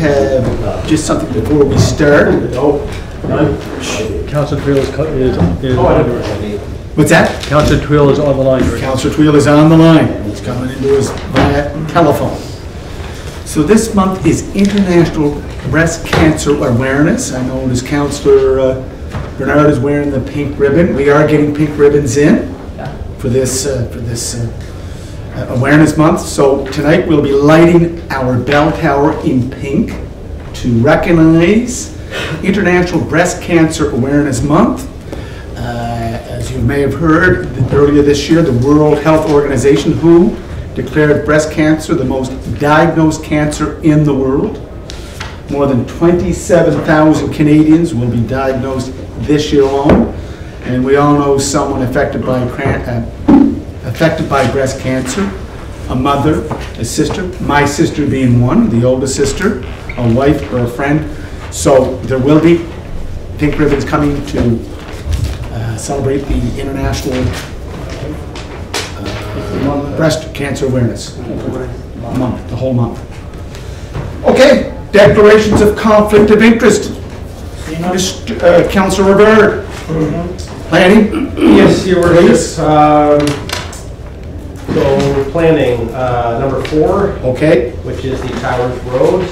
have just something before we start. Council Tweel is, co- is, is, What's that? Council Tweel is on the line. right? Counselor Tweel is on the line. He's coming into us via telephone. So this month is International Breast Cancer Awareness. I noticed Counselor uh, Bernard is wearing the pink ribbon. We are getting pink ribbons in for this, uh, for this uh, Awareness Month. So tonight we'll be lighting our bell tower in pink to recognize International Breast Cancer Awareness Month. Uh, As you may have heard, earlier this year, the World Health Organization, WHO, declared breast cancer the most diagnosed cancer in the world. More than 27,000 Canadians will be diagnosed this year alone, and we all know someone affected by, uh, affected by breast cancer, a mother, a sister, my sister being one, the oldest sister, a wife or a friend. So there will be pink ribbons coming to uh, celebrate the International uh, Breast Cancer Awareness Month, the whole month. Okay, declarations of conflict of interest. Mr. uh, Councilor Rivard, planning? Yes, your worship. Um, So planning, uh, number four, Okay, which is the Towers Road.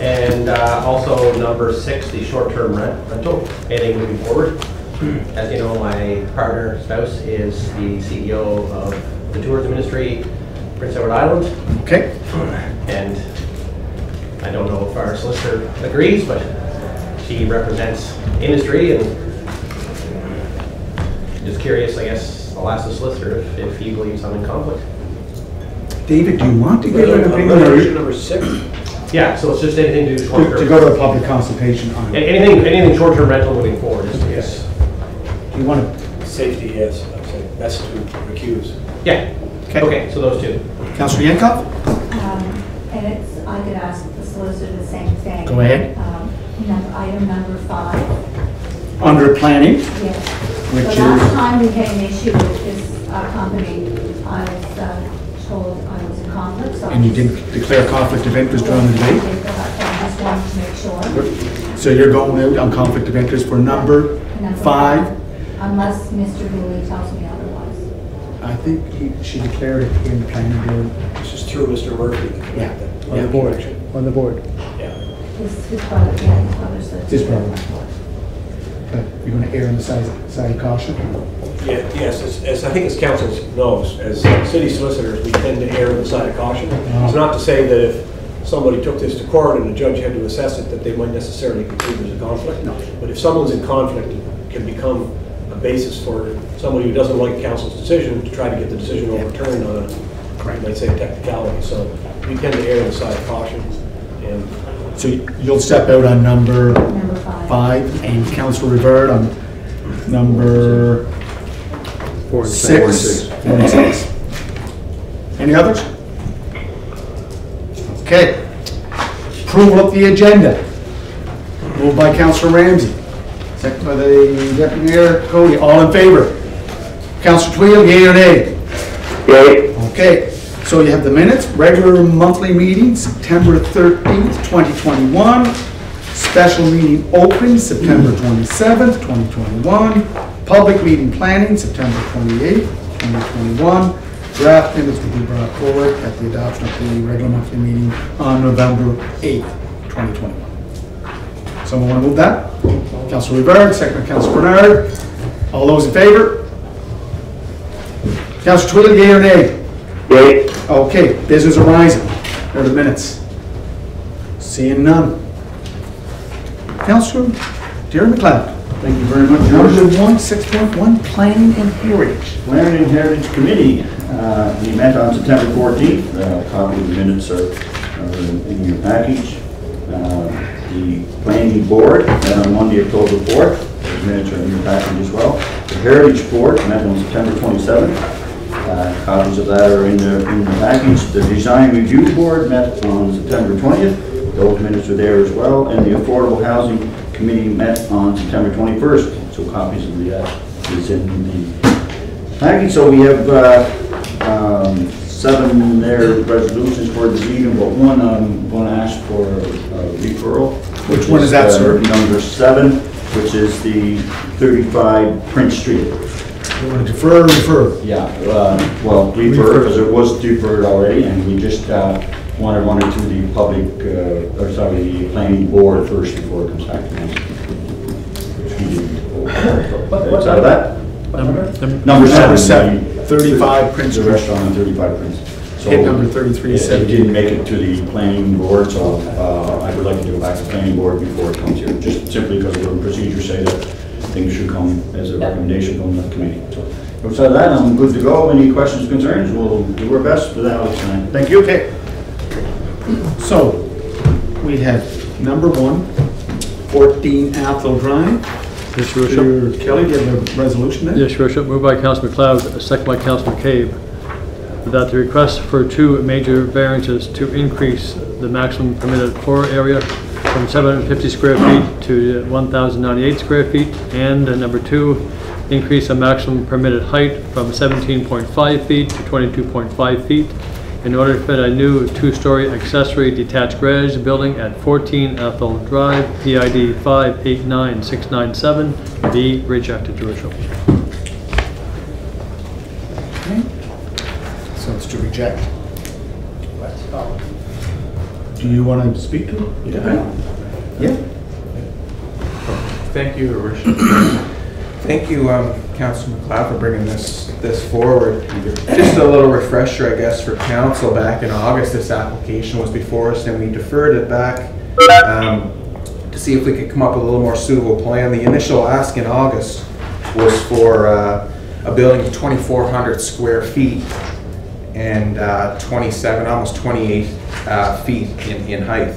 And uh, also number six, the short-term rent rental, anything moving forward. As you know, my partner spouse is the CEO of the tourism industry, Prince Edward Island. okay. And I don't know if our solicitor agrees, but she represents industry and just curious, I guess, I'll ask the solicitor if, if he believes I'm in conflict. David, do you want to give an opinion? or Resolution number six? Yeah, so it's just anything to do To short-term. to go to a public consultation on A- it? Anything, anything short-term rental moving forward is, is, Do you want to, Safety, yes, I'd say that's to recuse. yeah. Okay. Okay, so those two. Councilor Jankov? Um, And it's, I could ask the solicitor the same thing. Go ahead. Um, num- Item number five, Under planning, yes. Which The is- last time we had an issue with this uh, company, I was uh, told I was in conflict, so. And you didn't declare conflict of interest during the debate? I just wanted to make sure. So you're going out on conflict of interest for number Number five? Unless Mr. Dooley tells me otherwise. I think he, she declared it in the planning board. This is through Mr. Murphy. Yeah. On the board, on the board. Yeah. His, his brother, yeah, his brother said. His brother. You're going to err on the side, side of caution? Yeah, yes, as, as I think as council knows, as city solicitors, we tend to err on the side of caution. Uh-huh. It's not to say that if somebody took this to court and the judge had to assess it, that they might necessarily conclude there's a conflict. No. But if someone's in conflict, it can become a basis for somebody who doesn't like council's decision to try to get the decision overturned on a, you might say, a technicality. So we tend to err on the side of caution. And So you'll step out on number Number five. five and Councilor Rivard on number Four and six. Four and six. Any others? Okay. Approval of the agenda. Moved by Councilor Ramsay, second by the Deputy Mayor Coady. All in favor? Councilor Tweel, yea or nay? Yea. Okay, so you have the minutes, regular monthly meeting, September 13th, 2021. Special meeting open, September 27th, 2021. Public meeting planning, September 28th, 2021. Draft minutes will be brought forward at the adoption of the regular monthly meeting on November 8th, 2021. Someone want to move that? Councilor Rivard, second Councilor Bernard. All those in favor? Councilor Tweel, yea or nay? Yea. Okay, business arising. There are the minutes. Seeing none. Councilor Jerry MacLeod. Thank you very much, Number George. one, six point one, planning and heritage. Planning and Heritage Committee, uh, we met on September 14th. Uh, Copy of the minutes are are in your package. Uh, The Planning Board met on Monday, October 4th. The minutes are in your package as well. The Heritage Board met on September 27th. Uh, Copies of that are in the in the package. The Design Review Board met on September 20th. Those minutes are there as well. And the Affordable Housing Committee met on September 21st. So copies of that is in the package. So we have uh, um, seven there resolutions for this evening, but one I'm going to ask for a referral. Which one is that, uh, sir? Number seven, which is the 35 Prince Street. You want to defer or refer? Yeah, uh, well, refer, because it was deferred already, and we just uh, wanted one or two of the public, uh, or sorry, the planning board first before it comes back to us. Which we didn't. That, Number- number Number seven. seven, the- 35 Prince The restaurant on 35 Prince. So Hit number 33, It it didn't make it to the planning board, so uh, I would like to go back to planning board before it comes here, just simply because the procedures say that things should come as a recommendation from the committee. So outside of that, I'm good to go. Any questions, concerns? We'll do our best for that, Alex, tonight. Thank you. Okay. So, we have number one, 14 Athol Drive. Yes, your worship. Mr. Kelly, do you have a resolution there? Yes, your worship, moved by Councilor MacLeod, second by Councilor McCabe, that the request for two major variances to increase the maximum permitted floor area from 750 square feet to 1,098 square feet, and uh, number two, increase the maximum permitted height from 17.5 feet to 22.5 feet in order to fit a new two-story accessory detached garage building at 14 Athol Drive, PID 589697, be rejected, your. Okay. So it's to reject. Do you want to speak to it? Yeah. Yeah. Thank you, Your Worship. Thank you, um, Councilor MacLeod, for bringing this, this forward. Just a little refresher, I guess, for council. Back in August, this application was before us, and we deferred it back um, to see if we could come up with a little more suitable plan. The initial ask in August was for uh, a building of 2,400 square feet and uh, 27, almost 28 uh, feet in, in height.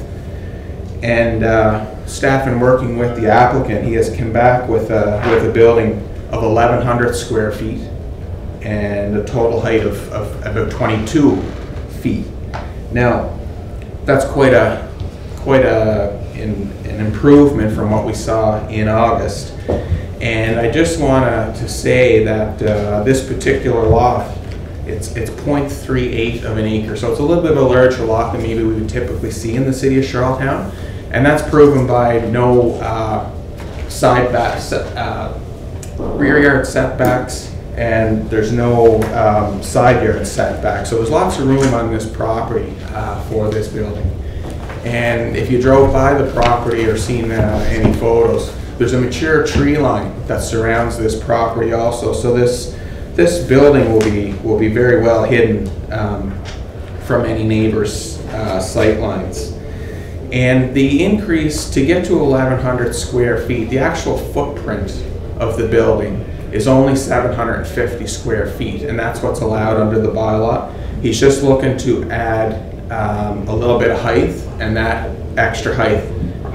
And uh, staff in working with the applicant, he has come back with a, with a building of 1,100 square feet and a total height of, of about 22 feet. Now, that's quite a, quite a, an an improvement from what we saw in August. And I just want to say that uh, this particular lot, it's, it's .38 of an acre, so it's a little bit of a larger lot than maybe we would typically see in the city of Charlottetown. And that's proven by no uh, side back, uh, rear yard setbacks, and there's no um, side yard setback. So there's lots of room on this property uh, for this building. And if you drove by the property or seen uh, any photos, there's a mature tree line that surrounds this property also. So this, this building will be, will be very well hidden um, from any neighbor's uh, sight lines. And the increase, to get to 1,100 square feet, the actual footprint of the building is only 750 square feet, and that's what's allowed under the bylaw. He's just looking to add um, a little bit of height, and that extra height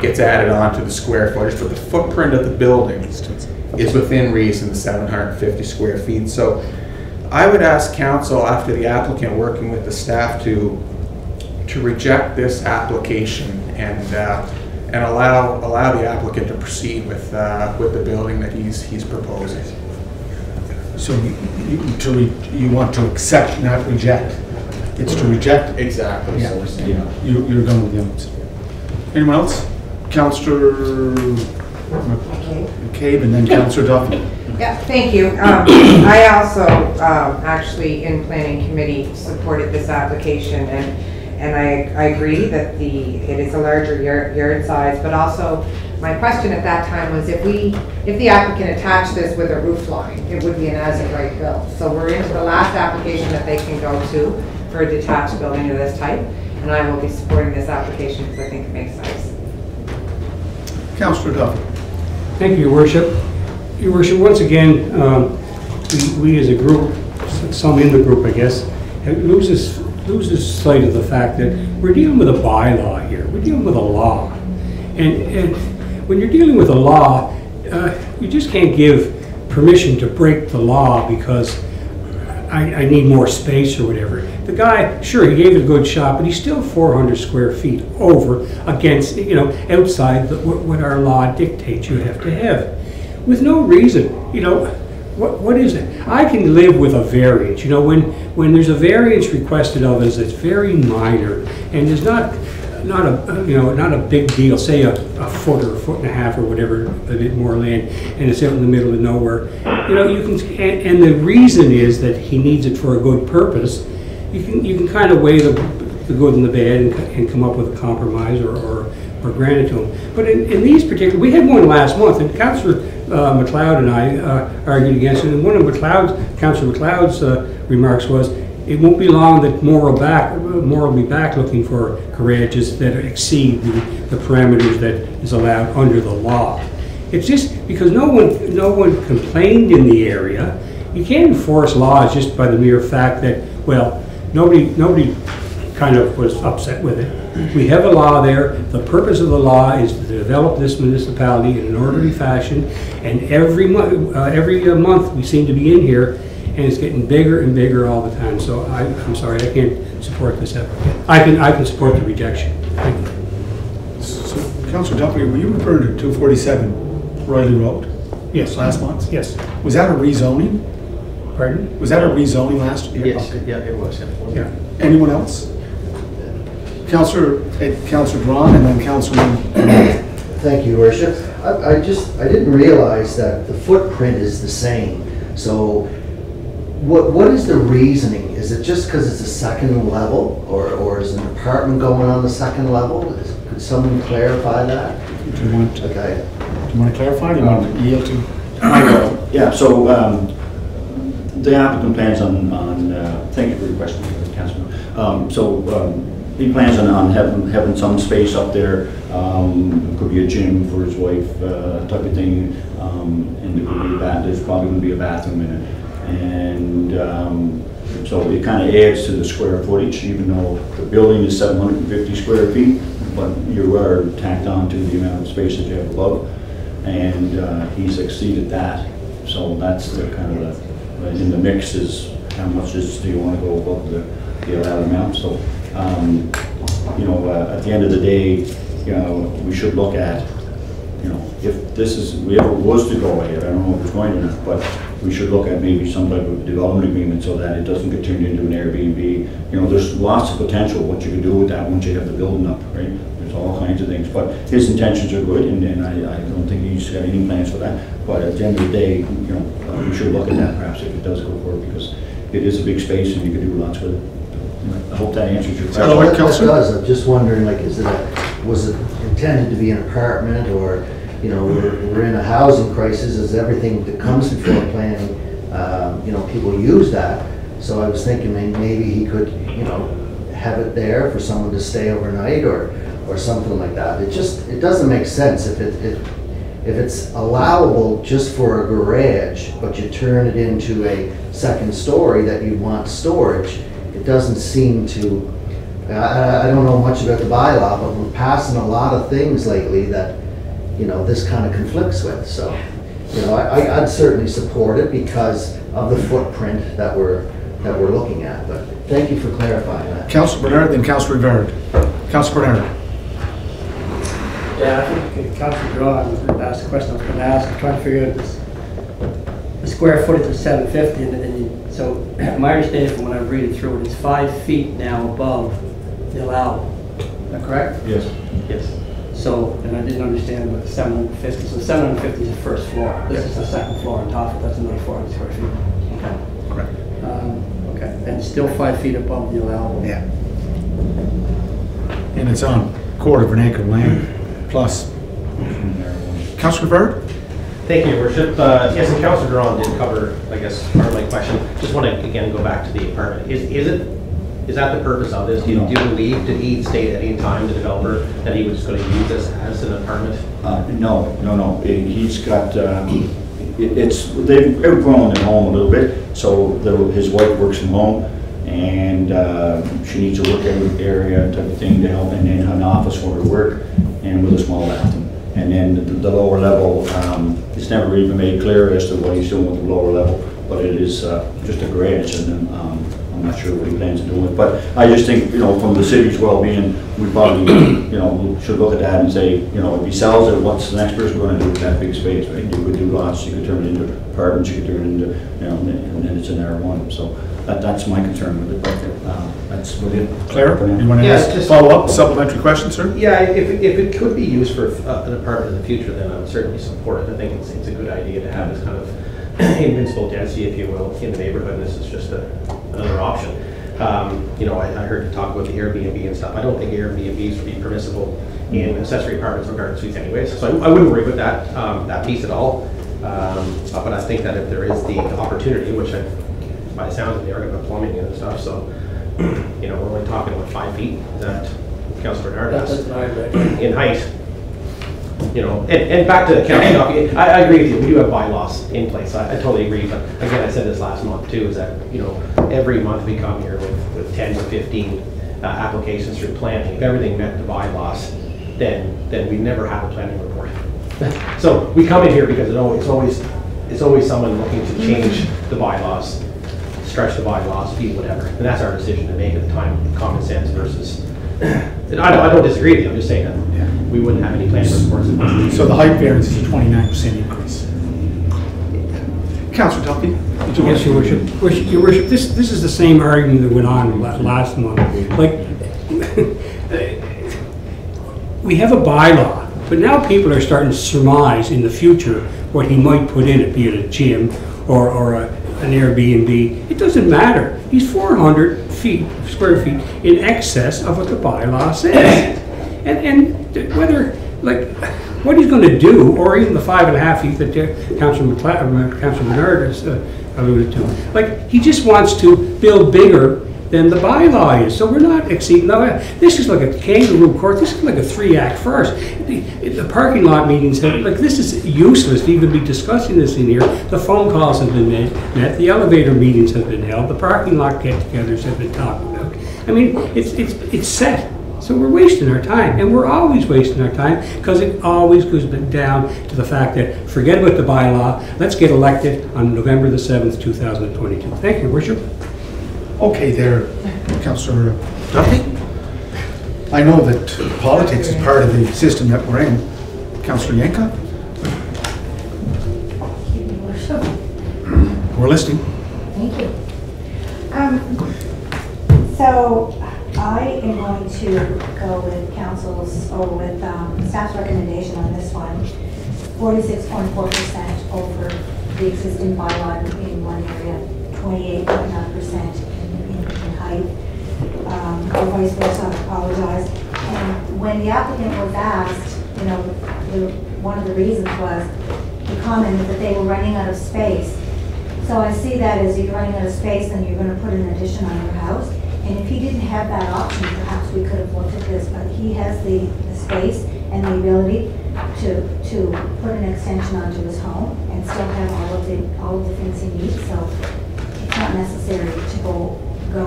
gets added on to the square footage, but the footprint of the building is within reason, the 750 square feet. So I would ask council, after the applicant working with the staff, to, to reject this application and, uh, and allow, allow the applicant to proceed with, uh, with the building that he's, he's proposing. So you, you, to re- you want to accept, not reject? It's to reject? Exactly, so we're saying. You, you're going with the. Anyone else? Counselor McCabe and then Counselor Duffy. Yeah, thank you. Um, I also, um, actually, in planning committee, supported this application, and, and I, I agree that the, it is a larger yard, yard size, but also, my question at that time was if we, if the applicant attached this with a roof line, it would be an as-of-right build. So we're into the last application that they can go to for a detached building of this type, and I will be supporting this application because I think it makes sense. Counselor Duffy. Thank you, Your Worship. Your Worship, once again, um, we we as a group, some in the group, I guess, loses loses sight of the fact that we're dealing with a bylaw here. We're dealing with a law. And and when you're dealing with a law, uh, you just can't give permission to break the law because I, I need more space or whatever. The guy, sure, he gave it a good shot, but he's still 400 square feet over against, you know, outside the, what, what our law dictates you have to have. With no reason, you know, what, what is it? I can live with a variance, you know, when, when there's a variance requested of us that's very minor, and there's not, not a, you know, not a big deal, say a, a foot or a foot and a half or whatever, a bit more land, and it's out in the middle of nowhere, you know, you can, and, the reason is that he needs it for a good purpose, you can, you can kind of weigh the, the good and the bad and, and come up with a compromise or, or, or grant it to him. But in, in these particular, we had one last month, and Councillor uh, MacLeod and I uh, argued against it, and one of MacLeod's, Councillor MacLeod's uh, remarks was, it won't be long that more will back, more will be back looking for garages that exceed the, the parameters that is allowed under the law. It's just because no one, no one complained in the area. You can't enforce laws just by the mere fact that, well, nobody, nobody kind of was upset with it. We have a law there. The purpose of the law is to develop this municipality in an orderly fashion. And every month, uh, every uh, month, we seem to be in here, and it's getting bigger and bigger all the time. So I, I'm sorry, I can't support this applicant. I can, I can support the rejection. Thank you. So, Councillor Duffy, were you referring to 247 Royalty Road? Yes. Last month? Yes. Was that a rezoning? Pardon? Was that a rezoning last year? Yes, Okay. yeah, it was, yeah. Yeah. Anyone else? Councillor, eh, Councillor Doiron and then Councilman, Thank you, Worship. I, I just, I didn't realize that the footprint is the same. So what, what is the reasoning? Is it just because it's a second level or, or is an apartment going on the second level? Is- Could someone clarify that? do you want, do Okay. you want to clarify, do you want to yield to? Yeah, so um, the applicant plans on, on, uh, thank you for your question, Councilman. Um, So um, he plans on, on having, having some space up there. Um, Could be a gym for his wife, uh, type of thing. Um, And there could be a bath, there's probably going to be a bathroom in it. And um, so it kind of adds to the square footage, even though the building is 750 square feet, but you are tacked on to the amount of space that you have above and uh, he's exceeded that. So that's the kind of the, in the mix is how much is, do you want to go above the, the allowed amount? So, um, you know, uh, at the end of the day, you know, we should look at, you know, if this is, we ever was to go ahead, I don't know if it's going to but we should look at maybe some type of development agreement so that it doesn't get turned into an Airbnb. You know, there's lots of potential what you can do with that once you have the building up, right? There's all kinds of things, but his intentions are good, and, and I, I don't think he's got any plans for that. But at the end of the day, you know, uh, we should look at that perhaps if it does go forward, because it is a big space and you can do lots with it. I hope that answers your question. Rick That Kelso? does, I'm just wondering, like, is it, a- was it intended to be an apartment, or, you know, we're, we're in a housing crisis, as everything that comes before planning, um, you know, people use that, so I was thinking maybe he could, you know, have it there for someone to stay overnight, or, or something like that. It just, it doesn't make sense if it, it, if it's allowable just for a garage, but you turn it into a second story that you want storage, it doesn't seem to, I, I don't know much about the bylaw, but we're passing a lot of things lately that, you know, this kind of conflicts with, so, you know, I, I- I'd certainly support it because of the footprint that we're, that we're looking at, but thank you for clarifying that. Councillor Bernard, then Councillor Rivard. Councillor Bernard. Yeah, I think uh, Councilor Doiron was gonna ask the question I was gonna ask, I'm trying to figure out this, the square footage of seven fifty, and then, you- so, my understanding from when I'm reading through it, it's five feet now above the allowable. Is that correct? Yes. Yes. So, and I didn't understand about the seven hundred and fifty, so seven hundred and fifty is the first floor, this is the second floor on top of it, that's another four hundred square feet. Okay. Correct. Um, okay, and still five feet above the allowable. Yeah. And it's on quarter of an acre of land, plus. Councillor Rivard? Thank you, Your worship. Uh, Yes, and Councilor Doiron did cover, I guess, part of my question. Just want to, again, go back to the apartment. Is, is it, is that the purpose of this? Do you, do you believe, did he state at any time, the developer, that he was going to use this as an apartment? Uh, No, no, no, he's got, it- it's, they've grown their home a little bit, so the- his wife works from home, and uh, she needs a work every area type of thing to help, and then an office for her work, and with a small bathroom. And then the the lower level, um, it's never even made clear as to what he's doing with the lower level, but it is uh, just a garage and um, I'm not sure what he plans to do with it, but I just think, you know, from the city's well-being, we probably, you know, should look at that and say, you know, if he sells it, what's the next person gonna do with that big space, right? You could do lots, you could turn it into apartments, you could turn it into, you know, and then it's an R one, so that, that's my concern with it, but, uh, that's what it. Claire, you want to Yeah, ask, just- follow up, supplementary question, sir? Yeah, if, it- if it could be used for uh, an apartment in the future, then I would certainly support it. I think it's, it's a good idea to have this kind of invisible density, if you will, in the neighborhood, and this is just a, another option. Um, You know, I, I heard you talk about the Airbnb and stuff. I don't think Airbnbs would be permissible in accessory apartments or garden suites anyways, so I I wouldn't worry about that, um, that piece at all. Um, But I think that if there is the opportunity, which I, by the sounds of it, they are gonna put plumbing and stuff, so, you know, we're only talking about five feet, is that Councilor Bernard? That's asked? what I read. in height. You know, and, and back to the county, I, I agree with you, we do have bylaws in place, I, I totally agree, but again, I said this last month too, is that, you know, every month we come here with, with ten to fifteen, uh, applications through planning, if everything met the bylaws, then, then we never have a planning report. So, we come in here because it always, it's always, it's always someone looking to change the bylaws, stretch the bylaws, be whatever, and that's our decision to make at the time, common sense versus, and I don't, I don't disagree with you, I'm just saying that we wouldn't have any plans for reports. So the height variance is a twenty-nine percent increase. Councilor Duffy? did you Yes, your worship. Worship- Your worship, this, this is the same argument that went on last month. Like, we have a bylaw, but now people are starting to surmise in the future what he might put in it, be it a gym or, or a- an Airbnb. It doesn't matter. He's 400 feet, square feet in excess of what the bylaw says. And, and th- whether, like, what he's gonna do, or even the five and a half feet that Councilor MacLeod, uh, Councilor Bernard has uh, alluded to, like, he just wants to build bigger than the bylaw is, so we're not exceeding, this is like a kangaroo court, this is like a three-act farce. The the parking lot meetings, have- like, this is useless to even be discussing this in here. The phone calls have been made, met, the elevator meetings have been held, the parking lot get-togethers have been talked about. I mean, it's, it's, it's set. So we're wasting our time, and we're always wasting our time, because it always goes down to the fact that, forget about the bylaw, let's get elected on November the 7th, 2022. Thank you, Your worship. Okay there, Councilor Duffy. I know that politics is part of the system that we're in. Councilor Yanka, we're listening. Thank you. Um, So I am going to go with council's, or with um, staff's recommendation on this one. Forty-six point four percent over the existing bylaw in one area, twenty-eight point nine percent in in height. Um, vice versa, I apologize. And when the applicant was asked, you know, the, one of the reasons was, he commented that they were running out of space. So I see that as you're running out of space and you're gonna put an addition on your house. And if he didn't have that option, perhaps we could have looked at this, but he has the, the space and the ability to, to put an extension onto his home and still have all of the, all of the things he needs, so it's not necessary to go, go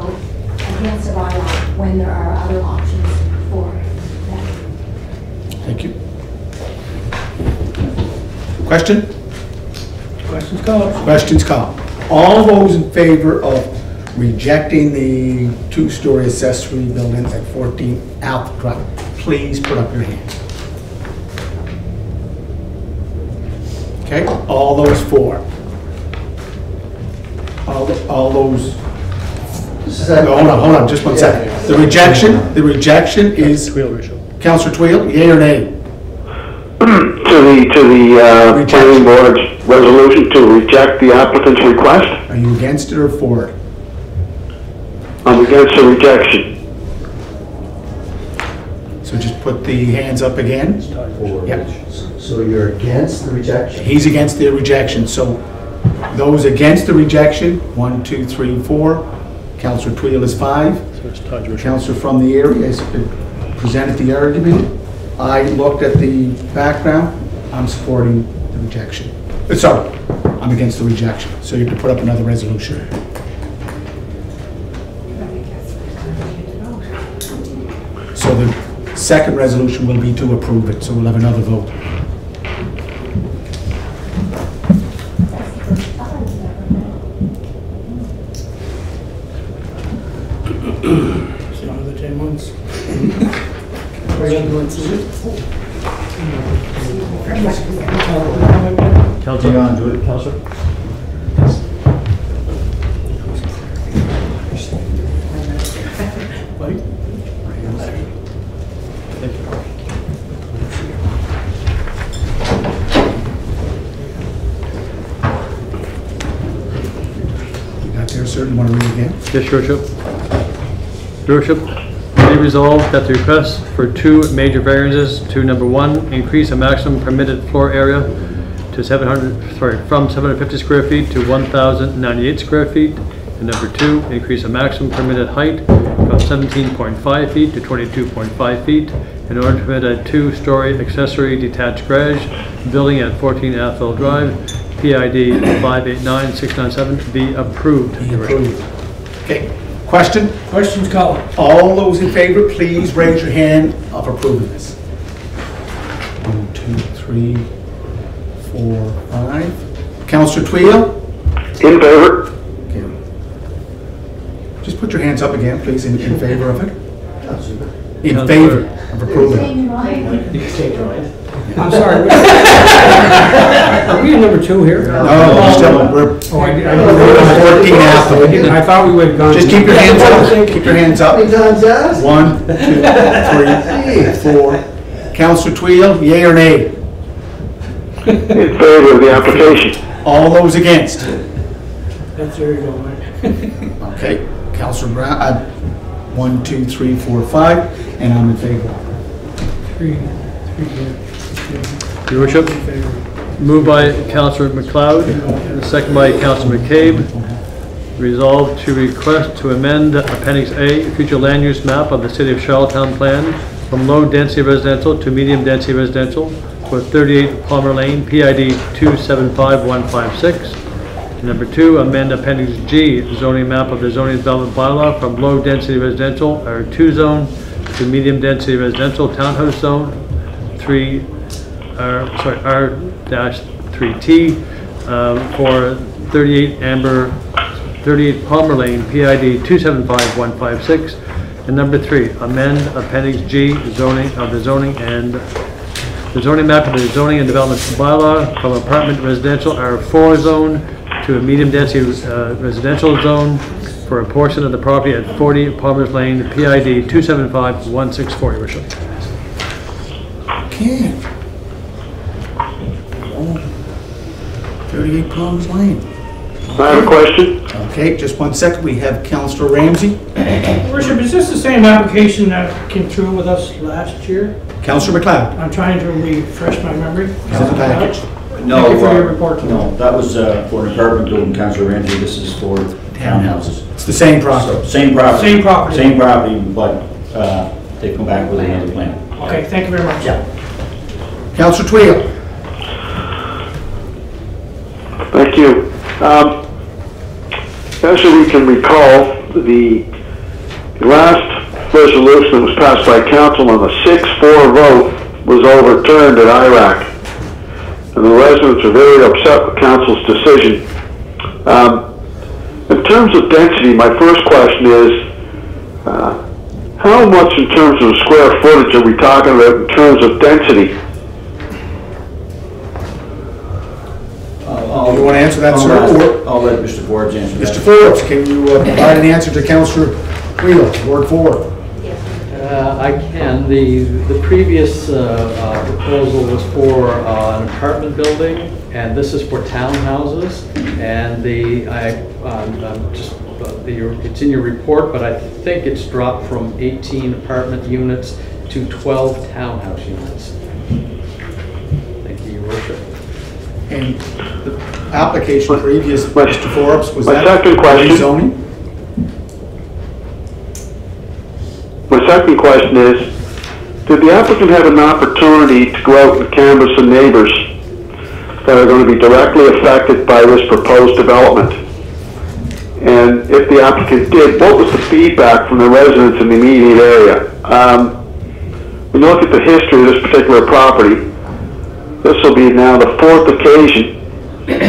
against a bylaw when there are other options for that. Thank you. Question? Questions called? Questions called. All those in favor of rejecting the two-story accessory building at 14 Athol Drive, please put up your hands. Okay, all those four. All, the- all those, no, hold on, hold on, just one second. The rejection, the rejection is, Counselor Tweel, yea or nay? to the, to the, uh, planning board's resolution to reject the applicant's request. Are you against it or for it? I'm against the rejection. So just put the hands up again. Yep. So you're against the rejection? He's against the rejection, so those against the rejection, one, two, three, four. Counselor Tweel is five. So it's tied, Your worship. Counselor from the area has presented the argument. I looked at the background, I'm supporting the rejection. Uh, Sorry, I'm against the rejection, so you have to put up another resolution. So the second resolution will be to approve it, so we'll have another vote. Council? on, do it. Council? You got there, sir? You want to read again? Yes, Your Worship. Your Worship, be resolved that the request for two major variances to number one, increase the maximum permitted floor area to 700, sorry, from 750 square feet to 1,098 square feet, and number two, increase the maximum permitted height from 17.5 feet to 22.5 feet in order to permit a two-story accessory detached garage building at 14 Athol Drive, PID 589697, be approved. Okay, question? Questions called? All those in favor, please raise your hand of approving this. One, two, three, four, five. Counselor Tweel? In favor? Okay. Just put your hands up again, please, in, in favor of it. In favor of approving. You can change your mind. I'm sorry. Are we in number two here? No, we're still, we're, Oh, I did- I We're 14 after. did- I thought we would have gone. just keep your hands up, keep your hands How up. many times asked? One, two, three, four. Counselor Tweel, yea or nay? In favor of the application? All those against? That's there you go, Mike. Okay, Counselor Brown, uh, one, two, three, four, five, and I'm in favor. Three, three, yeah. Your Worship, moved by Councillor MacLeod, and second by Councillor McCabe. Resolved to request to amend Appendix A, future land use map of the City of Charlottetown plan from low-density residential to medium-density residential for 38 Palmer Lane, PID 275156. Number two, amend Appendix G, zoning map of the zoning development bylaw from low-density residential, or two zone, to medium-density residential townhouse zone, 3, R, sorry, R-3T, um, for 38 Amber, 38 Palmer Lane, PID 275156. And number three, amend Appendix G, zoning of the zoning and, the zoning map of the zoning and development bylaw from apartment residential R4 zone to a medium-density uh, residential zone for a portion of the property at 40 Palmer's Lane, PID 275-164, Your Worship. Okay. Oh, 38 Palms Lane. I have a question. Okay, just one second, we have Counselor Ramsay. Worship, is this the same application that came through with us last year? Counselor MacLeod. I'm trying to refresh my memory. Is it the package? No, Thank you for your uh, report. No, that was uh, for an apartment building, Councilor Ramsay, this is for townhouses. It's the same property. Same property. Same property. Same property, but uh, they come back with another plan. Okay, thank you very much. Yeah. Counselor Tweel. Thank you. Um, As we can recall, the last resolution that was passed by council on a 6-4 vote was overturned at IRAC. And the residents are very upset with council's decision. Um, In terms of density, my first question is, uh, how much in terms of square footage are we talking about in terms of density? Do you want to answer that, sir? I'll Or let- I'll let Mr. Forbes answer that. Mr. Forbes, can you uh, provide an answer to Counselor Tweel, Ward 4? Uh, I can. The, the previous uh, uh, proposal was for uh, an apartment building, and this is for townhouses. And the, I, um, um, just, uh, the, it's in your report, but I think it's dropped from 18 apartment units to 12 townhouse units. Thank you, Your Worship. And the application previous, Mr. Forbes, was that second question. rezoning? My second question is, did the applicant have an opportunity to go out and canvass the neighbors that are going to be directly affected by this proposed development? And if the applicant did, what was the feedback from the residents in the immediate area? Um, When you look at the history of this particular property, this will be now the fourth occasion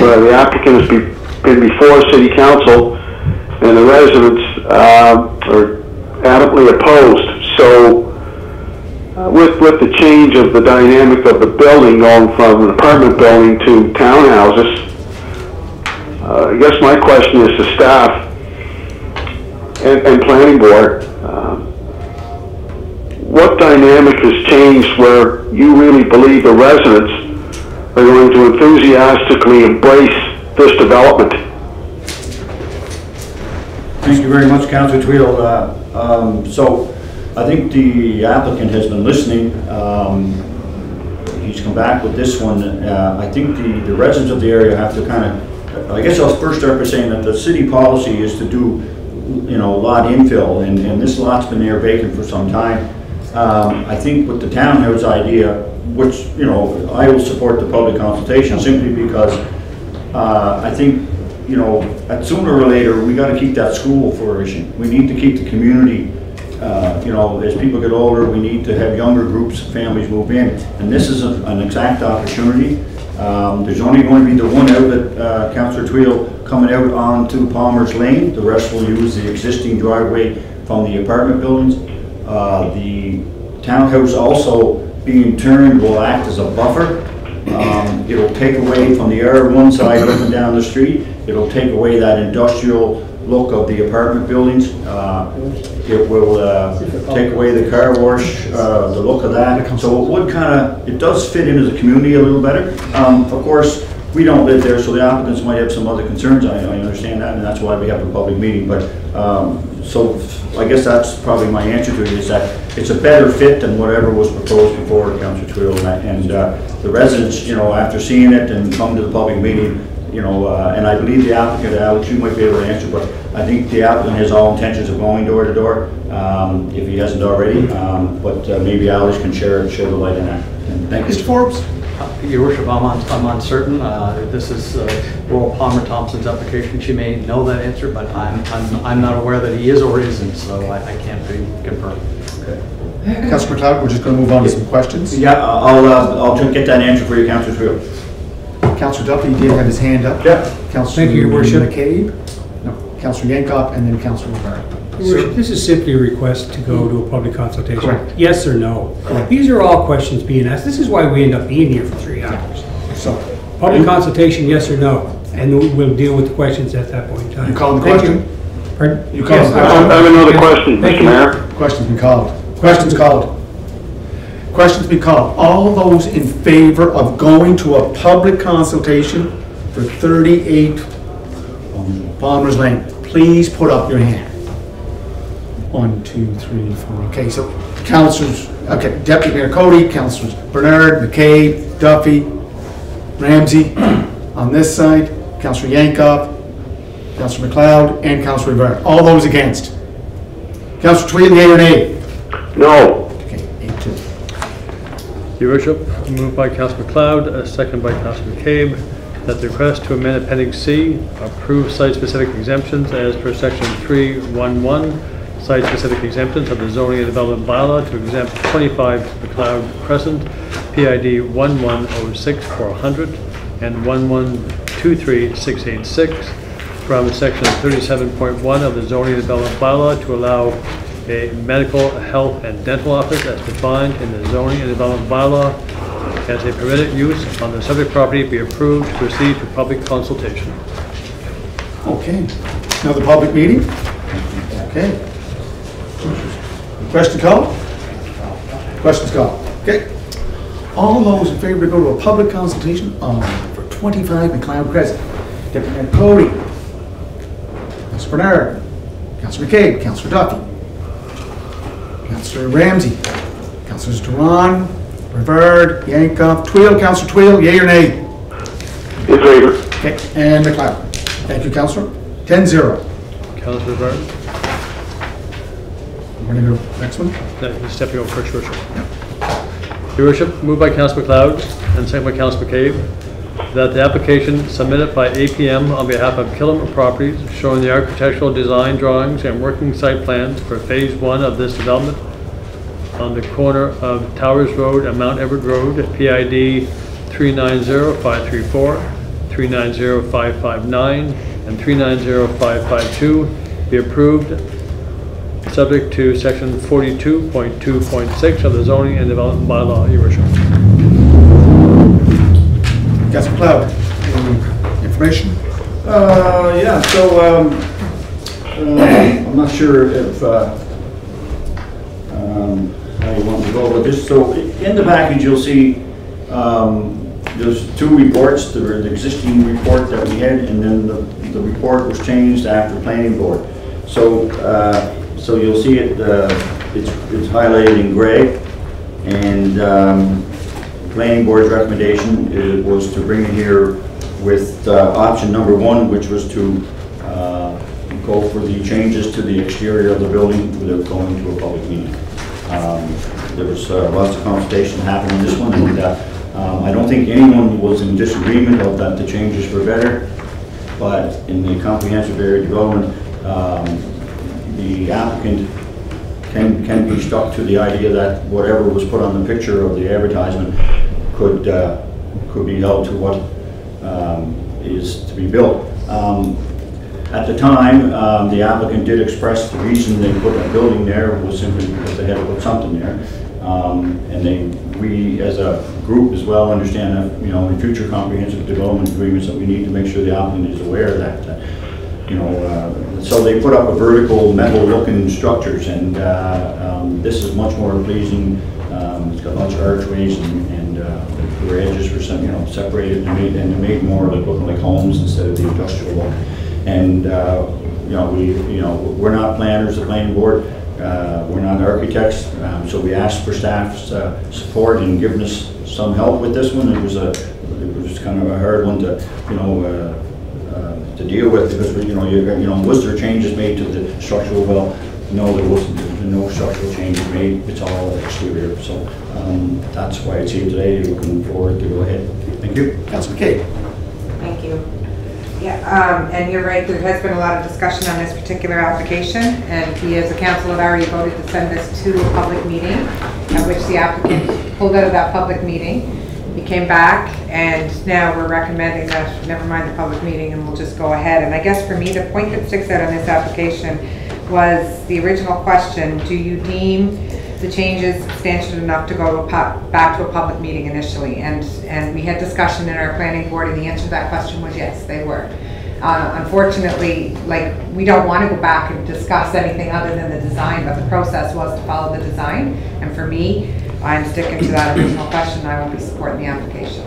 where the applicant has be- been before city council and the residents um, are adamantly opposed. So uh, with, with the change of the dynamic of the building going from an apartment building to townhouses, uh, I guess my question is to staff and, and planning board, um, what dynamic has changed where you really believe the residents are going to enthusiastically embrace this development? Thank you very much, Councillor Tweel. Uh, um, So I think the applicant has been listening. Um, He's come back with this one. Uh, I think the the residents of the area have to kind of, I guess I'll first start by saying that the city policy is to do, you know, lot infill, and and this lot's been there vacant for some time. Um, I think with the townhouse idea, which, you know, I will support the public consultation simply because uh, I think, you know, at sooner or later, we gotta keep that school flourishing. We need to keep the community, uh, you know, as people get older, we need to have younger groups, families move in. And this is a- an exact opportunity. Um, There's only going to be the one outlet, uh, Councillor Tweel, coming out onto Palmer's Lane. The rest will use the existing driveway from the apartment buildings. Uh, The townhouse also being turned will act as a buffer. Um, It'll take away from the R1 side looking down the street, it'll take away that industrial look of the apartment buildings. Uh, It will uh, take away the car wash, uh, the look of that. So it would kind of, it does fit in as a community a little better. Um, Of course, we don't live there, so the applicants might have some other concerns, I I understand that, and that's why we have a public meeting. But, um, so I guess that's probably my answer to it, is that it's a better fit than whatever was proposed before, Councilor Tweel. And uh, the residents, you know, after seeing it and come to the public meeting, you know, uh, and I believe the applicant, Alex, you might be able to answer, but I think the applicant has all intentions of going door to door, um, if he hasn't already. Um, But uh, maybe Alex can share, and shed the light on that. And thank you. Mr. Forbes? Your worship, I'm un- I'm uncertain. Uh, This is uh, Laurel Palmer Thompson's application. She may know that answer, but I'm I'm I'm not aware that he is or isn't, so I I can't be confirmed. Okay. Councilor MacLeod, we're just going to move on to some questions. Yeah, I'll, uh, I'll get that answer for you, Councilor Tweel. Councilor Duffy did have his hand up. Yeah. Councilor Thank you, Your Worship. McCabe? No, Councilor Jankov, and then Councilor Rivard. Your Worship, This is simply a request to go to a public consultation. Correct. Yes or no? Correct. These are all questions being asked. This is why we end up being here for three hours. So, Public consultation, yes or no? And we- we'll deal with the questions at that point in time. You called the Thank question? Pardon? You called Yes, the I question? have another question, Thank Mr. you. Mayor. Question's been called. Question's called. Question's been called. All those in favor of going to a public consultation for 38 Palmer's Lane, please put up your hand. One, two, three, four. Okay, so councilors, okay, Deputy Mayor Coady, councilors Bernard, McCabe, Duffy, Ramsay on this side, Councilor Jankov, Councilor MacLeod, and Councilor Rivard. All those against? Councilor Tweedy, yea or nay? No. Okay, eight, two. Your worship, moved by Councilor MacLeod, uh, second by Councilor McCabe, that the request to amend Appendix C, approve site-specific exemptions as per Section 311, site-specific exemptions of the zoning and development bylaw to exempt 25 McLeod Crescent, PID 1106400 and 1123686 from Section 37.1 of the zoning and development bylaw to allow a medical, health, and dental office as defined in the zoning and development bylaw as a permitted use on the subject property be approved to proceed to public consultation. Okay, another public meeting? Okay. Question called? Questions called. Okay. All those in favor to go to a public consultation on, for 25 McLeod Crescent. Deputy Mayor Coady. Councilor Bernard. Councilor McCabe. Councilor Duffy. Councilor Ramsay. Councilors Doiron, Rivard, Jankov, Tweel. Councilor Tweel, yea or nay? In favor. Okay, and MacLeod. Thank you, Councilor. 10-0. Councilor Burton, Gonna go next one. that is stepping over first, Your worship. Your worship, moved by Councilor MacLeod and second by Councilor McCabe, that the application submitted by APM on behalf of Killam Properties showing the architectural design drawings and working site plans for Phase 1 of this development on the corner of Towers Road and Mount Edward Road at PID 390-534, 390-559, and 390-552 be approved subject to section 42.2.6 of the zoning and development bylaw, your worship. Councilor MacLeod, any information? Uh, yeah, so, um, uh, I'm not sure if, uh, um, how you want to go, but just, so, in the package, you'll see, um, there's two reports, there the existing report that we had, and then the, the report was changed after planning board. So, uh, so you'll see it, uh, it's, it's highlighted in gray, and, um, planning board's recommendation is- was to bring it here with uh, option number one, which was to uh, go for the changes to the exterior of the building without going to a public meeting. Um, There was uh, lots of consultation happening on this one, and uh, um, I don't think anyone was in disagreement of that the changes were better, but in the comprehensive area development, um, the applicant can, can be stuck to the idea that whatever was put on the picture of the advertisement could, uh, could be held to what um, is to be built. Um, At the time, um, the applicant did express the reason they put that building there was simply because they had to put something there. Um, And they, we, as a group as well, understand that, you know, in future comprehensive development agreements, that we need to make sure the applicant is aware that you know, uh, so they put up a vertical metal-looking structures, and uh, um, this is much more pleasing. Um, It's got lots of archways, and and, uh, the edges were some, you know, separated and made, and made more like looking like homes instead of the industrial look. And, uh, you know, we, you know, we're not planners, the planning board, uh, we're not architects, um, so we asked for staff's uh, support and giving us some help with this one. It was a, it was kind of a hard one to, you know, uh, to deal with because, you know, you, you know, was there changes made to the structural? Well, no, there wasn't, there were no structural changes made, it's all exterior. So um, that's why it's here today, looking forward to go ahead. Thank you. Councilor McCabe. Thank you. Yeah, um, and you're right, there has been a lot of discussion on this particular application, and we as a council have already voted to send this to a public meeting, at which the applicant pulled out of that public meeting. He came back, and now we're recommending that, never mind the public meeting, and we'll just go ahead. And I guess for me, the point that sticks out on this application was the original question, do you deem the changes substantial enough to go to back to a public meeting initially? And, and we had discussion in our planning board, and the answer to that question was yes, they were. Uh, unfortunately, like, we don't want to go back and discuss anything other than the design, but the process was to follow the design. And for me, I'm sticking to that original question, I will be supporting the application.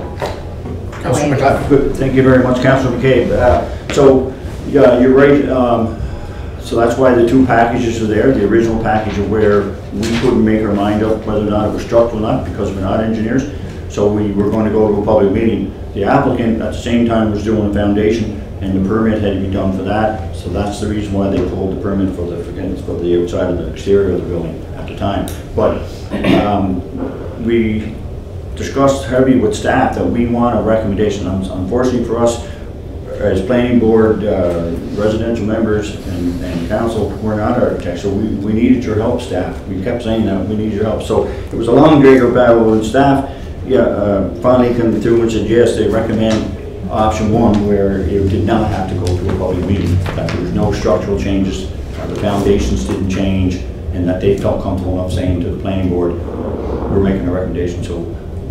Councilor MacLeod. Good, thank you very much, Councilor McCabe. Uh, So, yeah, you're right, um, so that's why the two packages are there, the original package of where we couldn't make our mind up whether or not it was structural or not, because we're not engineers, so we were going to go to a public meeting. The applicant, at the same time, was doing the foundation, and the permit had to be done for that, so that's the reason why they pulled the permit for the, for the outside of the exterior of the building at the time. But um, we discussed heavy with staff that we want a recommendation. Unfortunately for us, as planning board, uh, residential members and, and council, we're not architects, so we, we needed your help, staff. We kept saying that, we need your help. So it was a long drag of battle with staff, yeah, uh, finally came through and said, yes, they recommend option one, where it did not have to go to a public meeting, that there was no structural changes, the foundations didn't change, and that they felt comfortable enough saying to the planning board, we're making a recommendation. So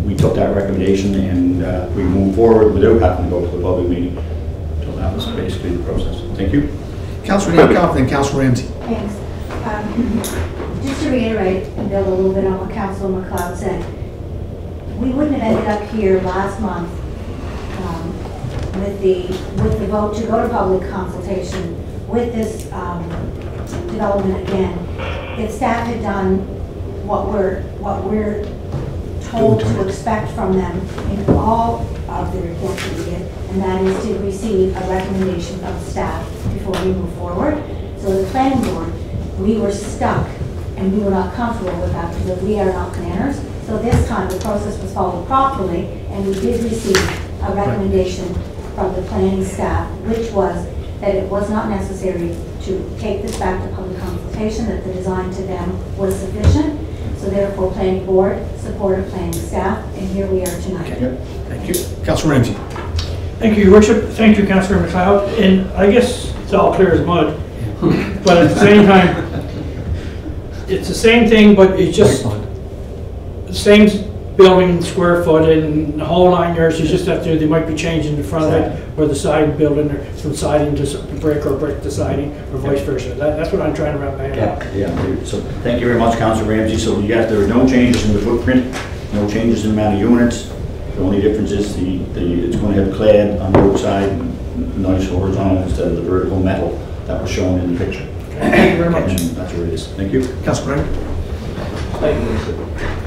we took that recommendation and uh, we moved forward without having to go to the public meeting. So that was basically the process. Thank you. Councilor Jankov, then Councilor Ramsay. Thanks. Um, Just to reiterate and build a little bit on what Councilor MacLeod said, we wouldn't have ended up here last month with the, with the vote to go to public consultation with this um, development again, if staff had done what we're, what we're told to expect from them in all of the reports that we get, and that is to receive a recommendation from staff before we move forward. So the planning board, we were stuck and we were not comfortable with that because we are not planners. So this time, the process was followed properly and we did receive a recommendation from the planning staff, which was that it was not necessary to take this back to public consultation, that the design to them was sufficient. So therefore, planning board supported planning staff, and here we are tonight. Okay. Thank you. Councilor Ramsay. Thank you, your worship. Thank you, Councillor MacLeod. And I guess it's all clear as mud. But at the same time, it's the same thing, but it's just the same building, square foot and the whole nine yards, you just have to, they might be changing the front of it or the side building or from siding to s- brick or brick to siding or vice versa. That, that's what I'm trying to wrap my head around. Yeah, yeah, so thank you very much, Councilor Ramsay. So you guys, there are no changes in the footprint, no changes in the amount of units. The only difference is the, the, it's going to have clad on the outside, n- nice horizontal instead of the vertical metal that was shown in the picture. Thank you very much. And that's where it is. Thank you. Councilor Brennan? Thank you, Lisa.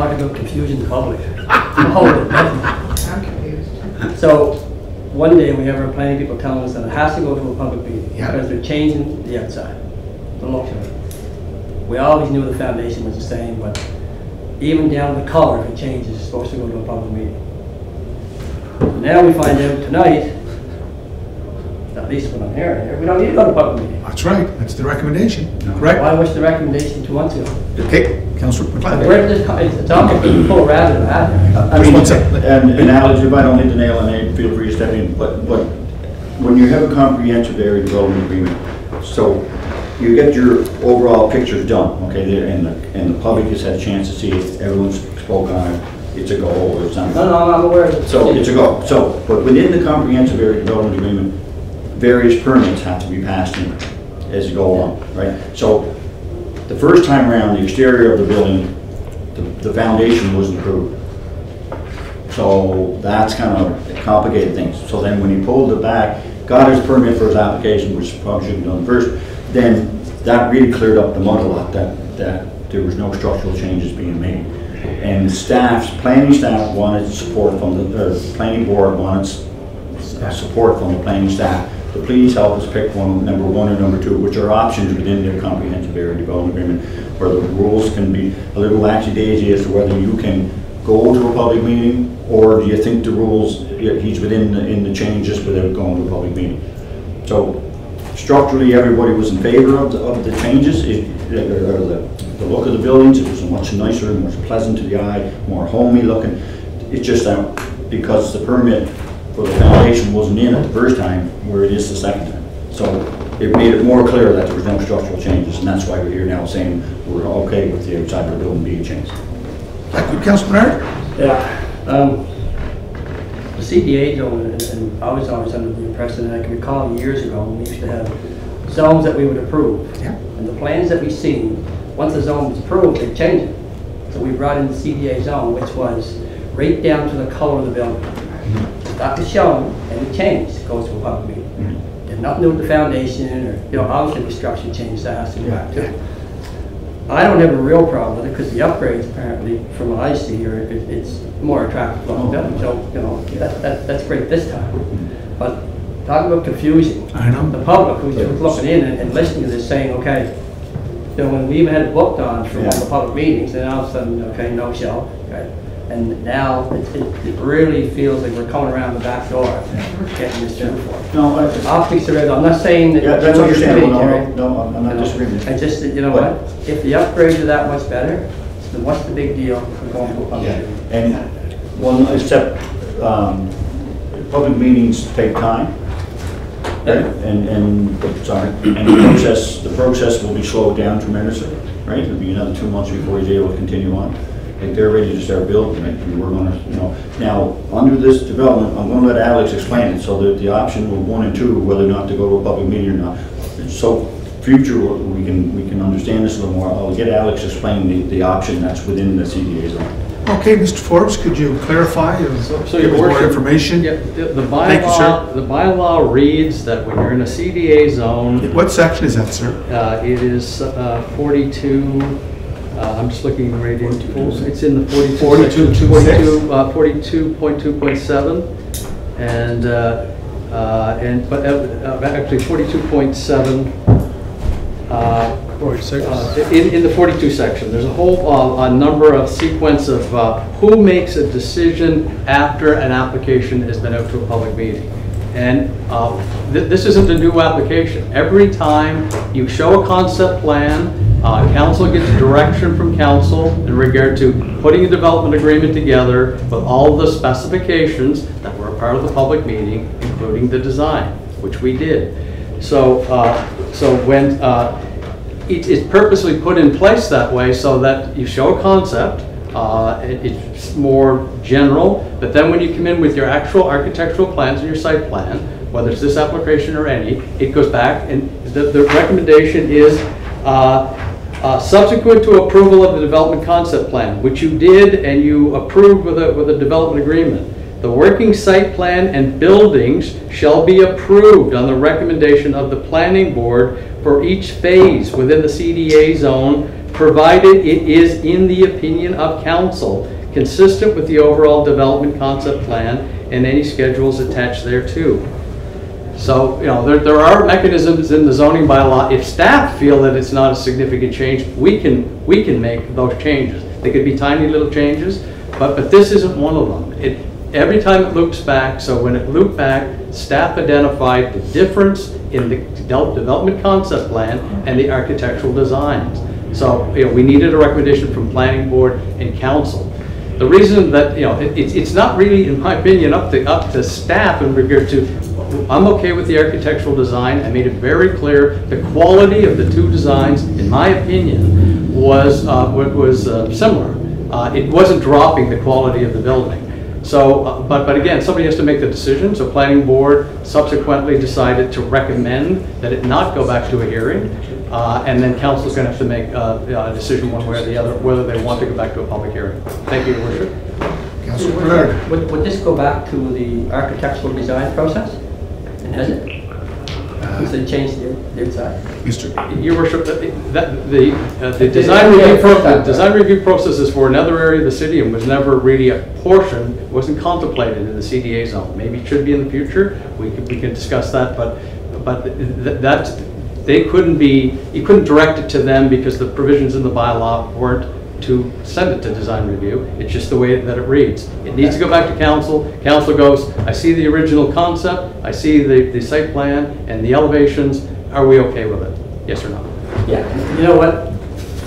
Talk about confusion in public. I'm confused. So, one day we have our planning people telling us that it has to go to a public meeting Yeah. because they're changing the outside, the look of it. We always knew the foundation was the same, but even down to the color, if it changes, it's supposed to go to a public meeting. Now we find out tonight, at least when I'm hearing it, we don't need to go to a public meeting. That's right, that's the recommendation, correct? Why was the recommendation two months ago? Okay, Councilor MacLeod. Where did this come, it's it's all pull rather than that. I mean, Just one second. and, and Alex, if I don't hit the nail on the head, feel free to step in, but, but when you have a comprehensive area development agreement, so you get your overall picture done, okay, there, and the, and the public has had a chance to see it, everyone's spoke on it, it's a go, or it's not. No, no, I'm aware of it. So it's a go, so, but within the comprehensive area development agreement, various permits have to be passed in as you go along, right? So, the first time around, the exterior of the building, the, the foundation wasn't approved. So that's kind of complicated things. So then when he pulled it back, got his permit for his application, which probably should have done first, then that really cleared up the mud a lot, that, that there was no structural changes being made. And staffs, planning staff wanted support from the, uh, planning board wanted uh, support from the planning staff to please help us pick one, number one or number two, which are options within their comprehensive area development agreement, where the rules can be a little laxy daisy as to whether you can go to a public meeting, or do you think the rules, he's within, the in the changes without going to a public meeting? So structurally, everybody was in favor of the, of the changes, it, the, the look of the buildings, it was much nicer, much pleasant to the eye, more homey looking. It's just that because the permit for the foundation wasn't in it the first time, where it is the second time. So it made it more clear that there was no structural changes, and that's why we're here now saying we're okay with the outside of the building being changed. Thank you, Councilor Bernard. Yeah, um, the CDA zone, and- and I was always under the impression, and I can recall years ago, when we used to have zones that we would approve. Yeah. And the plans that we seen, once the zone was approved, they changed it. So we brought in the CDA zone, which was right down to the color of the building. Stuff is shown, and it changed, goes to a public. Did mm-hmm. nothing to do with the foundation, or, you know, obviously the structure changed, that has to go back too. I don't have a real problem with it, because the upgrades apparently, from what I see, are, it- it's more attractive looking oh. building, so, you know, that, that, that's great this time. Mm-hmm. But talk about confusion. I know. The public who's who's looking in and and listening to this saying, okay, you know, when we even had it booked on for one of the public meetings, and all of a sudden, okay, no show, okay? And now it, it it really feels like we're coming around the back door, getting this for. No, I, I'll speak to it, I'm not saying that. yeah, that's what you're committee, no, no, no, I'm- I'm not disagreeing with you. I just, you know what, if the upgrades are that much better, then what's the big deal for going to a public Yeah, meeting? and one, except, um, public meetings take time. right? And, and, sorry, and the process, the process will be slowed down tremendously, right? It'll be another two months before he's able to continue on. Like, they're ready to start building, right? And we're gonna, you know, now, under this development, I'm gonna let Alex explain it, so that the option of one and two, whether or not to go to a public meeting or not. So, future, we can, we can understand this a little more. I'll get Alex to explain the, the option that's within the CDA zone. Okay, Mr. Forbes, could you clarify or So give your us more worship- information? Yeah, the the Thank you, sir. bylaw, the bylaw reads that when you're in a CDA zone, What section is that, sir? uh, it is uh, 42, uh, I'm just looking right into, it. it's in the 42 42, section. 42, uh, 42.2.7, and, uh, uh, and, but uh, uh, actually 42.7, uh, uh, In, in the 42 section, there's a whole, uh, a number of sequence of uh, who makes a decision after an application has been out to a public meeting. And uh, th- this isn't a new application. Every time you show a concept plan, uh, council gets direction from council in regard to putting a development agreement together with all the specifications that were a part of the public meeting, including the design, which we did. So, uh, so when, uh, it is purposely put in place that way so that you show a concept, uh, it- it's more general, but then when you come in with your actual architectural plans and your site plan, whether it's this application or any, it goes back and the, the recommendation is, uh, uh, subsequent to approval of the development concept plan, which you did and you approved with a, with a development agreement, the working site plan and buildings shall be approved on the recommendation of the planning board for each phase within the CDA zone, provided it is in the opinion of council, consistent with the overall development concept plan and any schedules attached thereto. So, you know, there, there are mechanisms in the zoning bylaw, if staff feel that it's not a significant change, we can, we can make those changes. They could be tiny little changes, but, but this isn't one of them. It, every time it loops back, so when it looped back, staff identified the difference in the development concept plan and the architectural designs. So, you know, we needed a recommendation from planning board and council. The reason that, you know, it, it's, not really, in my opinion, up to, up to staff in regard to, I'm okay with the architectural design, I made it very clear, the quality of the two designs, in my opinion, was, uh, was uh, similar. Uh, it wasn't dropping the quality of the building. So, uh, but, but again, somebody has to make the decision, so planning board subsequently decided to recommend that it not go back to a hearing, uh, and then council is gonna have to make uh, a decision one way or the other, whether they want to go back to a public hearing. Thank you, your worship. Councilor Bernard. Would, would this go back to the architectural design process? And has it? Since they changed the, the inside? Mr. Your worship, the, that- the, uh, the design review, pro- the design review process is for another area of the city and was never really a portion, wasn't contemplated in the CDA zone. Maybe it should be in the future, we can, we can discuss that, but, but th- that, they couldn't be, you couldn't direct it to them because the provisions in the bylaw weren't to send it to design review, it's just the way that it reads. It needs to go back to council, council goes, I see the original concept, I see the, the site plan and the elevations, are we okay with it? Yes or no? Yeah, you know what?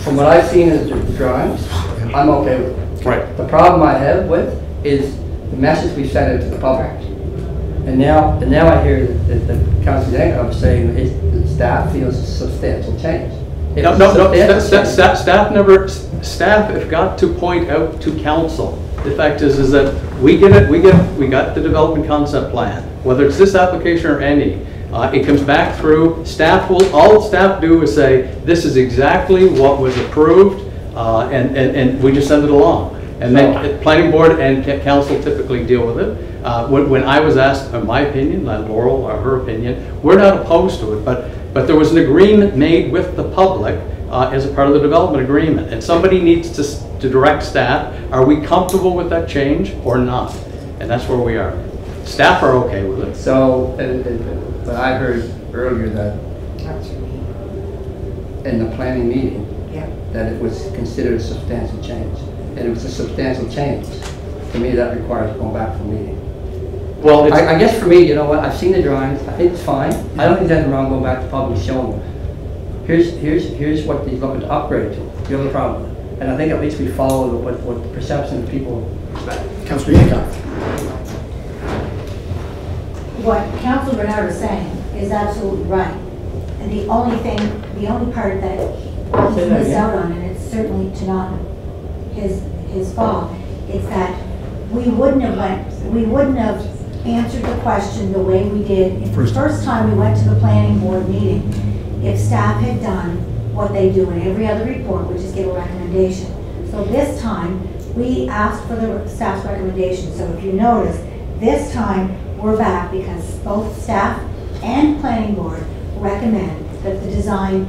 From what I've seen in the drawings, I'm okay with it. Right. The problem I have with is the message we sent out to the public. And now, and now I hear that, that Councilor Jankov saying that staff feels a substantial change. No, no, no, substantial sta- sta- staff never, staff have got to point out to council. The fact is, is that we get it, we get, we got the development concept plan, whether it's this application or any. Uh, it comes back through, staff will, all staff do is say, this is exactly what was approved, uh, and, and, and we just send it along. And then planning board and council typically deal with it. Uh, when, when I was asked, in my opinion, not Laurel or her opinion, we're not opposed to it, but, but there was an agreement made with the public uh, as a part of the development agreement. And somebody needs to, to direct staff, are we comfortable with that change or not? And that's where we are. Staff are okay with it. So, and, and, but I heard earlier that in the planning meeting, Yeah. that it was considered a substantial change. And it was a substantial change. To me, that requires going back to the meeting. Well, I, I guess for me, you know what, I've seen the drawings, I think it's fine. I don't think there's anything wrong going back to public showing them. Here's, here's, here's what he's looking to upgrade to. You have a problem. And I think at least we follow what, what the perception of people expect. Councilor Jankov. What Council Bernard is saying is absolutely right. And the only thing, the only part that he missed again. out on, and it's certainly to not his, his fault, is that we wouldn't have went, we wouldn't have answered the question the way we did the First time. first time we went to the planning board meeting. If staff had done what they do in every other report, which is give a recommendation. So this time, we asked for the staff's recommendation, so if you notice, this time, we're back because both staff and planning board recommend that the design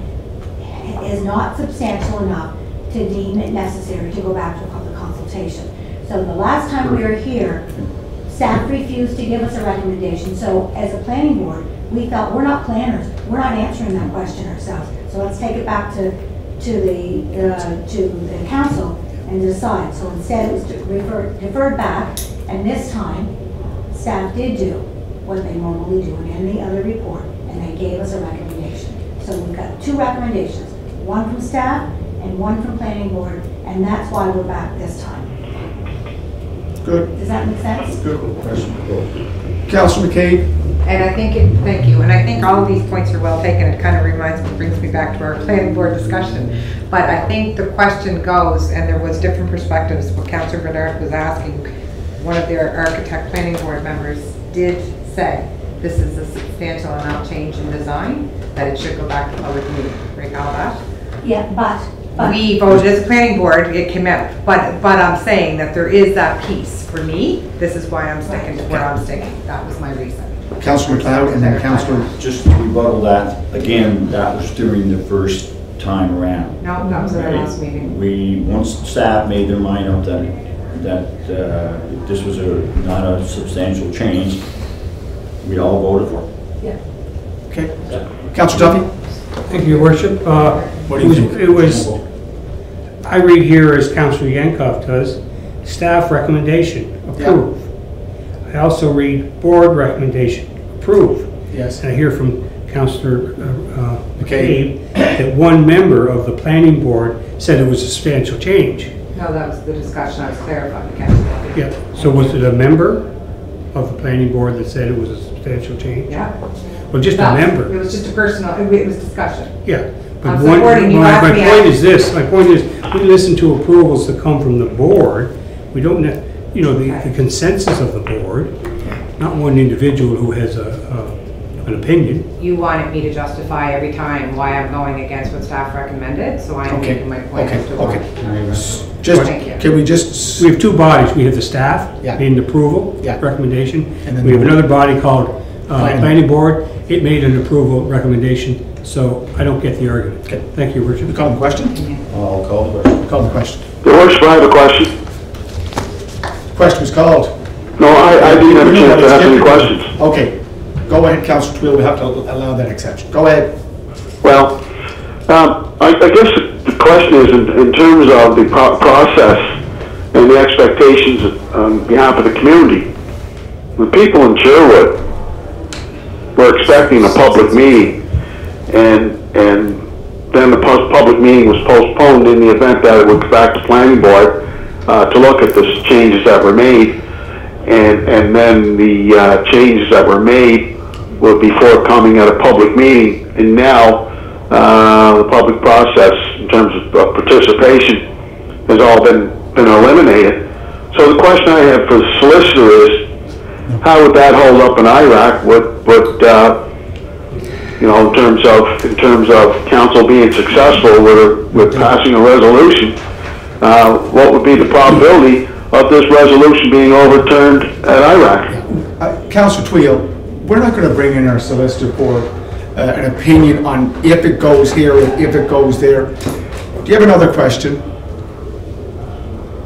is not substantial enough to deem it necessary to go back to a public consultation. So the last time we were here, staff refused to give us a recommendation, so as a planning board, we felt, we're not planners, we're not answering that question ourselves, so let's take it back to, to the, uh, to the council and decide. So instead, it was referred, deferred back, and this time, staff did do what they normally do in any other report, and they gave us a recommendation. So we've got two recommendations, one from staff and one from planning board, and that's why we're back this time. Good. Does that make sense? Good question. Councilor McCabe. And I think, it thank you, and I think all of these points are well taken. It kind of reminds me, brings me back to our planning board discussion. But I think the question goes, and there was different perspectives, what Councillor Bernard was asking, one of their architect planning board members did say, this is a substantial amount change in design, that it should go back to public meeting. Recall that? Yeah, but, but. We voted as a planning board, it came out, but, but I'm saying that there is that piece. For me, this is why I'm sticking to where I'm sticking. That was my reason. Councillor MacLeod and then Councillor, Just to rebuttal that, again, that was during the first time around. No, that was at our last meeting. We, once staff made their mind up that, that uh, this was a, not a substantial change, we all voted for it. okay. Councillor Duffy? Thank you, Your worship. Uh, What do you it was- think? It was, I read here as Councilor Jankov does, staff recommendation, approve. I also read board recommendation, approve. Yes. And I hear from Councilor uh, uh, McCabe. McCabe that one member of the planning board said it was a substantial change. No, that was the discussion I was clarifying, Councilor. Yeah, so was it a member of the planning board that said it was a substantial change? Yeah. Well, just a That- member. It was just a personal, it it was discussion. Yeah. but I'm one- supporting you. my- Ask My me point is this, my point is, we listen to approvals that come from the board. We don't, ne- you know, the the consensus of the board, not one individual who has a, a- an opinion. You wanted me to justify every time why I'm going against what staff recommended, so I'm Okay, making my point okay, as to why. okay. Just, Thank you. can we just, We have two bodies. We have the staff, Yeah. made an approval, Yeah. recommendation. And then We have another body called uh, Planning. planning board. It made an approval recommendation, so I don't get the argument. Okay. Thank you, we Richard. call the question? I'll call the question. Call the question. Your worship, I have a question. Question was called. No, I, I didn't have a chance to ask any questions. Okay, go ahead, Councillor Tweel, we have to allow that exception. Go ahead. Well, um, I, I guess the question is in, in terms of the pro- process and the expectations on behalf of the community. The people in Sherwood were expecting a public meeting and, and then the pub- public meeting was postponed in the event that it would go back to planning board, uh, to look at the changes that were made. And, and then the, uh, changes that were made will be forthcoming at a public meeting. And now, uh, the public process in terms of participation has all been, been eliminated. So the question I have for the solicitor is, how would that hold up in IRAC? Would, would, uh, you know, in terms of, in terms of council being successful with, with passing a resolution, uh, what would be the probability of this resolution being overturned at IRAC? Uh, Councillor Tweel, we're not going to bring in our solicitor for uh, an opinion on if it goes here or if it goes there. Do you have another question?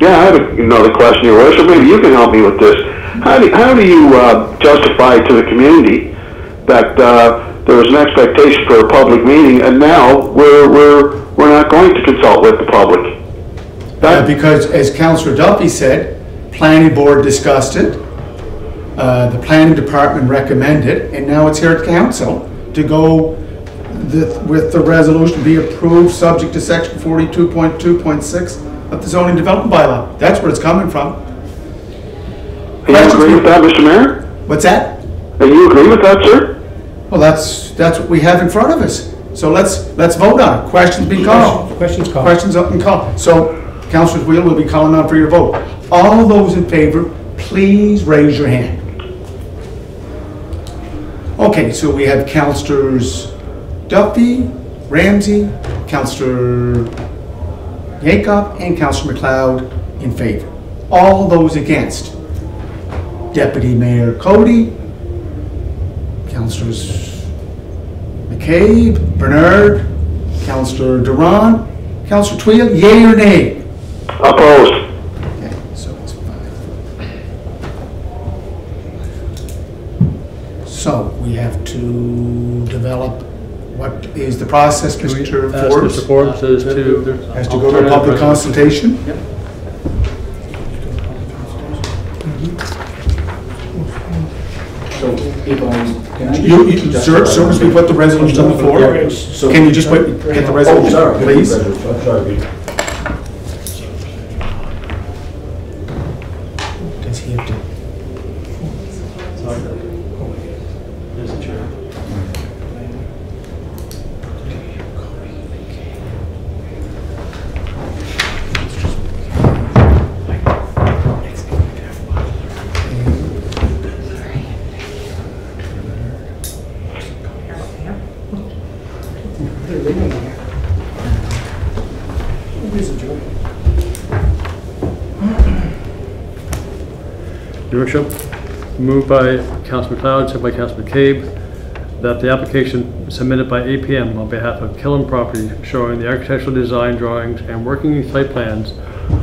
Yeah, I have another question, Your Worship. Maybe you can help me with this. How do, how do you uh, justify to the community that uh, there was an expectation for a public meeting and now we're, we're, we're not going to consult with the public? Uh, Because as Councillor Duffy said, planning board discussed it, uh, the planning department recommended, and now it's here at council to go the- with the resolution be approved, subject to section 42.2.6 of the zoning development bylaw. That's where it's coming from. And you agree with that, Mr. Mayor? What's that? Do you agree with that, sir? Well, that's, that's what we have in front of us. So let's, let's vote on it. Questions being called. Questions called. Questions up and called. So Councillor Wheel will be calling on for your vote. All those in favor, please raise your hand. Okay, so we have Councillors Duffy, Ramsay, Councillor Jacob, and Councillor MacLeod in favor. All those against. Deputy Mayor Coady, Councillors McCabe, Bernard, Councillor Doiron, Councillor Tweel, yea or nay? Opposed? Okay, so it's five. So we have to develop, what is the process, Mr. Ask Forbes? Mr. Forbes as to. Has to go to a public consultation? Yep. So if I, can I? You, you, sir, sir, as we put the resolution on the floor, can you just wait, get the Oh, resolution, please? I'm Sorry, Peter. Does he have to? Your worship, moved by Councilor MacLeod, second by Councilor McCabe, that the application submitted by APM on behalf of Killam Property showing the architectural design drawings and working site plans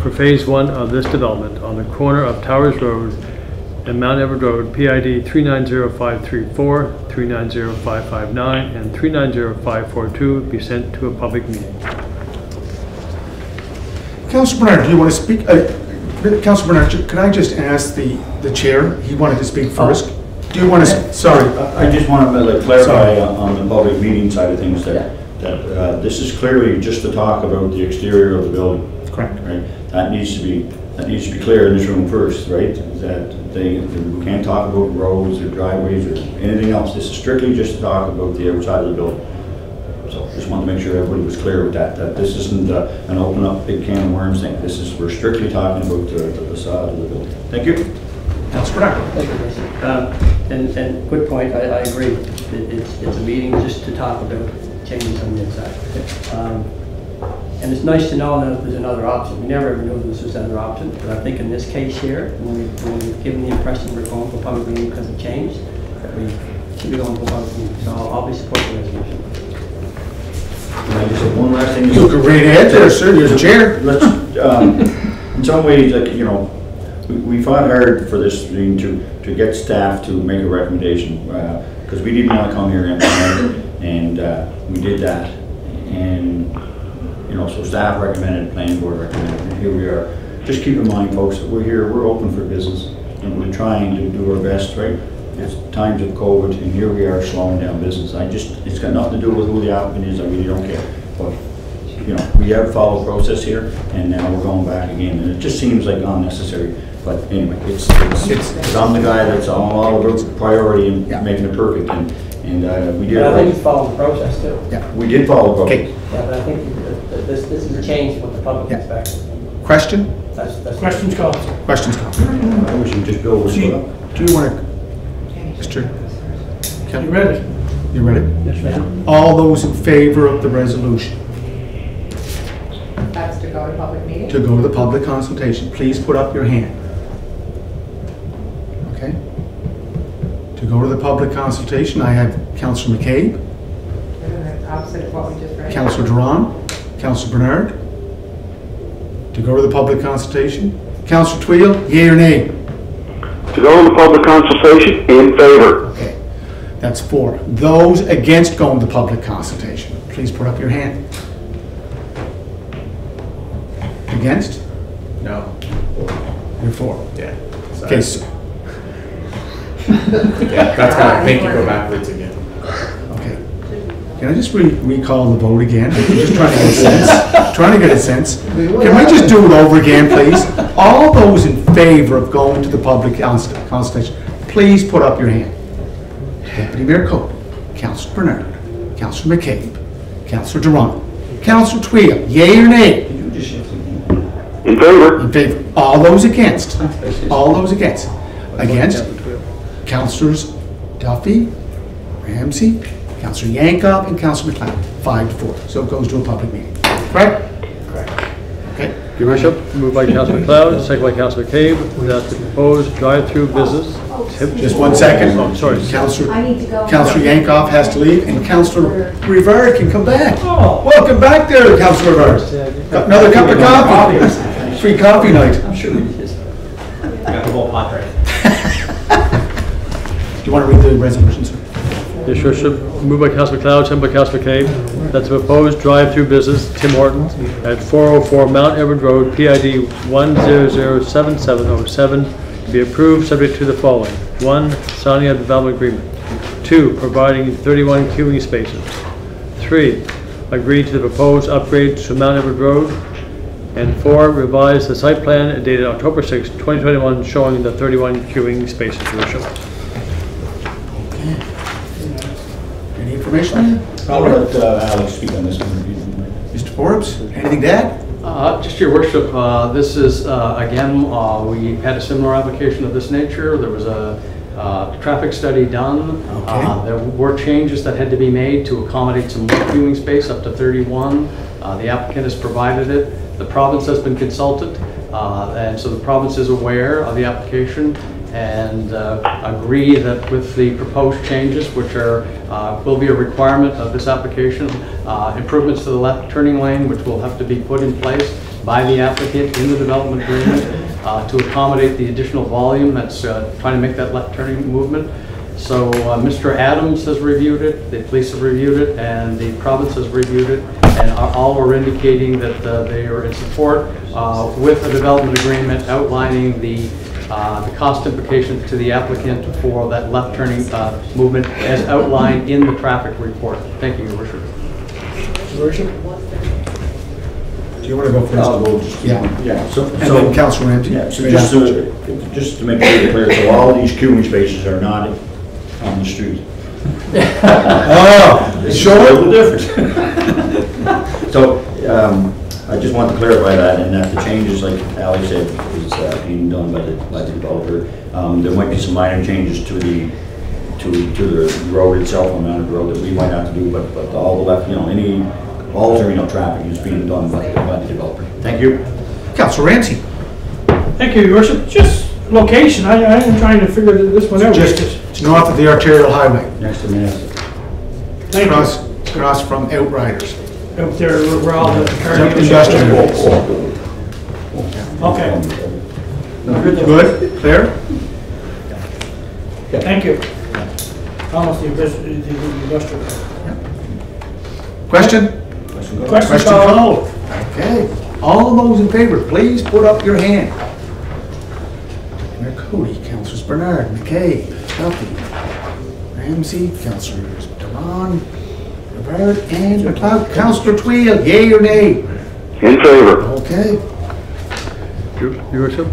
for Phase 1 of this development on the corner of Towers Road and Mount Edward Road, PID 390534, 390559, and 390542 be sent to a public meeting. Councilor Bernard, do you want to speak? Uh, Councilor Bernard, ju- could I just ask the, the chair, he wanted to speak first? Do you want to, sorry, I just want to clarify on on the public meeting side of things that, that uh, this is clearly just to talk about the exterior of the building. Correct. Right? That needs to be, that needs to be clear in this room first, right? That they, we can't talk about roads or driveways or anything else. This is strictly just to talk about the outside of the building. Just wanted to make sure everybody was clear with that, that this isn't uh, an open up big can of worms thing. This is, we're strictly talking about the the facade of the building. Thank you. Councilor Bernard. Thank you. Um, And, and good point, I, I agree. It- It's, it's a meeting just to talk about changes on the inside. Um, And it's nice to know that there's another option. We never ever knew this was another option, but I think in this case here, when we, when we've given the impression we're going for public meeting because of change, that we should be going for public meeting. So I'll I'll be supporting the resolution. Can I just have one last thing? You go read it there, sir, you're the chair. Let's, um, in some ways, like, you know, we, we fought hard for this thing to, to get staff to make a recommendation, uh, because we didn't want to come here and, and, uh, we did that. And, you know, so staff recommended, planning board recommended, and here we are. Just keep in mind, folks, that we're here, we're open for business, and we're trying to do our best, right? It's times of COVID, and here we are slowing down business. I just, it's got nothing to do with who the applicant is, I really don't care. But you know, we have followed process here, and now we're going back again, and it just seems like unnecessary. But anyway, it's, it's, it's, I'm the guy that's on all about priority and Yeah. making it perfect, and, and, uh, we did. But I think it's following the process too. Yeah. We did follow Okay, process. Yeah, but I think that- that this, this is a change what the public Yeah. expects. question? That's, that's. Questions, called. Questions, called. I wish you'd just go with Do you, it. do you want to, Mr. You ready? You ready? Yes, ma'am. All those in favor of the resolution That's to go to public meeting? to go to the public consultation, please put up your hand. Okay? To go to the public consultation, I have Councilor McCabe, Isn't it Opposite of what we just read? Councilor Doiron, Councilor Bernard. To go to the public consultation, Councilor Tweel, yea or nay? To go to the public consultation, in favor. Okay, that's four. Those against going to public consultation, please put up your hand. Against? No. You're four. Yeah. sorry. Okay, so, Yeah, that's kind of make you go backwards again. Can I just re- recall the vote again? I'm just trying to get a sense, trying to get a sense. Can we just do it over again, please? All those in favor of going to the public cons- consultation, please put up your hand. Deputy Mayor Cope, Councilor Bernard, Councilor McCabe, Councilor Doiron, Councilor Tweel, yea or nay? In favor. In favor. All those against? All those against? Against? Councilors Duffy, Ramsay, Councilor Jankov, and Councilor MacLeod. Five to four. So it goes to a public meeting. Correct? Correct. Okay. Your worship, moved by Councilor McLeod, second by Councilor McCabe, that the proposed drive-through business. Just one second. Oh, sorry. Councilor, I need to go. Councilor Jankov has to leave, and Councilor Rivard can come back. Oh. Welcome back there, Councilor Rivard. Got Another cup of coffee. Free coffee night. I'm sure. I Got the whole pot right. Do you want to read the resolution, Your worship, moved by Councilor MacLeod, second by that the proposed drive-through business, Tim Hortons, at 404 Mount Edward Road, PID 1007707, be approved subject to the following. One, signing a development agreement. Two, providing 31 queuing spaces. Three, agree to the proposed upgrade to Mount Edward Road. And four, revise the site plan dated October 6, 2021, showing the 31 queuing spaces, your worship. Any information? I'll let uh, Alex speak on this one. Mr. Forbes, anything to add? Uh, Just your worship, uh, this is, uh, again, uh, we had a similar application of this nature. There was a uh, traffic study done. Okay. Uh, There were changes that had to be made to accommodate some more queuing space, up to 31. Uh, The applicant has provided it. The province has been consulted, uh, and so the province is aware of the application and uh, agree that with the proposed changes, which are, uh, will be a requirement of this application, uh, improvements to the left turning lane, which will have to be put in place by the applicant in the development agreement uh, to accommodate the additional volume that's uh, trying to make that left turning movement. So uh, Mr. Adams has reviewed it, the police have reviewed it, and the province has reviewed it, and all are indicating that they are in support with a development agreement outlining the, uh, the cost implications to the applicant for that left turning uh, movement as outlined in the traffic report. Thank you, Your Worship. Your Worship? Do you want to go first? I'll just- Yeah. Yeah, so, And then so, Councillor Ramsay. yeah, so just to, just to make it clear, so all these queuing spaces are not on the street. Oh, This is sure. a little different. So, um, I just want to clarify that, and that the changes, like Ali said, is uh, being done by the, by the developer. Um, there might be some minor changes to the, to, to the road itself, on Mounted Road, that we might have to do, but, but all the left, you know, any altering of traffic is being done by, by the developer. Thank you. Councillor Ramsay. Thank you, your worship. Just location, I, I am trying to figure this one out. Just it's north of the arterial highway, Next to Manistee. Thank you. across, across from Outriders. Up there where all the car Industrial. dealerships. Okay, Good, clear? thank you. Almost the indus- the industrial. Question? Question Question called. called. Okay. All those in favor, please put up your hand. Mayor Coady, Councilors Bernard, McKay, Duffy, Ramsay, Councilors Doiron, Rivard, and MacLeod. Councilor Tweel, yea or nay? In favor. Okay. Your your worship,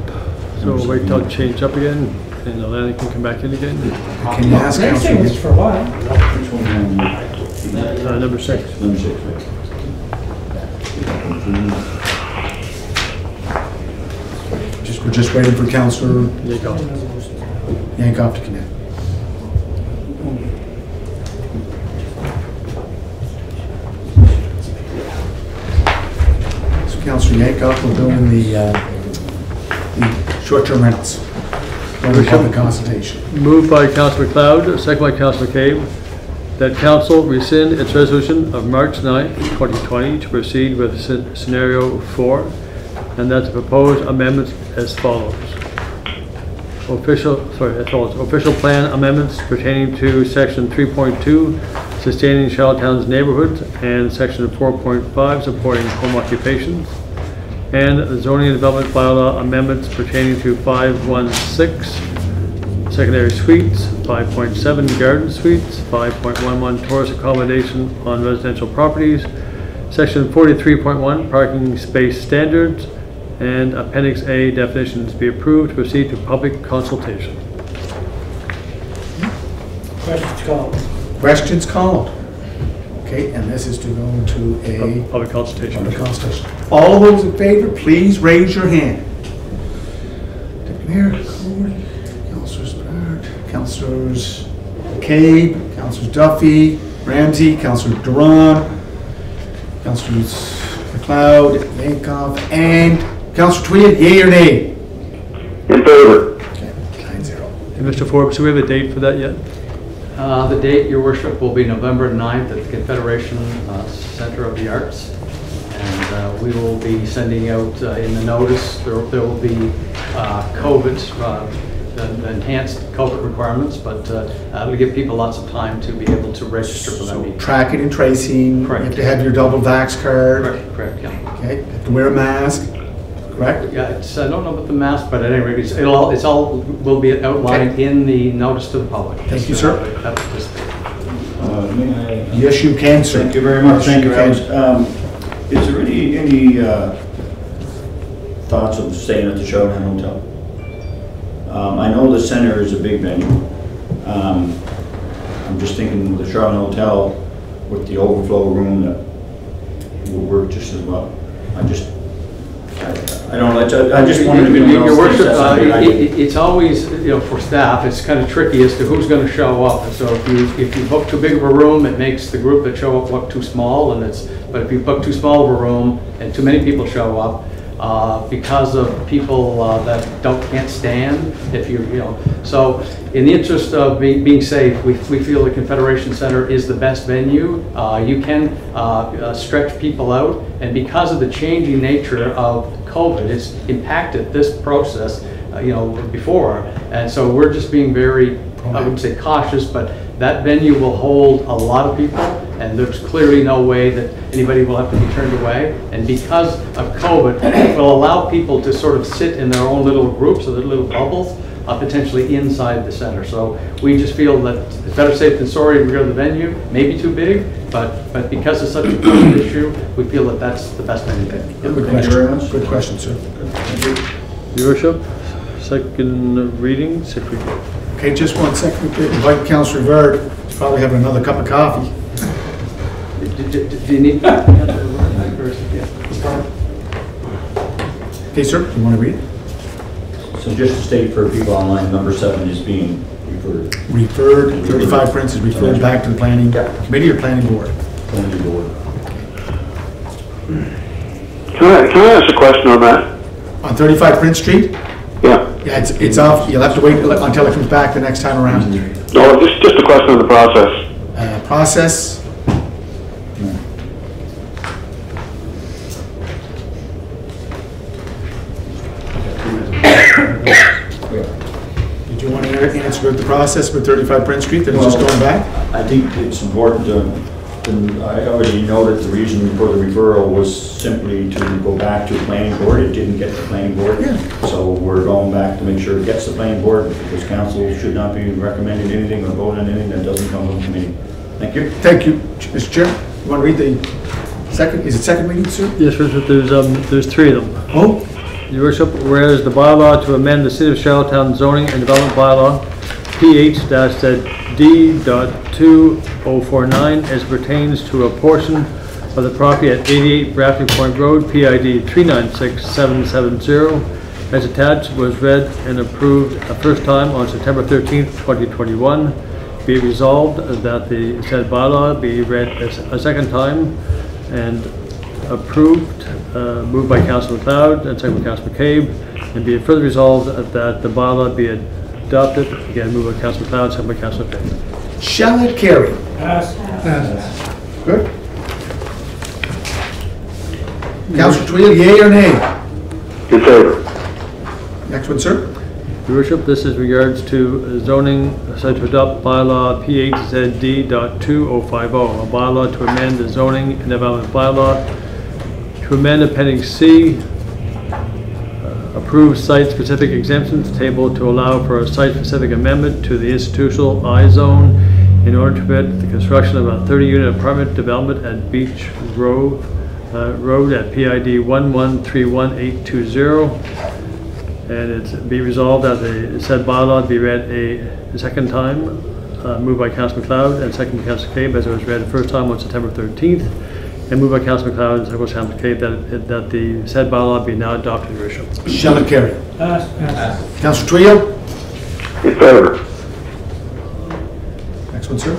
so we'll wait till it change up again, and the landing can come back in again. Can you ask I've seen this Councilor? for a while. Which one, Uh, Number six. Number six, right. Just, we're just waiting for Councilor There you go. Jankov to come Councilor Jankov will go in the, uh, the short-term rentals. Under public consultation. Moved by Councilor MacLeod, second by Councilor Cave, that council rescind its resolution of March 9th, 2020 to proceed with scenario four, and that the proposed amendments as follows. Official, sorry, as follows, official plan amendments pertaining to section 3.2, sustaining Charlottetown's neighborhoods, and section 4.5, supporting home occupations, and the zoning and development bylaw amendments pertaining to 516 secondary suites, 5.7 garden suites, 5.11 tourist accommodation on residential properties, section 43.1 parking space standards, and appendix A definitions be approved to proceed to public consultation. Questions called. Questions called? Okay, and this is to go to a Public consultation. public consultation. All those in favor, please raise your hand. Deputy Mayor Coady, Councilors Bernard, Councilors McCabe, Councilors Duffy, Ramsay, Councilor Doiron, Councilors MacLeod, Jankov, and Councilor Tweel, yea or nay? In favor. Okay, nine zero. And Mr. Forbes, do we have a date for that yet? Uh, The date, your worship, will be November 9th at the Confederation uh, Center of the Arts. And uh, we will be sending out uh, in the notice, there there will be uh, COVID, uh, the enhanced COVID requirements, but uh, that'll give people lots of time to be able to register for that So meeting. tracking and tracing, Correct. you have to have your double vax card, Correct, correct, yeah. okay? Have to wear a mask, correct? Yeah, it's, I don't know about the mask, but at any rate, it's, it'll all, it's all, will be outlined in the notice to the public. Thank you, sir. That- that's- Uh, may I- Yes, you can, sir. Thank you very much, thank you, Yes, Alex. Um, Is there any, any uh, thoughts of staying at the Showdown Hotel? Um, I know the center is a big venue. Um, I'm just thinking the Showdown Hotel with the overflow room that will work just as well. I just, I- don't, know, I ju- I just wanted to. be Your- Your worship, uh, something it- it- it's always, you know, for staff, it's kind of tricky as to who's going to show up. And so if you, if you book too big of a room, it makes the group that show up look too small, and it's, but if you book too small of a room and too many people show up, uh, because of people uh, that don't, can't stand, if you, you know, so in the interest of being, being safe, we, we feel the Confederation Center is the best venue. Uh, You can uh, uh, stretch people out, and because of the changing nature of COVID, it's impacted this process, uh, you know, before. And so we're just being very, I wouldn't say cautious, but that venue will hold a lot of people, and there's clearly no way that anybody will have to be turned away. And because of COVID, it will allow people to sort of sit in their own little groups or their little bubbles, uh, potentially inside the center. So we just feel that it's better safe than sorry in regard to the venue, maybe too big, but, but because it's such a important issue, we feel that that's the best venue. Good Thank you very question. much. Good question, sir. Good. Thank you. Your worship, second reading, if we, Okay, just one second. Invite Councillor Rivard. He's probably having another cup of coffee. Do- Do do you need? Okay, sir, you want to read? So just to state for people online, number seven is being referred. Referred, 35 Prince is referred back to the planning committee or planning board? Planning board. Can I, can I ask a question on that? On 35 Prince Street? Yeah. Yeah, it's, it's off, you'll have to wait until it comes back the next time around. No, just, just a question on the process. Uh, Process, did you want to answer the process with 35 Prince Street, that it's just Well- going back? I think it's important to, and I already know that the reason for the referral was simply to go back to the planning board. It didn't get the planning board. Yeah. So we're going back to make sure it gets the planning board because council should not be recommending anything or voting on anything that doesn't come from the committee. Thank you. Thank you, Mr. Chair. You want to read the second, is it second reading, sir? yes, Worship, there's, um, there's three of them. Oh, Your worship, whereas the bylaw to amend the City of Charlottetown zoning and development bylaw, PH-D.2049, as pertains to a portion of the property at 88 Rafting Point Road, PID 396770, as attached, was read and approved a first time on September 13th, 2021. Be resolved that the said bylaw be read a second time and approved, uh, moved by Council MacLeod and second by Council McCabe, and be further resolved that the bylaw be adopted, again, moved by Council MacLeod, second by Council McCabe. shall it carry? Pass. Good. Councillor Tweel, yea or nay? In favor. Next one, sir. Your worship, this is regards to zoning, such to adopt bylaw PHZD.2050, a bylaw to amend the zoning and development bylaw, to amend appendix C, approve site-specific exemptions table to allow for a site-specific amendment to the institutional I-zone in order to permit the construction of a 30-unit apartment development at Beach Grove uh, Road at PID 1131820. And it's be resolved that the said bylaw be read a second time, uh, moved by Council MacLeod and second by Council McCabe, as it was read the first time on September 13th, and moved by Council MacLeod and second by Council McCabe, that, that the said bylaw be now adopted, Your worship. Shall it carry? Pass. Pass. Councillor Tweel? In favor. Next one, sir.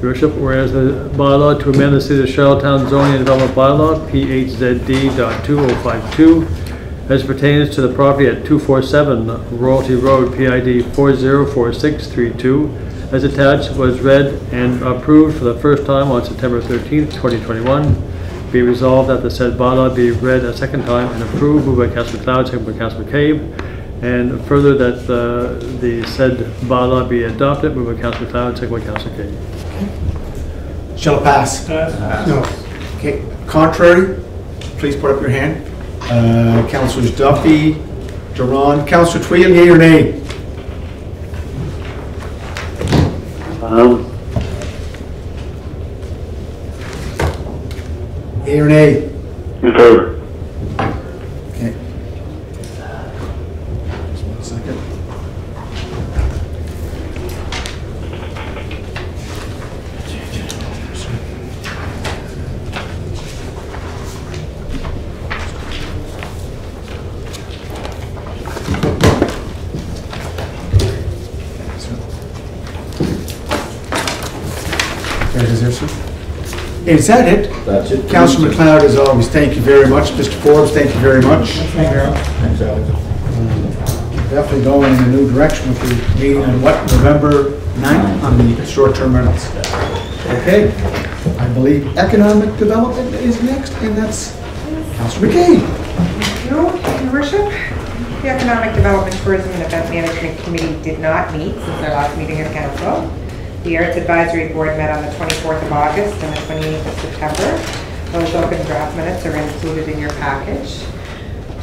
Your worship, whereas the bylaw to amend the City of Charlottetown zoning and development bylaw, PHZD.2052, as pertains to the property at 247 Royalty Road, PID 404632, as attached, was read and approved for the first time on September 13th, 2021. Be resolved that the said bylaw be read a second time and approved, moved by Councilor MacLeod, second by Councilor McCabe, and further that the, the said bylaw be adopted, moved by Councilor MacLeod, second by Councilor McCabe. Shall it pass? Pass. No. Okay, contrary, please put up your hand. Uh, Councillors Duffy, Doiron, Councillor Tweel, yea or nay? Um, Yea or nay? in favor. Okay. Just one second. That is it, sir. Is that it? That's it. Councilor MacLeod, as always, thank you very much. Mr. Forbes, thank you very much. Thank you. Thanks, Alex. Definitely going in a new direction with the meeting on what, November 9th on the short-term rentals. Okay, I believe economic development is next, and that's Councilor McKay. Thank you, Your Worship. The Economic Development, Tourism and Event Management Committee did not meet since our last meeting of council. The Arts Advisory Board met on the 24th of August and the 28th of September. Those open draft minutes are included in your package.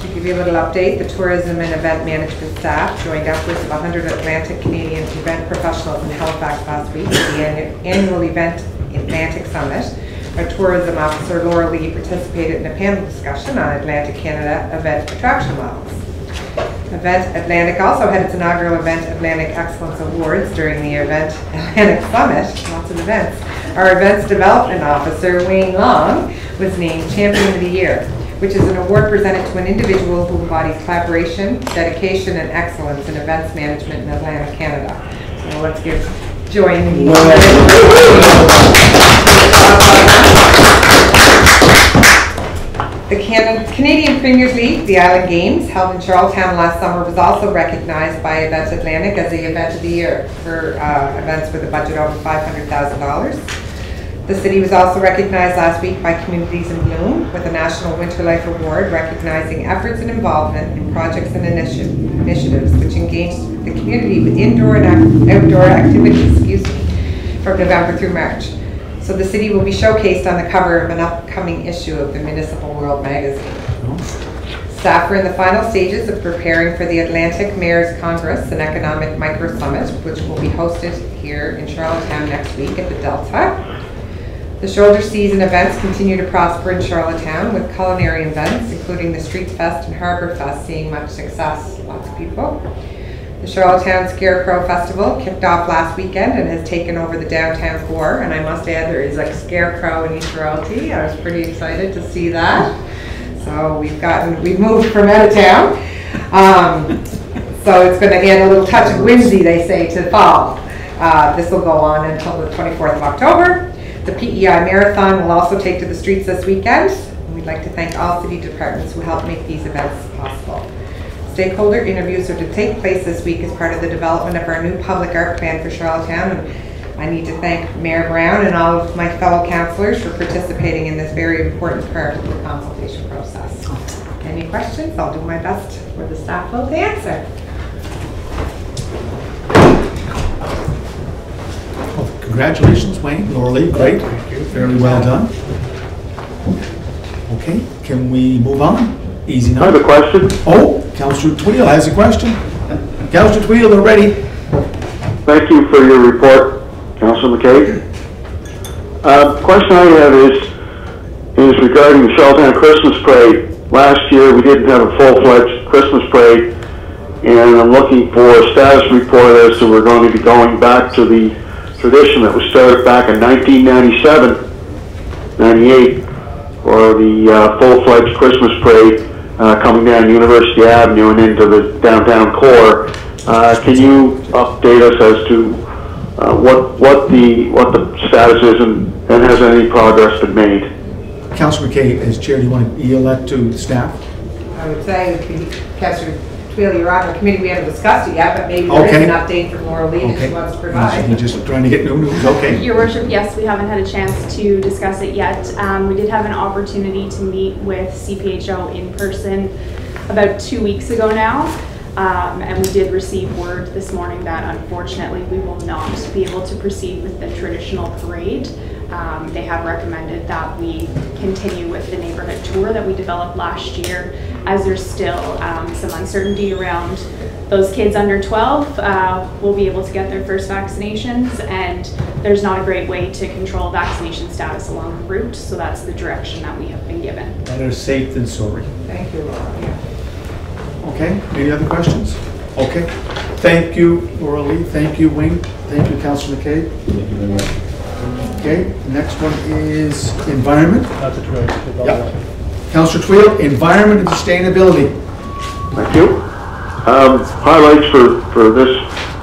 To give you a little update, the tourism and event management staff joined upwards of 100 Atlantic Canadian event professionals in Halifax last week at the annual event Atlantic Summit. Our tourism officer Laura Lee participated in a panel discussion on Atlantic Canada event attraction models. Event Atlantic also had its inaugural Event Atlantic Excellence Awards during the Event Atlantic Summit, lots of events. Our Events Development Officer, Wayne Long, was named Champion of the Year, which is an award presented to an individual who embodies collaboration, dedication, and excellence in events management in Atlantic Canada. So let's give Joy and The Can- Canadian Premier's League, the Island Games, held in Charlottetown last summer, was also recognized by Events Atlantic as the Event of the Year for uh, events with a budget over $500,000. The city was also recognized last week by Communities in Bloom with a National Winter Life Award recognizing efforts and involvement in projects and initi- initiatives which engage the community with indoor and outdoor activities, excuse me, from November through March. So the city will be showcased on the cover of an upcoming issue of the Municipal World magazine. Staff are in the final stages of preparing for the Atlantic Mayors Congress and Economic Micro Summit, which will be hosted here in Charlottetown next week at the Delta. The shoulder season events continue to prosper in Charlottetown with culinary events, including the Streets Fest and Harbor Fest, seeing much success, lots of people. The Charlottetown Scarecrow Festival kicked off last weekend and has taken over the downtown core, and I must add, there is like scarecrow in each royalty. I was pretty excited to see that. So we've gotten, we've moved from out of town. Um, so it's going to add a little touch of whimsy, they say, to fall. Uh, this will go on until the 24th of October. The PEI Marathon will also take to the streets this weekend. We'd like to thank all city departments who helped make these events possible. Stakeholder interviews are to take place this week as part of the development of our new public art plan for Charlottetown. And I need to thank Mayor Brown and all of my fellow councilors for participating in this very important part of the consultation process. Any questions? I'll do my best for the staff will to answer. Well, Congratulations, Wayne, Laura Lee, great. Thank you. Very well done. Okay, can we move on? Easy I have a question. Oh, Councilor Tweel has a question. Councilor Tweel, they're ready. Thank you for your report, Councilor McKay. Uh, Question I have is, is regarding the Charlottetown Christmas Parade. Last year, we didn't have a full-fledged Christmas parade, and I'm looking for a status report as to we're going to be going back to the tradition that was started back in 1997, 98, for the uh, full-fledged Christmas parade uh, coming down University Avenue and into the downtown core. Uh, Can you update us as to uh, what what the what the status is and and has any progress been made? Councilor McKay, as chair, do you want to yield that to the staff? I would say, Councilor Tweel, you're on the committee, we haven't discussed it yet, but maybe there is Okay. an update from Laura Lee that she Okay. wants to provide. You're just trying to get new news, okay. Your worship, yes, we haven't had a chance to discuss it yet. Um, we did have an opportunity to meet with CPHO in person about two weeks ago now. Um, and we did receive word this morning that unfortunately we will not be able to proceed with the traditional parade. Um, they have recommended that we continue with the neighborhood tour that we developed last year as there's still um, some uncertainty around those kids under 12 uh, will be able to get their first vaccinations and there's not a great way to control vaccination status along the route so that's the direction that we have been given. Better safe than sorry. Thank you, Laura. Yeah. Okay, any other questions? Okay, thank you, Laura Lee, thank you, Wayne. thank you, Councilor McKay. Thank you very much. Okay, next one is environment. That's a trade. Yep. Councilor Tweel, environment and sustainability. Thank you. Um, Highlights for for this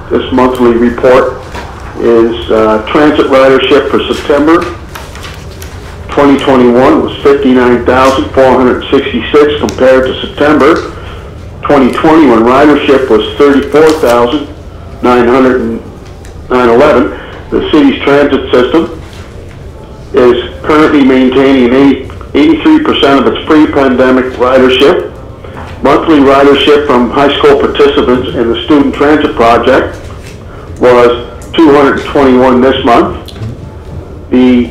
this monthly report is uh, transit ridership for September 2021 was 59,466 compared to September 2020 when ridership was 34,911. The city's transit system is currently maintaining eight- 83% of its pre-pandemic ridership. Monthly ridership from high school participants in the student transit project was 221 this month. The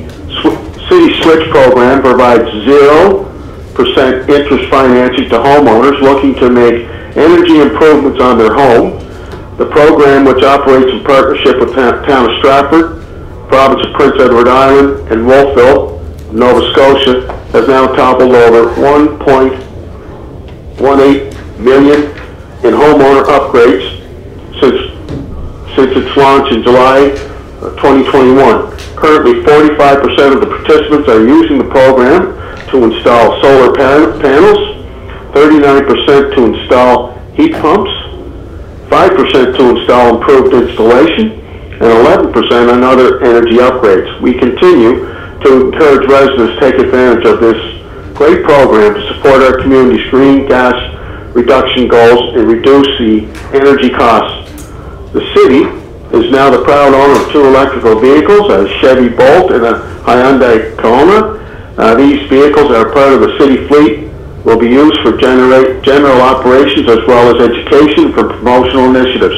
City Switch program provides 0% interest financing to homeowners looking to make energy improvements on their home. The program, which operates in partnership with Ta- Town of Stratford, Province of Prince Edward Island, and Wolfville, Nova Scotia, has now toppled over 1.18 million in homeowner upgrades since since its launch in July uh, 2021. Currently, 45% of the participants are using the program to install solar pan- panels, 39% to install heat pumps, 5% to install improved installation, and 11% on other energy upgrades. We continue to encourage residents to take advantage of this great program to support our community's green gas reduction goals and reduce the energy costs the city is now the proud owner of two electrical vehicles, a Chevy Bolt and a Hyundai Kona. Uh, these vehicles are part of the city fleet, will be used for generate, general operations as well as education for promotional initiatives.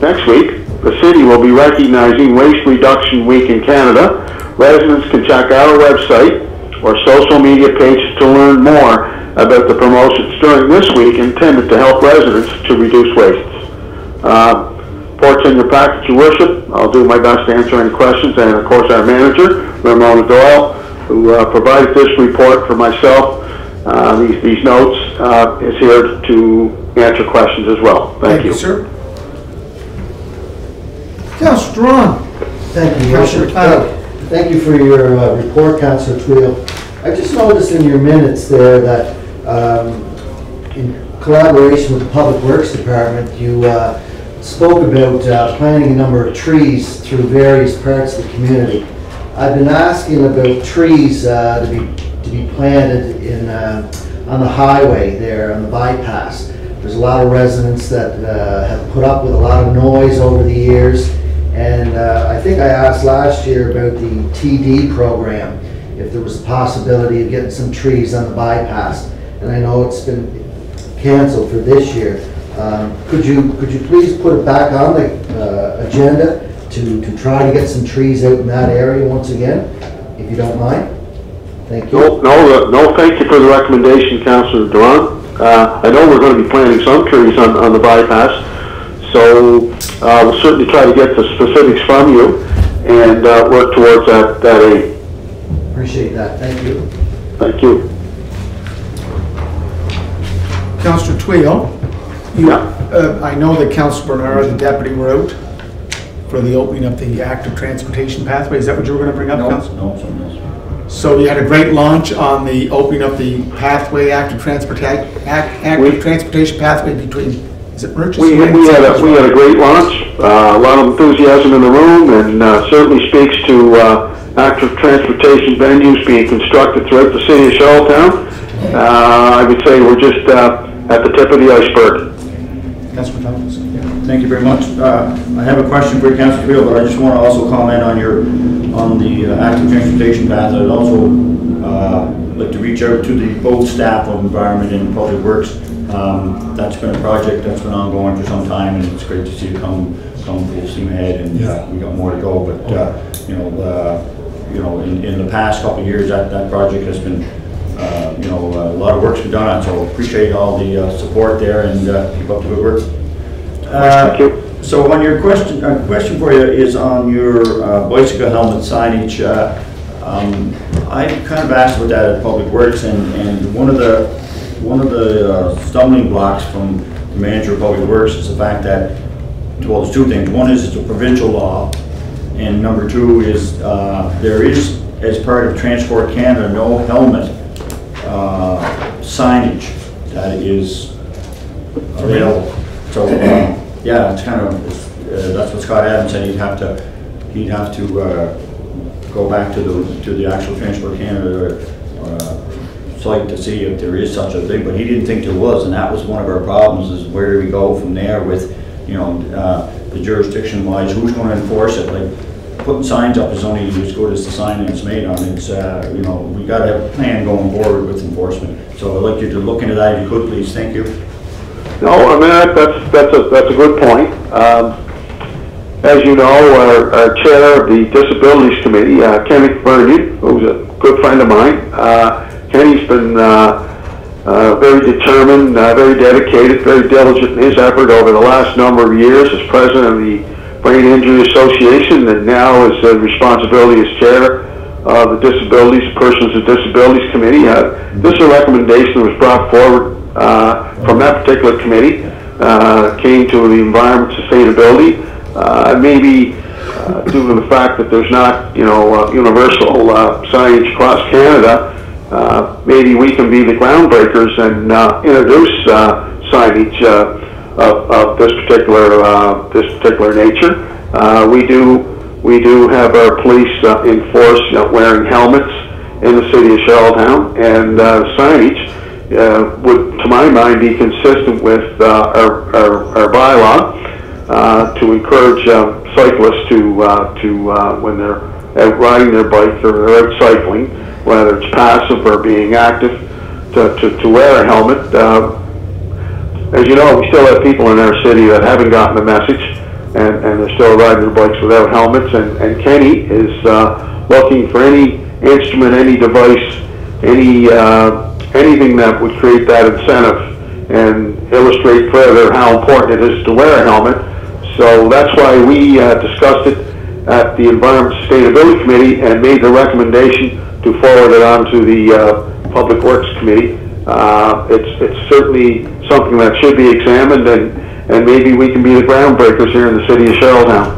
Next week, the city will be recognizing Waste Reduction Week in Canada. Residents can check our website or social media pages to learn more about the promotions during this week intended to help residents to reduce waste. Uh, Reports in your package, your worship. I'll do my best to answer any questions, and of course, our manager, Ramona Doyle, who uh, provided this report for myself, uh, these, these notes, uh, is here to answer questions as well. Thank you. sir. Councillor Doiron. Thank you, Your Councillor Worship. Uh, Thank you for your uh, report, Councillor Tweel. I just noticed in your minutes there that um, in collaboration with the Public Works Department, you uh, spoke about uh, planting a number of trees through various parts of the community. I've been asking about trees uh, to be to be planted in uh, on the highway there on the bypass. There's a lot of residents that uh, have put up with a lot of noise over the years, and uh, I think I asked last year about the TD program, if there was a possibility of getting some trees on the bypass, and I know it's been canceled for this year. Um, Could you, could you please put it back on the uh, agenda to, to try to get some trees out in that area once again, if you don't mind? Thank you. No, no, uh, no, thank you for the recommendation, Councillor Doiron. Uh, I know we're going to be planting some trees on, on the bypass, so uh, we'll certainly try to get the specifics from you and uh, work towards that, that aim. Appreciate that, thank you. Thank you. Councillor Tweel. You, uh, I know that Councillor Bernard, the deputy, were out for the opening of the active transportation pathway. Is that what you were going to bring up, No, Councillor? no, something else. So you had a great launch on the opening up the pathway, active transportation, active transportation pathway between, is it Murchison? We, we had a, we had a great launch, uh, a lot of enthusiasm in the room, and uh, certainly speaks to uh, active transportation venues being constructed throughout the city of Charlottetown. Uh, I would say we're just uh, at the tip of the iceberg. Thomas. Thank you very much. Uh, I have a question for Councilor Tweel, but I just want to also comment on your, on the uh, active transportation path. I'd also uh, like to reach out to the both staff of Environment and Public Works. Um, That's been a project that's been ongoing for some time, and it's great to see it come, come full steam ahead, and uh, we got more to go. But, uh, you know, uh, you know, in, in the past couple of years, that, that project has been, uh, you know, a lot of work's been done on, it, so appreciate all the uh, support there, and uh, keep up the good work. Thank you. So on your question, a question for you is on your uh, bicycle helmet signage. uh, um, I kind of asked about that at Public Works, and, and one of the, one of the uh, stumbling blocks from the manager of Public Works is the fact that, well, there's two things. One is it's a provincial law, and number two is, uh, there is, as part of Transport Canada, no helmet uh, signage that is available. So, um, yeah, it's kind of, uh, that's what Scott Adams said, he'd have to he'd have to uh, go back to the, to the actual Transport Canada uh, site to see if there is such a thing, but he didn't think there was, and that was one of our problems, is where do we go from there with, you know, uh, the jurisdiction wise, who's gonna enforce it? Like, putting signs up is only as good as the sign that's made on, it's, uh, you know, we gotta have a plan going forward with enforcement. So I'd like you to look into that, if you could, please, thank you. No, I mean, that- that's, that's a, that's a good point. Um, As you know, our, our chair of the Disabilities Committee, uh, Kenny Bernier, who's a good friend of mine, uh, Kenny's been uh, uh, very determined, uh, very dedicated, very diligent in his effort over the last number of years as president of the Brain Injury Association, and now as uh, responsibility as chair of the Disabilities, Persons with Disabilities Committee. Uh, This recommendation was brought forward from that particular committee, uh, came to the environment sustainability, uh, maybe uh, due to the fact that there's not, you know, uh, universal uh, signage across Canada, uh, maybe we can be the groundbreakers and uh, introduce uh, signage uh, of, of this particular uh, this particular nature. Uh, we do we do have our police uh, enforce uh, wearing helmets in the city of Charlottetown, and uh, signage uh, would, to my mind, be consistent with uh, our, our, our bylaw uh, to encourage uh, cyclists to uh, to uh, when they're out riding their bike or they're out cycling, whether it's passive or being active, to, to, to wear a helmet. Uh, as you know, we still have people in our city that haven't gotten the message, and, and they're still riding their bikes without helmets. And, and Kenny is uh, looking for any instrument, any device, any uh, anything that would create that incentive and illustrate further how important it is to wear a helmet. So that's why we uh, discussed it at the Environment Sustainability Committee and made the recommendation to forward it on to the uh, Public Works Committee. Uh, It's, it's certainly something that should be examined and, and maybe we can be the groundbreakers here in the city of Charlottetown.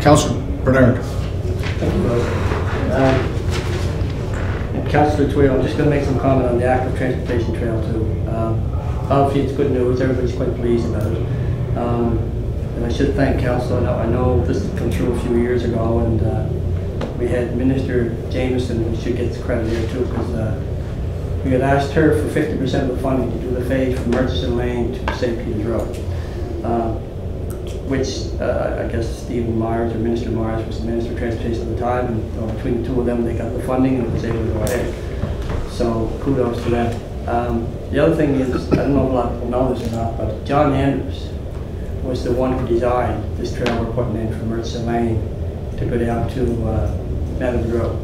Councilor Bernard. Um, Councillor Tweel, I'm just going to make some comment on the active transportation trail too. Um, Obviously, it's good news, everybody's quite pleased about it. Um, And I should thank council, I know, this came through a few years ago, and uh, we had Minister Jameson, who should get the credit here too, because we had asked her for fifty percent of the funding to do the phase from Murchison Lane to St. Peter's Road. Um, which uh, I guess Steven Myers or Minister Myers was the Minister of Transportation at the time, and uh, between the two of them, they got the funding and was able to go ahead. So kudos to them. Um, The other thing is, I don't know if a lot of people know this or not, but John Andrews was the one who designed this trail we're putting in from Murchison Lane to go down to uh, Meadows Road.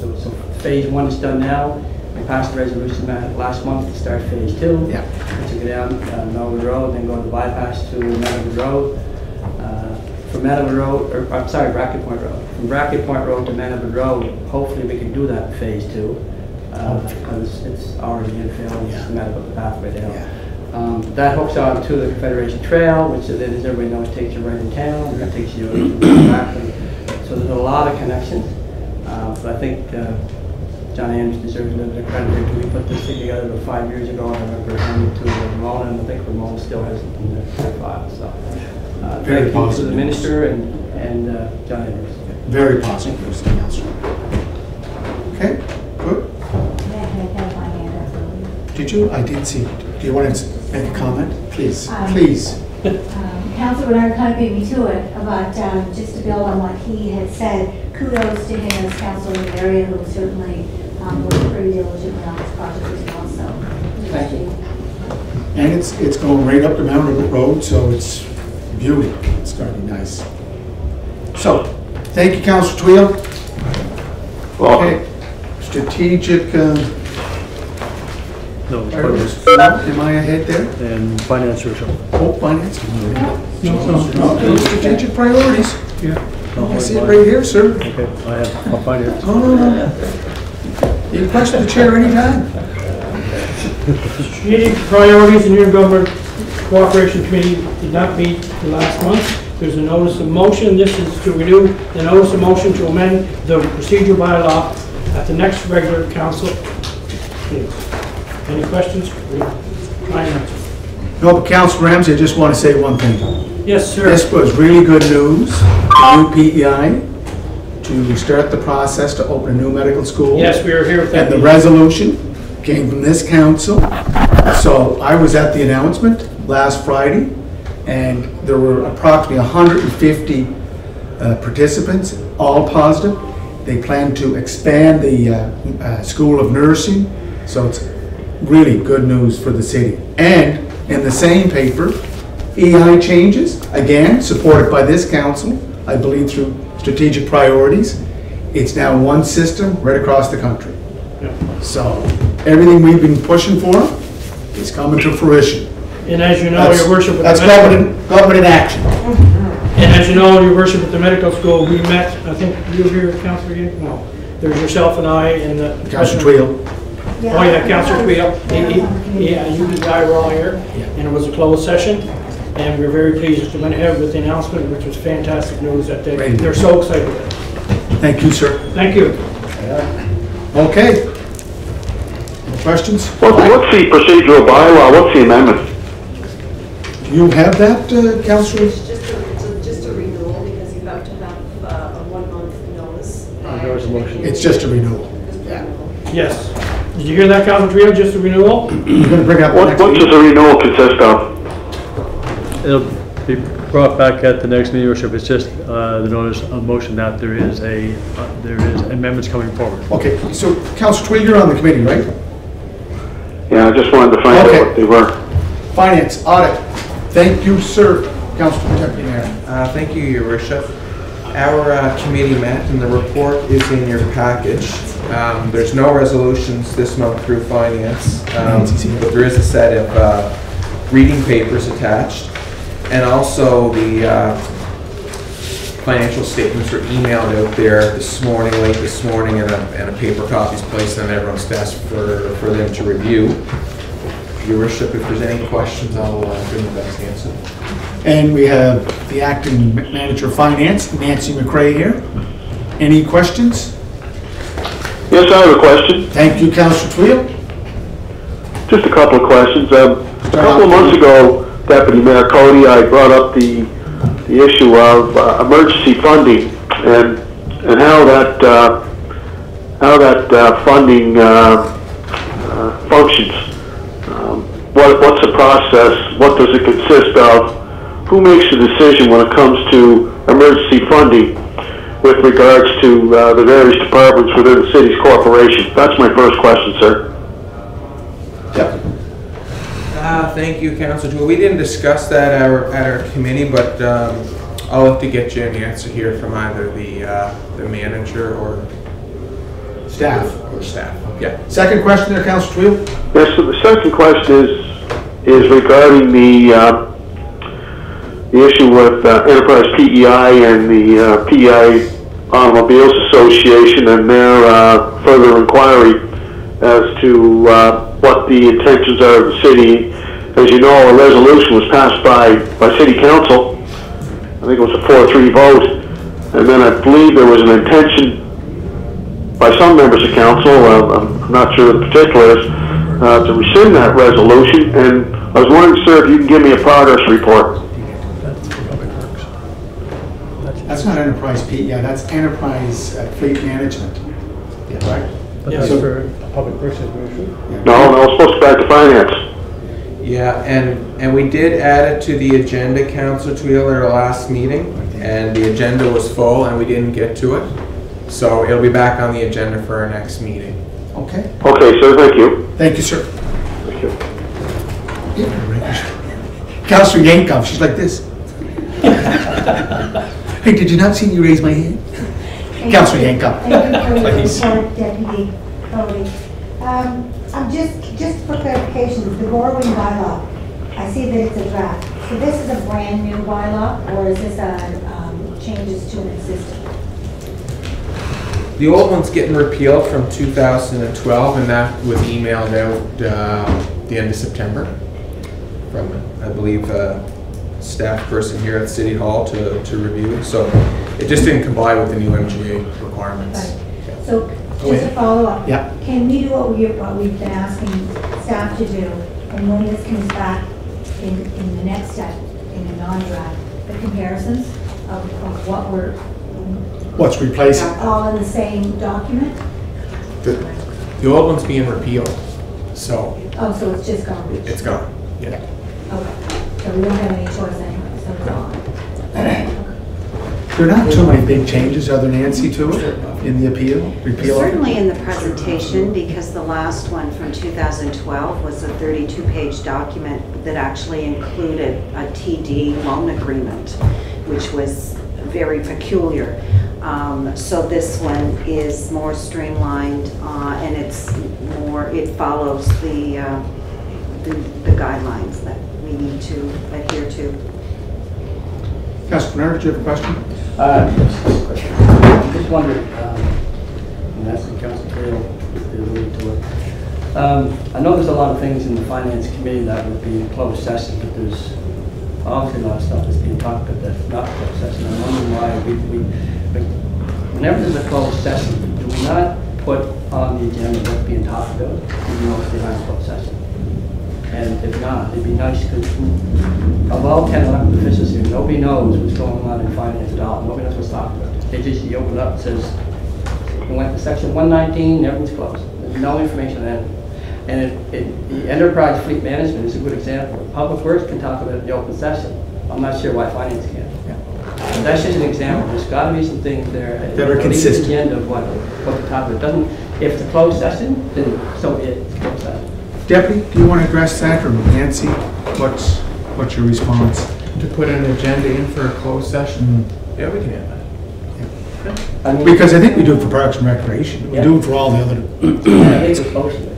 So- So phase one is done now. We passed the resolution last month to start phase two. Yeah. To go down uh, Melwood Road, then go to the bypass to Meadows Road. From Meadows Road, or, I'm sorry, Brackley Point Road. From Brackley Point Road to Meadows Road, hopefully we can do that in phase two. uh, Because it's already in field, it's just a matter of the pathway down. Um, That hooks on to the Confederation Trail, which then, as everybody knows, takes you right in town, and that takes you back. and- So there's a lot of connections. Uh, But I think uh, John Andrews deserves a little bit of credit. We put this thing together about five years ago, and I remember handing it to Ramona, and I think Ramona still has it in their file, so. Uh, Very Thank you to positive. the minister and, and uh, John Andrews. Very positive, Mr. Councilor. Okay, good. Did you? I did see it. Do you want to make a comment? Please, Um, please. Um, Councilor Bernard kind of beat me to it, but um, just to build on what he had said, kudos to him as councilor in the area who certainly um, worked pretty diligently on this project as well, so. Thank you. And it's, it's going right up the Mountain Road, so it's beauty. It's gonna be nice. So, thank you, Councilor Tweel. Okay, strategic, uh, No, areas. am I ahead there? and finance ratio. Oh, finance. No, no, No, strategic priorities. Yeah. I see it right here, sir. Okay, I have a finance. Oh, no, no. You can question the chair anytime. Strategic priorities and intergovernment cooperation committee did not meet the last month. There's a notice of motion. This is to renew the notice of motion to amend the procedure bylaw at the next regular council. meeting. Any questions? Fine answer. No, but Council Ramsay, I just want to say one thing. Yes, sir. This was really good news UPEI to start the process to open a new medical school. Yes, we were here with that. And the meeting. resolution came from this council. So I was at the announcement last Friday, and there were approximately 150 uh, participants, all positive. They plan to expand the uh, uh, School of Nursing, so it's really good news for the city. And in the same paper, EI changes, again, supported by this council, I believe through strategic priorities. It's now one system right across the country. So everything we've been pushing for is coming to fruition. And as you know, That's- your worship. with the That's medical- government, government in action. And as you know, your worship at the medical school, we met, I think you were here, Counselor, you? No. There was yourself and I and the. Councilor Tweel. Oh, yeah, Counselor Tweel. He- he- Yeah, you and I were all here. And it was a closed session. And we we're very pleased to went ahead with the announcement, which was fantastic news that they, Great. they're so excited. Thank you, sir. Thank you. Okay. No Questions? What, what's the procedural bylaw? What's the amendment? Do you have that, uh, Councilor? It's just a, it's a, just a renewal because you have to have uh, a one-month notice. There was a motion. It's just a renewal. Yes. Did you hear that, Counselor Tweel? Just a renewal? You're gonna bring up the What, next what does meeting? the renewal consist of? It'll be brought back at the next meeting, Your Worship. It's just uh, the notice of motion that there is a, uh, there is amendments coming forward. Okay, so Councilor Tweel, you're on the committee, right? Yeah, I just wanted to find out Okay. what they were. Finance, audit. Thank you, sir, Councilor Deputy Mayor. Uh, Thank you, your worship. Our uh, committee met and the report is in your package. Um, There's no resolutions this month through finance, um, but there is a set of uh, reading papers attached. And also the uh, financial statements were emailed out there this morning, late this morning, and a, and a paper copy is placed on everyone's desk for, for them to review. Your worship, if there's any questions, I'll uh, do my best to answer. And we have the acting manager of finance, Nancy McCray here. Any questions? Yes, I have a question. Thank you, Councilor Tweel. Just a couple of questions. Um, A couple of months ago, Deputy Mayor Coady, I brought up the, the issue of uh, emergency funding and, and how that, uh, how that uh, funding uh, uh, functions. Um, What, what's the process? What does it consist of? Who makes the decision when it comes to emergency funding with regards to uh, the various departments within the city's corporation? That's my first question, sir. Yeah. Ah, thank you, Councilor Tweel. We didn't discuss that at our, at our committee, but um, I'll have to get you an answer here from either the, uh, the manager or Staff. or staff. Yeah. Second question there, Councilor Tweel. Yes, so the second question is, is regarding the, uh, the issue with uh, Enterprise PEI and the uh, PEI Automobiles Association and their uh, further inquiry as to uh, what the intentions are of the city. As you know, a resolution was passed by, by city council. I think it was a 4-3 vote. And then I believe there was an intention by some members of council, uh, I'm not sure the particulars, uh, to rescind that resolution, and I was wondering, sir, if you can give me a progress report. That's not enterprise PEI, that's enterprise uh, fleet management. Yeah, Right? But that's for Public Works Administration. No, no, it's supposed to be back to finance. Yeah, and, and we did add it to the agenda, Councilor Tweel, at our last meeting, and the agenda was full and we didn't get to it. So it'll be back on the agenda for our next meeting. Okay. Okay, sir, thank you. Thank you, sir. Thank you. Councilor Jankov, she's like this. Hey, did you not see me raise my hand? Councilor Jankov. Thank you for your report, Deputy Coady. Um, I'm just, just for clarification, the Gorwin bylaw, I see that it's a draft. So this is a brand new bylaw, or is this a, um, changes to an existing? The old one's getting repealed from 2012, and that was emailed out uh, the end of September from, I believe, a staff person here at City Hall to, to review. So it just didn't comply with the new MGA requirements. So, Go just a follow-up. Yeah. Can we do what we, what we've been asking staff to do, and when this comes back in, in the next step, in a non-draft, the comparisons of, of what we're, What's replacing? all in the same document? The, the old one's being repealed, so Oh, so it's just gonna it's gone, yeah. Okay, so we don't have any choice anyway, so it's on. There are not too many big changes, other Nancy, to it in the appeal, repeal? Certainly in the presentation, because the last one from 2012 was a 32-page document that actually included a TD loan agreement, which was very peculiar. Um, So this one is more streamlined, uh, and it's more, it follows the uh, the the guidelines that we need to adhere to. Councilor Bernard, do you have a question? Uh, yes, just question. I Just wondered, um, and that's the council trail, alluded to it. Um, I know there's a lot of things in the finance committee that would be in closed session, but there's obviously a lot of stuff that's being talked about that's not closed session. I'm wondering why we, we, we- whenever there's a closed session, do we not put on the agenda what's being talked about, even though it's behind closed session? And if not, it'd be nice, because of all 10 elected officials here, nobody knows what's going on in finance at all. Nobody knows what's talked about. They just, open up, it says, we went to section 119, everything's closed. There's no information in it. And it, it, the enterprise fleet management is a good example. Public Works can talk about it in the open session. I'm not sure why finance can't. But That's just an example. There's got to be some things there. That are at consistent. at the end of what, what the topic, it doesn't, if it's a closed session, then so be it, it's a closed session. Deputy, do you want to address that, or Nancy? What's, what's your response? To put an agenda in for a closed session, Mm. yeah, we can have that. I mean- Because I think we do it for Parks and Recreation, we Yeah. do it for all the other, I think we're supposed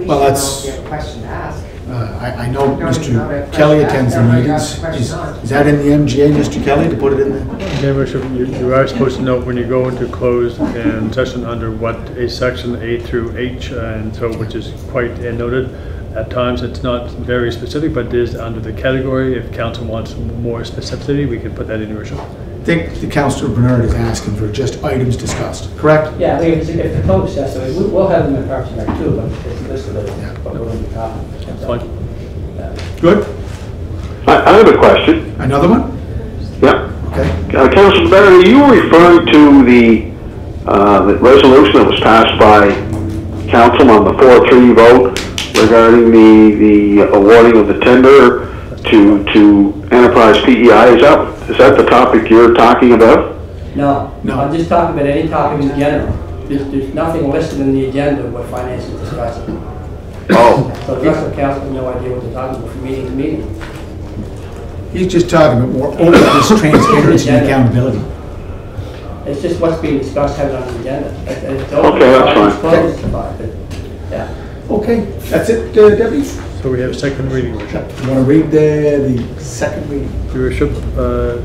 to. We Well, should know that's- if you have a question to ask. uh, I, I know Don't even know Mr. Kelly attends the Everybody got meetings. Is is that in the MGA, Mr. Kelly, to put it in the? Your Worship, you you are supposed to note when you go into closed and session under what a section A through H, and so, which is quite uh, noted. At times, it's not very specific, but it is under the category. If council wants more specificity, we can put that in, your worship. I think the Councilor Bernard is asking for just items discussed, correct? Yeah, I think if if the closed session, we- we'll have them in Parks and Rec too, but it's listed as what we're going to be talking. That's fine. Good? I, I have a question. Another one? Yeah. Okay. Uh, Councilor Bernard, are you referring to the, uh, the resolution that was passed by council on the 4-3 vote regarding the, the awarding of the tender to, to Enterprise PEI? Is that, is that the topic you're talking about? No, No. I'm just talking about any topic in general. There's, there's nothing listed in the agenda of what finance is discussing. Oh, So the rest of the council have no idea what they're talking about from meeting to meeting. He's just talking about more openness, transparency, and accountability. It's just what's being discussed, have it on the agenda. It- it's Okay, that's it's fine. closed, it's fine, but, Yeah. Okay, that's it, uh, Debbie? So we have second reading, your worship. You want to read the, the second reading? Your worship, uh,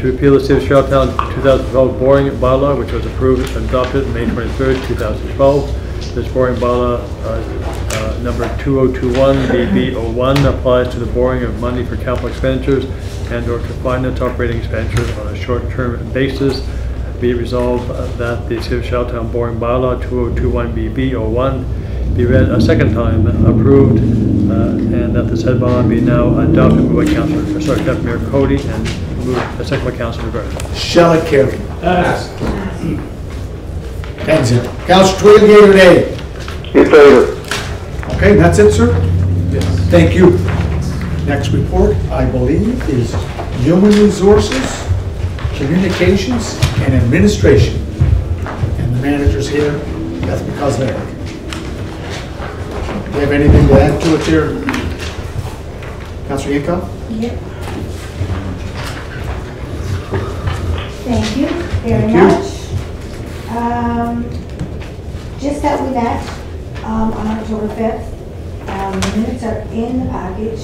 to repeal the City of Charlottetown 2012 boring bylaw, which was approved and adopted May 23rd, 2012. This boring bylaw, uh, uh, number 2021 BB01, applies to the boring of money for capital expenditures and/or to finance operating expenditures on a short-term basis. Be it resolved that the City of Charlottetown boring bylaw 2021 BB01 be read a second time, approved, uh, and that the said bond be now adopted moved by Councilor, sorry, Deputy Mayor Coady, and moved, uh, second by Councilor Rivard. Shall it carry? Pass. Ten zero. Councilor Twilliger, yea or nay? in favor. Okay, that's it, sir? Yes. Thank you. Next report, I believe, is Human Resources, Communications, and Administration. And the manager's here, Beth McCosmeric. Do you have anything to add to it here? Councilor Jankov? Yep. Thank you very Thank you. much. Um, Just that we met um, on October 5th. Um, The minutes are in the package.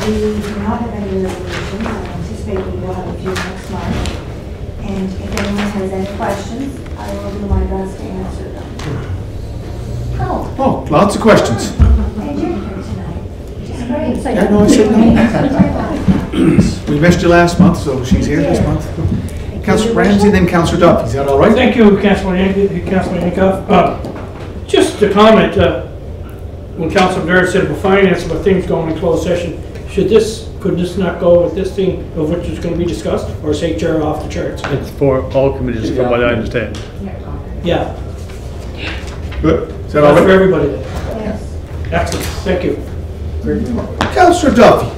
We do not have any resolutions. I anticipate we will have a few next month. And if anyone has any questions, I will do my best to answer them. Lots of questions. and you're here tonight. Just great. Yeah, no, I said no. We missed you last month, so she's here this month. Councilor Ramsay, then Councilor Duff. Is that all right? Thank you, Councilor Yank, Councilor Jankov. Uh, Just to comment, uh, when Councilor Barrett said about finance, about things going in closed session, should this could this not go with this thing of which is gonna be discussed, or is HR off the charts? It's for all committees, from what I understand. Yeah, Good. Is that all that's for right? everybody then. Excellent, thank you. Councillor Duffy.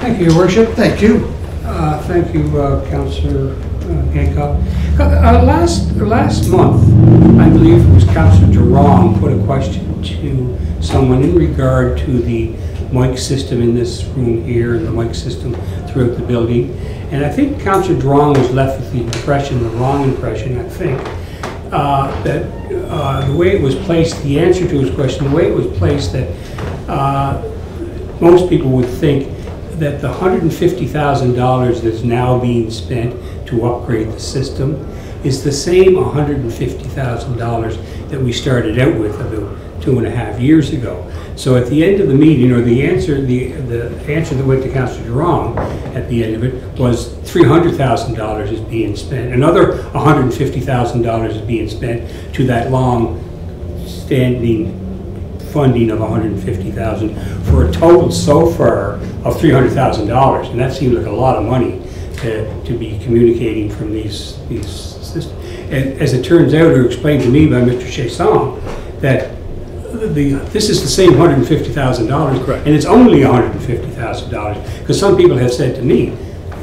Thank you, Your Worship. Thank you. Uh, Thank you, uh, Councillor uh, Jankov. Uh, Last, last month, I believe it was Councillor Doiron put a question to someone in regard to the mic system in this room here and the mic system throughout the building. And I think Councillor Doiron was left with the impression, the wrong impression, I think, uh, that uh, the way it was placed, the answer to his question, the way it was placed, that uh, most people would think that the $150,000 that's now being spent to upgrade the system is the same $150,000 that we started out with about two and a half years ago. So at the end of the meeting, or the answer, the, the answer that went to Councilor Doiron at the end of it was $300,000 is being spent. Another $150,000 is being spent to that long standing funding of 150,000 for a total so far of $300,000. And that seems like a lot of money to, to be communicating from these, these systems. And as it turns out, or explained to me by Mr. Chasson, that the, this is the same $150,000. Correct. And it's only $150,000. Because some people have said to me,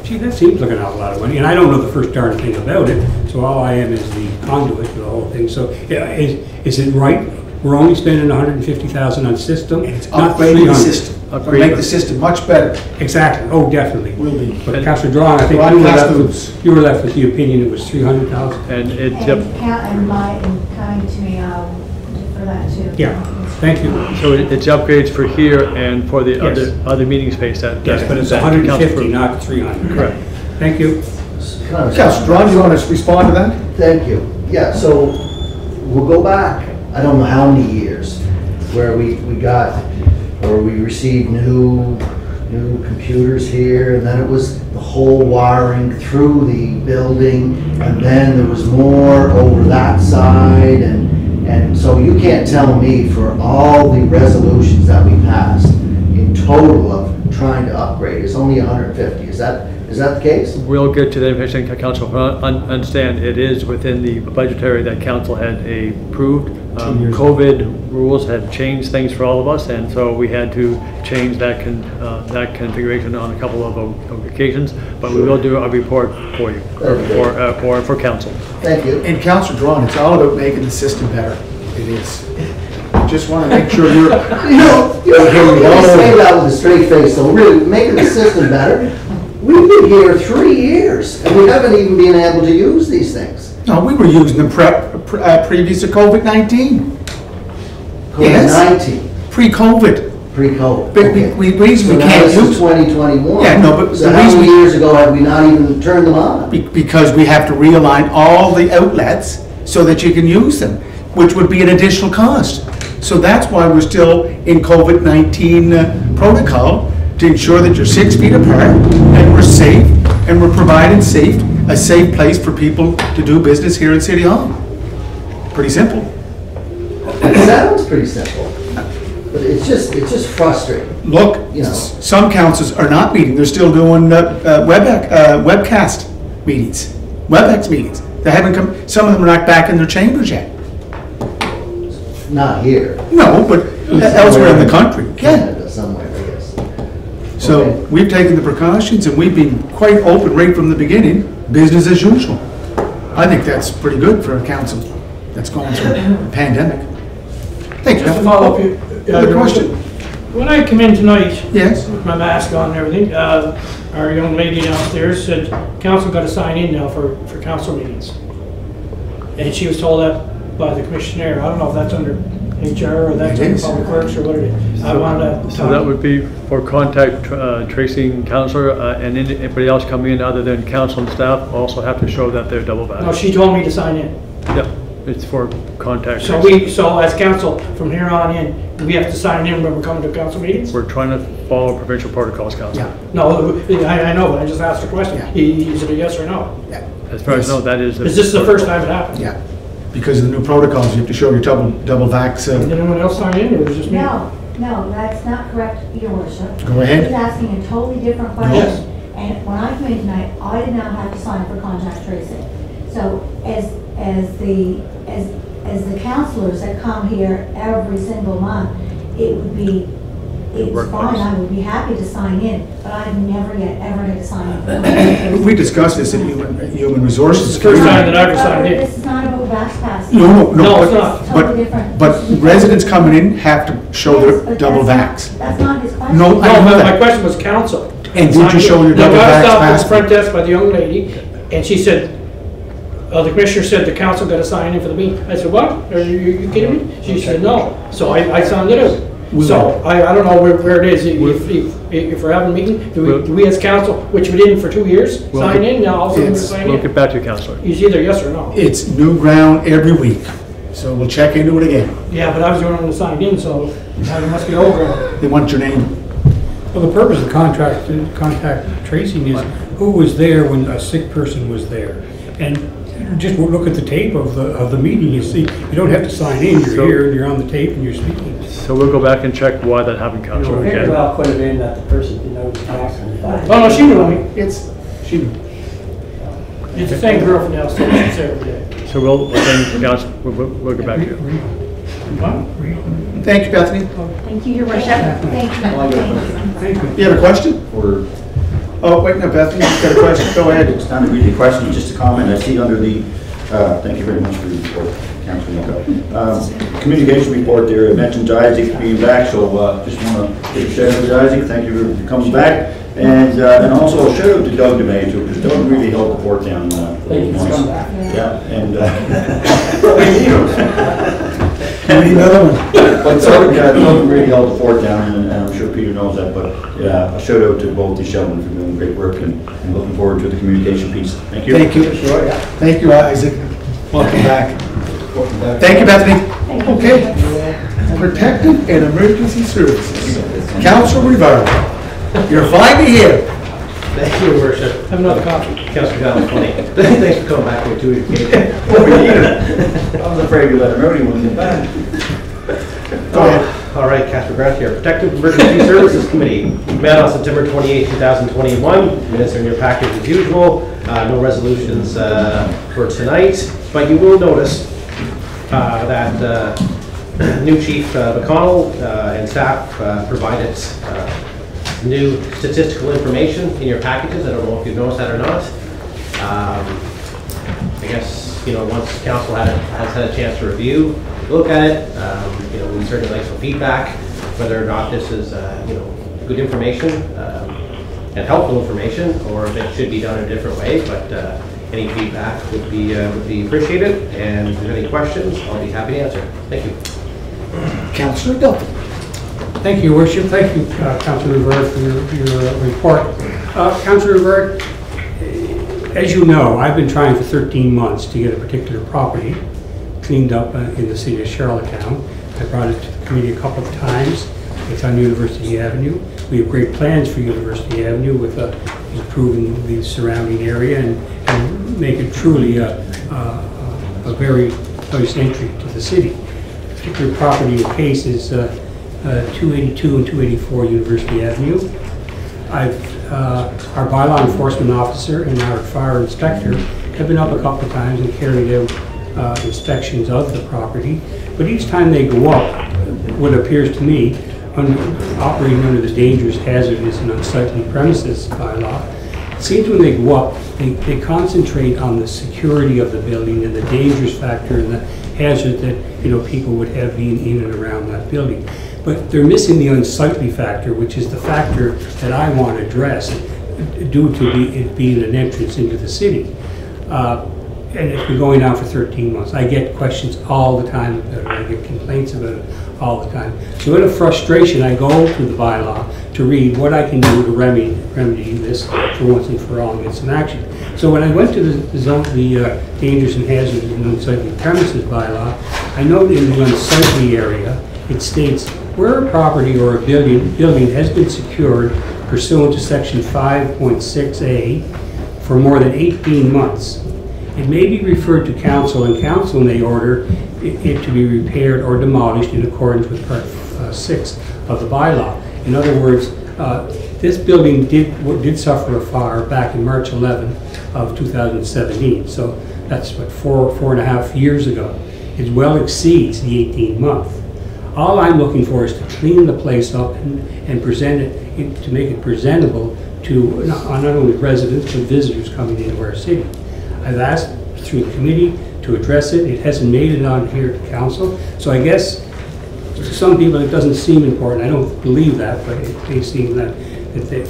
gee, that seems like an awful lot of money. And I don't know the first darn thing about it, so all I am is the conduit for the whole thing. So yeah, is, is it right? We're only spending 150,000 on system? And it's not upgrading the 300. system. It'll make the system much better. Exactly, oh, definitely. Will be. But Councilor Doiron, I think you were left with, you were left with the opinion it was 300,000? And it, And yep, count, and my, and coming to me, um, for that too. Yeah, thank you. so it- it's upgrades for here and for the Yes. other, other meeting space that. Yes, but it's that 150, council- not 300. Correct. Thank you. Councillor Doiron, you want to respond to that? Thank you. Yeah, so we'll go back, I don't know how many years, where we, we got, or we received new, new computers here, and then it was the whole wiring through the building, and then there was more over that side, and, and so you can't tell me for all the resolutions that we passed in total of trying to upgrade, it's only 150, is that, is that the case? We'll get to the information, council, uh, but understand it is within the budgetary that council had approved. Um, COVID rules had changed things for all of us, and so we had to change that con, uh, that configuration on a couple of o- occasions. But we will do a report for you, or for, uh, for, for council. Thank you. In Council Doiron, it's all about making the system better. It is. Just want to make sure you're, You know, you know, how say that with a straight face, though, really, making the system better? We've been here three years, and we haven't even been able to use these things. No, we were using them prep, pre- uh, previous to COVID-19, Yes. COVID-19, pre-COVID. pre-COVID. But we- okay. we- reason we So now can't this is use- 2021. Yeah, no, but So the how reason many we- years ago have we not even turned them on? Be- Because we have to realign all the outlets so that you can use them, which would be an additional cost. So that's why we're still in COVID-19 uh, protocol, to ensure that you're six feet apart, and we're safe, and we're providing safe, a safe place for people to do business here in City Hall. Pretty simple. It sounds pretty simple, but it's just, it's just frustrating. Look, You know. s- some councils are not meeting, they're still doing uh, uh, WebEx, uh, webcast meetings, WebEx meetings. They haven't come, some of them are not back in their chambers yet. Not here. No, but elsewhere in the country, yeah. Canada, somewhere, I guess. So Okay. we've taken the precautions and we've been quite open right from the beginning, business as usual. I think that's pretty good for a council that's going through a pandemic. Thank you. Just to follow up, you- uh, Other question? When I come in tonight, Yes? with my mask on and everything, uh, our young lady downstairs said, council got to sign in now for, for council meetings. And she was told that by the commissioner. I don't know if that's under HR or that's It under is. public works or what it is. I wanted to. So that would be for contact uh, tracing counselor, uh, and any- anybody else coming in other than council and staff also have to show that they're double No, vaxxed. she told me to sign in. Yep, it's for contact So tracing. we, so as council, from here on in, we have to sign in when we're coming to council meetings? We're trying to follow provincial protocols, council. Yeah. No, I, I know, but I just asked a question. Yeah. Is it a yes or no? Yeah. As far as I know, that is. Is this the first time it happened? Yeah. Because of the new protocols, you have to show your double, double vax. Did uh, anyone else sign in or was it just me? No, No, that's not correct, your worship. Go ahead. He's asking a totally different Yes. question. And when I came in tonight, I did not have to sign for contact tracing. So as, as the, as, as the counselors that come here every single month, it would be, it's work fine. I would be happy to sign in, but I've never yet ever had to sign in. for contact tracing. We discussed this in Human, Human Resources. It's the first time that I've ever signed in. This is not about pass. No, no, no. No, it's not. It's totally different. But, but residents coming in have to show Yes, their but double that's- vax. That's not his question. No, No, I know my, my that. question was council. And did you show your No, double I was vax stopped at the passport? front desk by the young lady, and she said, uh, the commissioner said the council got to sign in for the meeting. I said, what? Are you, you kidding me? She said, no. So I, I signed it out. So I, I don't know where, where it is. If, if, if we're having a meeting, do we, do we as council, which we didn't for two years, Well, sign in, now all of a sudden we're it's- signing We'll get in? back to you, Counselor. It's either yes or no. It's new ground every week, so we'll check into it again. Yeah, but I was the only one that signed in, so now it must be over. They want your name. Well, the purpose of contract, contact tracing is who was there when a sick person was there. And just look at the tape of the, of the meeting, you see, you don't have to sign in, So- you're here, and you're on the tape and you're speaking. So we'll go back and check why that happened, Counselor, Very again. well could have been that the person didn't know the tax and Oh, no, she knew me. It's, she, It's the same girl from down State, she's there every day. So we'll, then, Counsel, we'll, we'll we'll get back to you. thank you, Bethany. Thank you, your worship. Thank you. Thank you. You have a question? For, Oh, wait, no, Bethany, you've got a question, go ahead. it's not really a question, just a comment. I see under the, uh, thank you very much for your report, Councilor Nico. Um, Communication report there, it mentions Isaac being back, so uh, just want to give a shout out to Isaac, thank you for coming back. And, uh, and also a shout out to Doug DeMay too, because Doug really held the fort down. uh, Thank you for coming back. Yeah, and, uh, We need another one. But Doug, uh, Doug really held the fort down, and and I'm sure Peter knows that, but yeah, a shout out to both these gentlemen for doing great work and and looking forward to the communication piece. Thank you. Thank you. Thank you, Isaac. Welcome back. Thank you, Bethany. Okay. Protective and Emergency Services. Council Rivard, you're finally here. Thank you, Your worship. Have another copy. Councilor twenty. Thanks for coming back here two occasions. I was afraid you let him, everybody would get back. All right, Casper Grant here. Protective Emergency Services Committee met on September 28, 2021. Minutes are in your package as usual. Uh, No resolutions uh, for tonight, but you will notice uh, that uh, new Chief uh, McConnell uh, and staff uh, provided uh, new statistical information in your packages. I don't know if you've noticed that or not. Um, I guess, you know, once council had, has had a chance to review, look at it, um, you know, we certainly like some feedback, whether or not this is, uh, you know, good information, um, and helpful information, or if it should be done in a different way, but, uh, any feedback would be, uh, would be appreciated, and if there's any questions, I'll be happy to answer. Thank you. Councilor Duffy. Thank you, worship. Thank you, uh, Councilor Rivard, for your, your report. Uh, Councilor Rivard, eh, as you know, I've been trying for 13 months to get a particular property cleaned up uh, in the city of Charlottetown. I brought it to the committee a couple of times. It's on University Avenue. We have great plans for University Avenue with uh, improving the surrounding area and, and make it truly a, a, a very close entry to the city. The Particular property in case is uh, 282 and 284 University Avenue. I've, uh, our bylaw enforcement officer and our fire inspector have been up a couple of times and carried out uh, inspections of the property. But each time they go up, what appears to me, operating under the dangerous, hazardous, and unsightly premises bylaw, it seems when they go up, they, they concentrate on the security of the building and the dangerous factor and the hazard that, you know, people would have being in and around that building. But they're missing the unsightly factor, which is the factor that I want to address due to be- it being an entrance into the city. Uh, And it's been going on for 13 months. I get questions all the time about it. I get complaints about it all the time. So in a frustration, I go to the bylaw to read what I can do to remedy, remedy this for once and for all and get some action. So when I went to the, the zone, the uh, dangerous and hazardous and unsightly premises bylaw, I noted in the unsightly area, it states, where a property or a building, building has been secured pursuant to section 5.6A for more than 18 months, it may be referred to council, and council may order i- it to be repaired or demolished in accordance with part uh, 6 of the bylaw. In other words, uh, this building did, did suffer a fire back in March 11 of 2017. So that's what, four, four and a half years ago. It well exceeds the 18 month. All I'm looking for is to clean the place up and, and present it, in- to make it presentable to not not only residents, but visitors coming into our city. I've asked through the committee to address it, it hasn't made it on here to council, so I guess to some people it doesn't seem important, I don't believe that, but it may seem that, that they,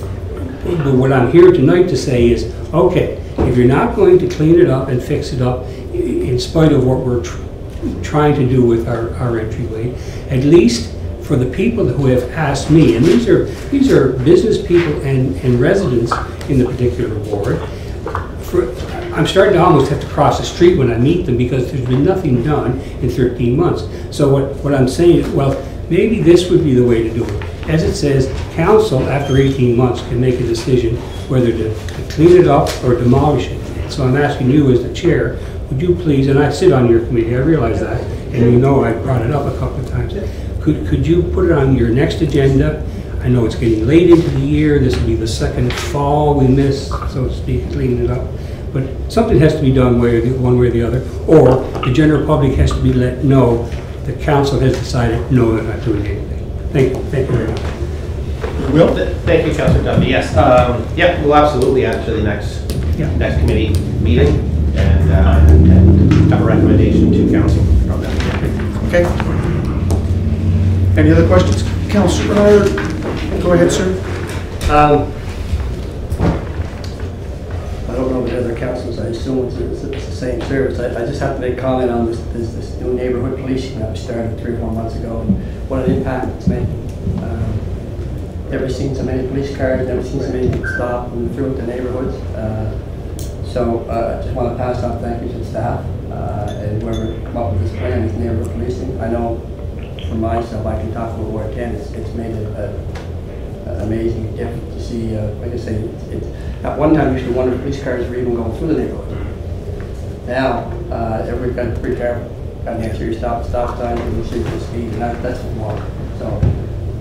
but what I'm here tonight to say is, okay, if you're not going to clean it up and fix it up, in spite of what we're trying to do with our, our entryway, at least for the people who have asked me, and these are, these are business people and, and residents in the particular ward, for, I'm starting to almost have to cross the street when I meet them because there's been nothing done in 13 months. So what, what I'm saying, is, well, maybe this would be the way to do it. As it says, council, after 18 months, can make a decision whether to to clean it up or demolish it. So I'm asking you as the chair, would you please, and I sit on your committee, I realize that, and you know I brought it up a couple of times. Could, could you put it on your next agenda? I know it's getting late into the year, this will be the second fall we miss, so to speak, cleaning it up. But something has to be done way or the, one way or the other, or the general public has to be let know the council has decided, no, they're not doing anything. Thank you, thank you very much. Will? Thank you, Councilor Duffy. Yes, um, yeah, we'll absolutely add to the next, next committee meeting and, uh, and have a recommendation to council from that. Okay. Any other questions? Councilor Bernard, go ahead, sir. Um, I don't know the other councils, I assume it's, it's it's the same service. I, I just have to make comment on this, this, this new neighborhood policing that we started three or four months ago, and what an impact it's making. Um, Never seen so many police cars, never seen so many people stop and through the neighborhoods. Uh, So, uh, I just want to pass on thank you to the staff, uh, and whoever come up with this plan, this neighborhood policing. I know for myself, I can talk about Ward 10, it's, it's made a, a amazing difference to see, uh, like I say, it's, it's- at one time, you used to wonder if police cars were even going through the neighborhood. Now, uh, everybody's got pretty careful, got to make sure you stop, at stop signs, and you see the speed, and that, that's wrong. So,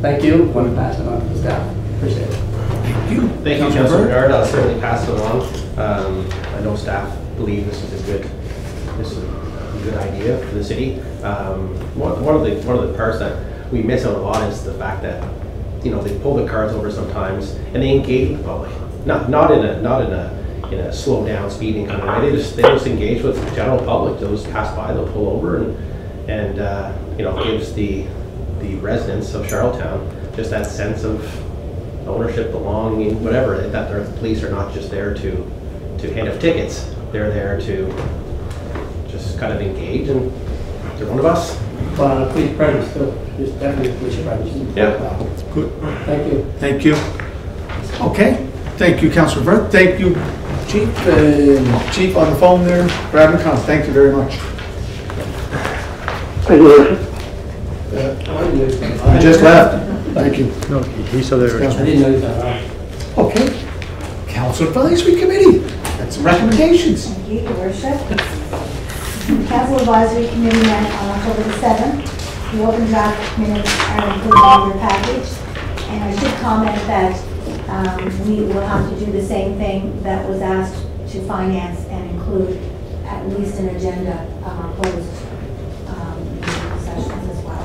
thank you, want to pass it on to the staff, appreciate it. Thank you. Thank you, Councilor Bernard. I'll certainly pass it along. Um, I know staff believe this is a good, this is a good idea for the city. Um, One one of the, one of the parts that we miss out a lot is the fact that, you know, they pull the cars over sometimes and they engage with the public. Not, not in a, not in a, in a slow down speeding kind of way. They just, they just engage with the general public. They'll just pass by, they'll pull over and, and, uh, you know, gives the, the residents of Charlottetown just that sense of ownership, belonging, whatever, that the police are not just there to, to hand out tickets. They're there to just kind of engage and they're one of us. Well, police presence, too, just definitely police presence. Yeah. Good. Thank you. Thank you. Okay, thank you, Councilor Burt. Thank you, Chief, and Chief on the phone there, Bradley Collins, thank you very much. Thank You I just left. Thank you. No, he's still there. I didn't know that. Okay. Council Advisory Committee, some recommendations. Thank you, Your Worship. Council Advisory Committee met on October the 7th. The open draft minutes are included in your package. And I should comment that um, we will have to do the same thing that was asked to finance and include at least an agenda uh, closed um, sessions as well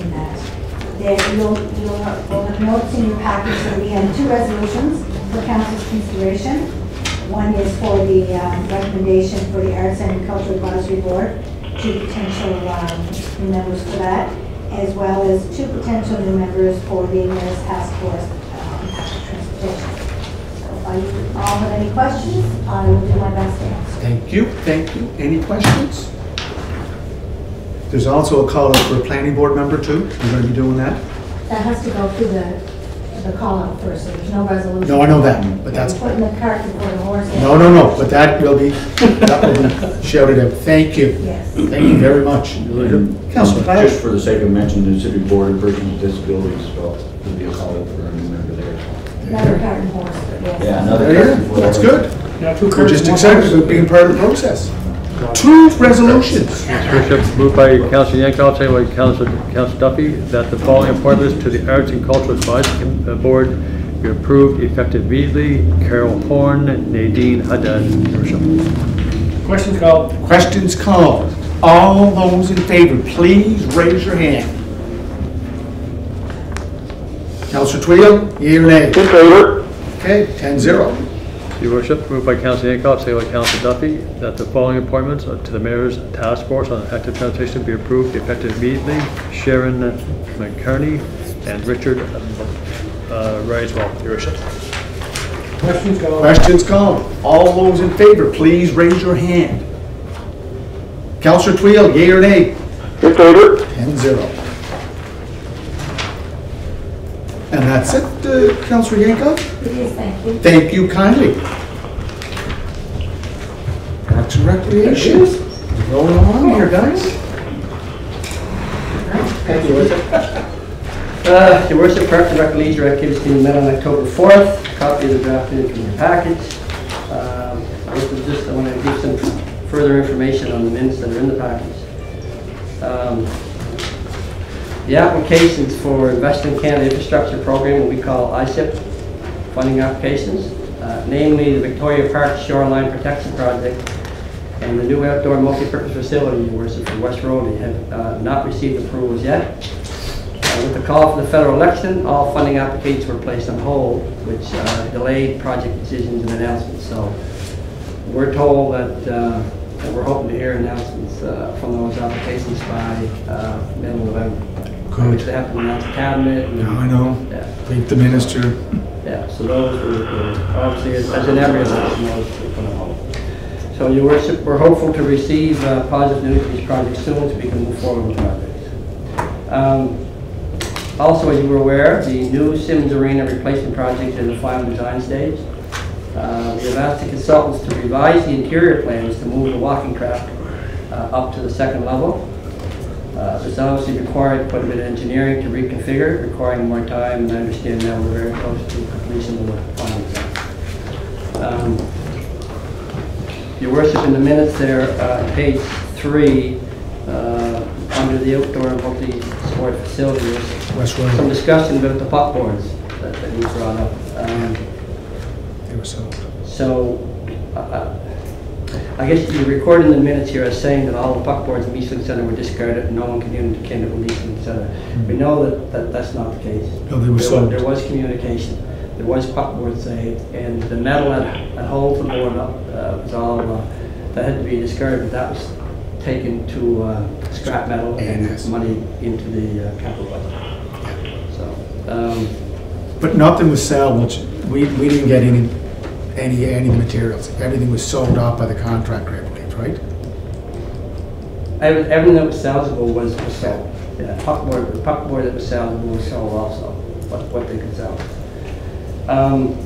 in that. There, you'll, you'll have will have notes in your package that we have two resolutions for council's consideration. One is for the um, recommendation for the Arts and Cultural Advisory Board, two potential um, new members for that, as well as two potential new members for the Mayor's Task Force on Transportation. So if I all have any questions, I will do my best to answer. Thank you, thank you. Any questions? There's also a call out for a planning board member too. You're going to be doing that? That has to go through the, the call out first, so there's no resolution. No, I know that, but that's, Putting the cart before the horse. no, no, no, but that will be, that will be shouted out. Thank you. Yes. Thank you very much. Councilor Pyle. Just for the sake of mentioning, the city board of persons with disabilities, well, there'll be a call out for a new member there. Another cart and horse, but yes. Yeah, another. Yeah, person for- That's good. We're just and one excited horse. about being part of the process. Two resolutions. Mr. Bishop, moved by Council Jankov, second by Council Council Duffy, that the following appointments to the Arts and Cultural Advisory uh, Board be approved effective immediately. Carol Horn, Nadine Haddad, Your worship. Questions called? Questions called. All those in favor, please raise your hand. Counselor Tweel, yea or nay? In favor? Okay, ten zero. Your worship, moved by Council Jankov, second by Council Duffy, that the following appointments to the Mayor's Task Force on Active Transportation be approved effective immediately. Sharon McCarney and Richard uh, Risewell, Your worship. Questions called? Questions called. All those in favor, please raise your hand. Counselor Tweel, yea or nay? In favor? Ten zero. And that's it, uh, Counselor Jankov? It is, thank you. Thank you kindly. Parks and Recreation. Rolling along here, guys. Thank you, Worship. Uh, Your Worship, Parks and Rec Leisure activities being met on October 4th. Copy of the draft minutes in your package. Um, This is just, I want to give some further information on the minutes that are in the package. Um, The applications for Investment Canada Infrastructure Program, what we call ICIP funding applications, uh, namely the Victoria Park Shoreline Protection Project and the new outdoor multipurpose facility, in for West Royalty, have uh, not received approvals yet. Uh, With the call for the federal election, all funding applications were placed on hold, which uh, delayed project decisions and announcements. So we're told that, uh, that we're hoping to hear announcements uh, from those applications by middle November. Good. Which they have to announce the cabinet. and- Yeah, I know. Yeah. Thank the minister. Yeah, so those were, were obviously, as in every election, those were put on hold. So, your worship, we're hopeful to receive uh, positive news for these projects soon so we can move forward with projects. Um, Also, as you were aware, the new Simmons Arena replacement project is in the final design stage. Uh, We have asked the consultants to revise the interior plans to move the walking track uh, up to the second level. Uh, This obviously required quite a bit of engineering to reconfigure, requiring more time, and I understand now we're very close to completion of the final design. Um, Your worship, in the minutes there, uh, page three, uh, under the outdoor multi-sport facilities, some discussion about the puck boards that that you brought up. Um, They were sold. So, uh, I guess you recorded in the minutes here as saying that all the puck boards in Eastlink Center were discarded and no one communicated with Eastlink Center. We know that, that that's not the case. No, they were There sold. There was communication, there was puck board saved, and the metal that, that holds the board up, uh, was all, uh, that had to be discarded, that was taken to, uh, scrap metal and ANS. money into the uh, capital budget. So, um, But nothing was salvaged. We, we didn't get any, any, any materials. Everything was sold off by the contractor, I believe, right? Everything that was salvageable was, was sold. Yeah, puckboard, the puckboard that was salvageable was sold also, what, what they could sell. Um,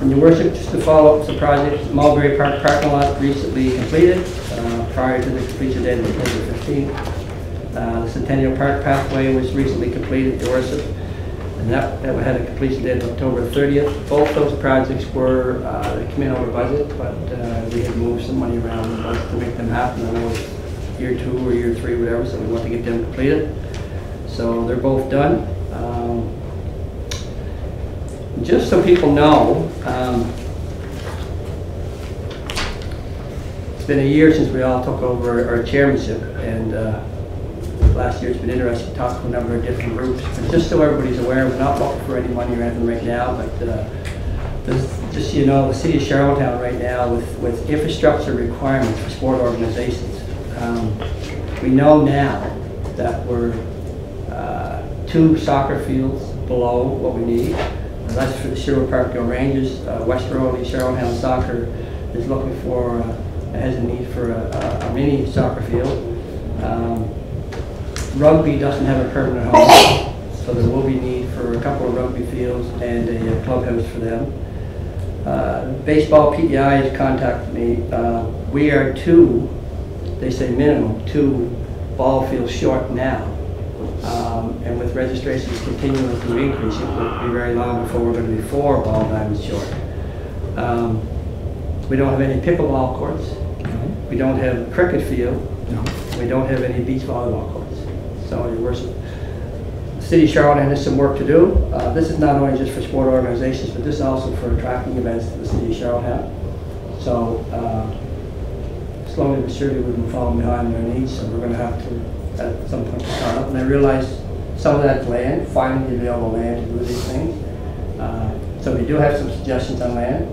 And your worship, just to follow up the project, Mulberry Park parking lot recently completed, uh, prior to the completion date of October 15th. Uh, The Centennial Park pathway was recently completed, your worship, and that, that had a completion date of October 30th. Both those projects were, uh, they came in over budget, but uh, we had moved some money around in order to make them happen. Know it's year two or year three, whatever, so we want to get them completed. So they're both done. Um, Just so people know, um, it's been a year since we all took over our chairmanship, and uh, last year it's been interesting to talk to a number of different groups. Just so everybody's aware, we're not looking for any money or anything right now, but uh, this- just so you know, the city of Charlottetown right now with, with infrastructure requirements for sport organizations. um, We know now that we're uh, two soccer fields below what we need. And That's for the Sherwood Parkdale Rangers. Uh, West Road, Charlottetown Soccer is looking for, uh, has a need for a- a a mini soccer field. Um, Rugby doesn't have a permanent home, so there will be need for a couple of rugby fields and a clubhouse for them. Uh, Baseball PEI has contacted me. Uh, We are two, they say minimum, two ball fields short now. Um, And with registrations continuing to increase, it won't be very long before we're going to be four ball diamonds short. Um, We don't have any pickleball courts. we don't have a cricket field, we don't have any beach volleyball courts. So, your worship, the city of Charlotte has some work to do. Uh, This is not only just for sport organizations, but this is also for attracting events that the city of Charlotte have. So, uh, slowly but surely, we've been falling behind their needs, so we're gonna have to, at some point, start up. And I realize some of that's land, finding available land to do these things. Uh, So if you do have some suggestions on land,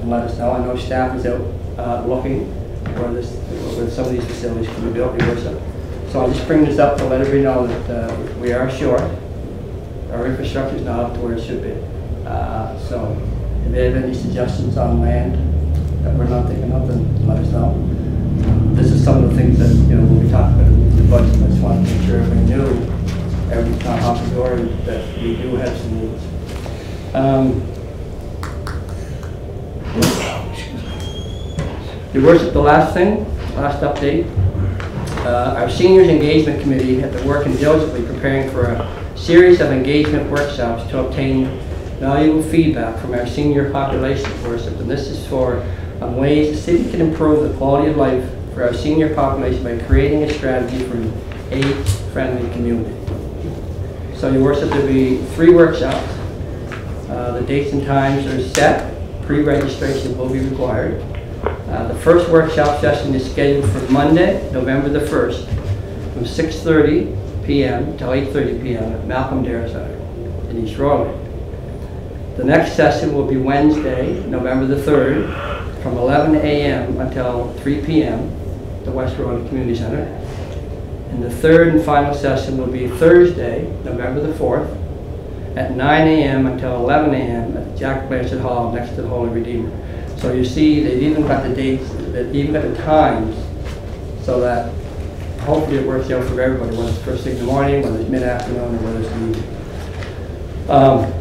and let us know. I know staff is out uh, looking where this, where some of these facilities can be built, your worship. So I just bring this up to let everybody know that uh, we are short. Our infrastructure is not up to where it should be. Uh, So if they have any suggestions on land that we're not thinking of, then let us know. This is some of the things that, you know, when we talk about the budget, I just want to make sure everybody knew, every time off the door, that we do have some needs. Um, Your worship, the last thing, last update. Uh, Our seniors engagement committee have been working diligently preparing for a series of engagement workshops to obtain valuable feedback from our senior population worship. And this is for um, ways the city can improve the quality of life for our senior population by creating a strategy for an age-friendly community. So your worship, there'll be three workshops. Uh, The dates and times are set. Pre-registration will be required. Uh, The first workshop session is scheduled for Monday, November the 1st, from 6:30 PM till 8:30 PM at Malcolm Dare in East Royalty. The next session will be Wednesday, November the 3rd, from 11 a.m. until 3 p.m. at the West Royalty Community Center. And the third and final session will be Thursday, November the 4th, at 9 a.m. until 11 a.m. at Jack Blanchard Hall next to the Holy Redeemer. So you see, they've even got the dates, they've even got the times, so that hopefully it works out for everybody, whether it's first thing in the morning, whether it's mid-afternoon, or whether it's the evening. Um,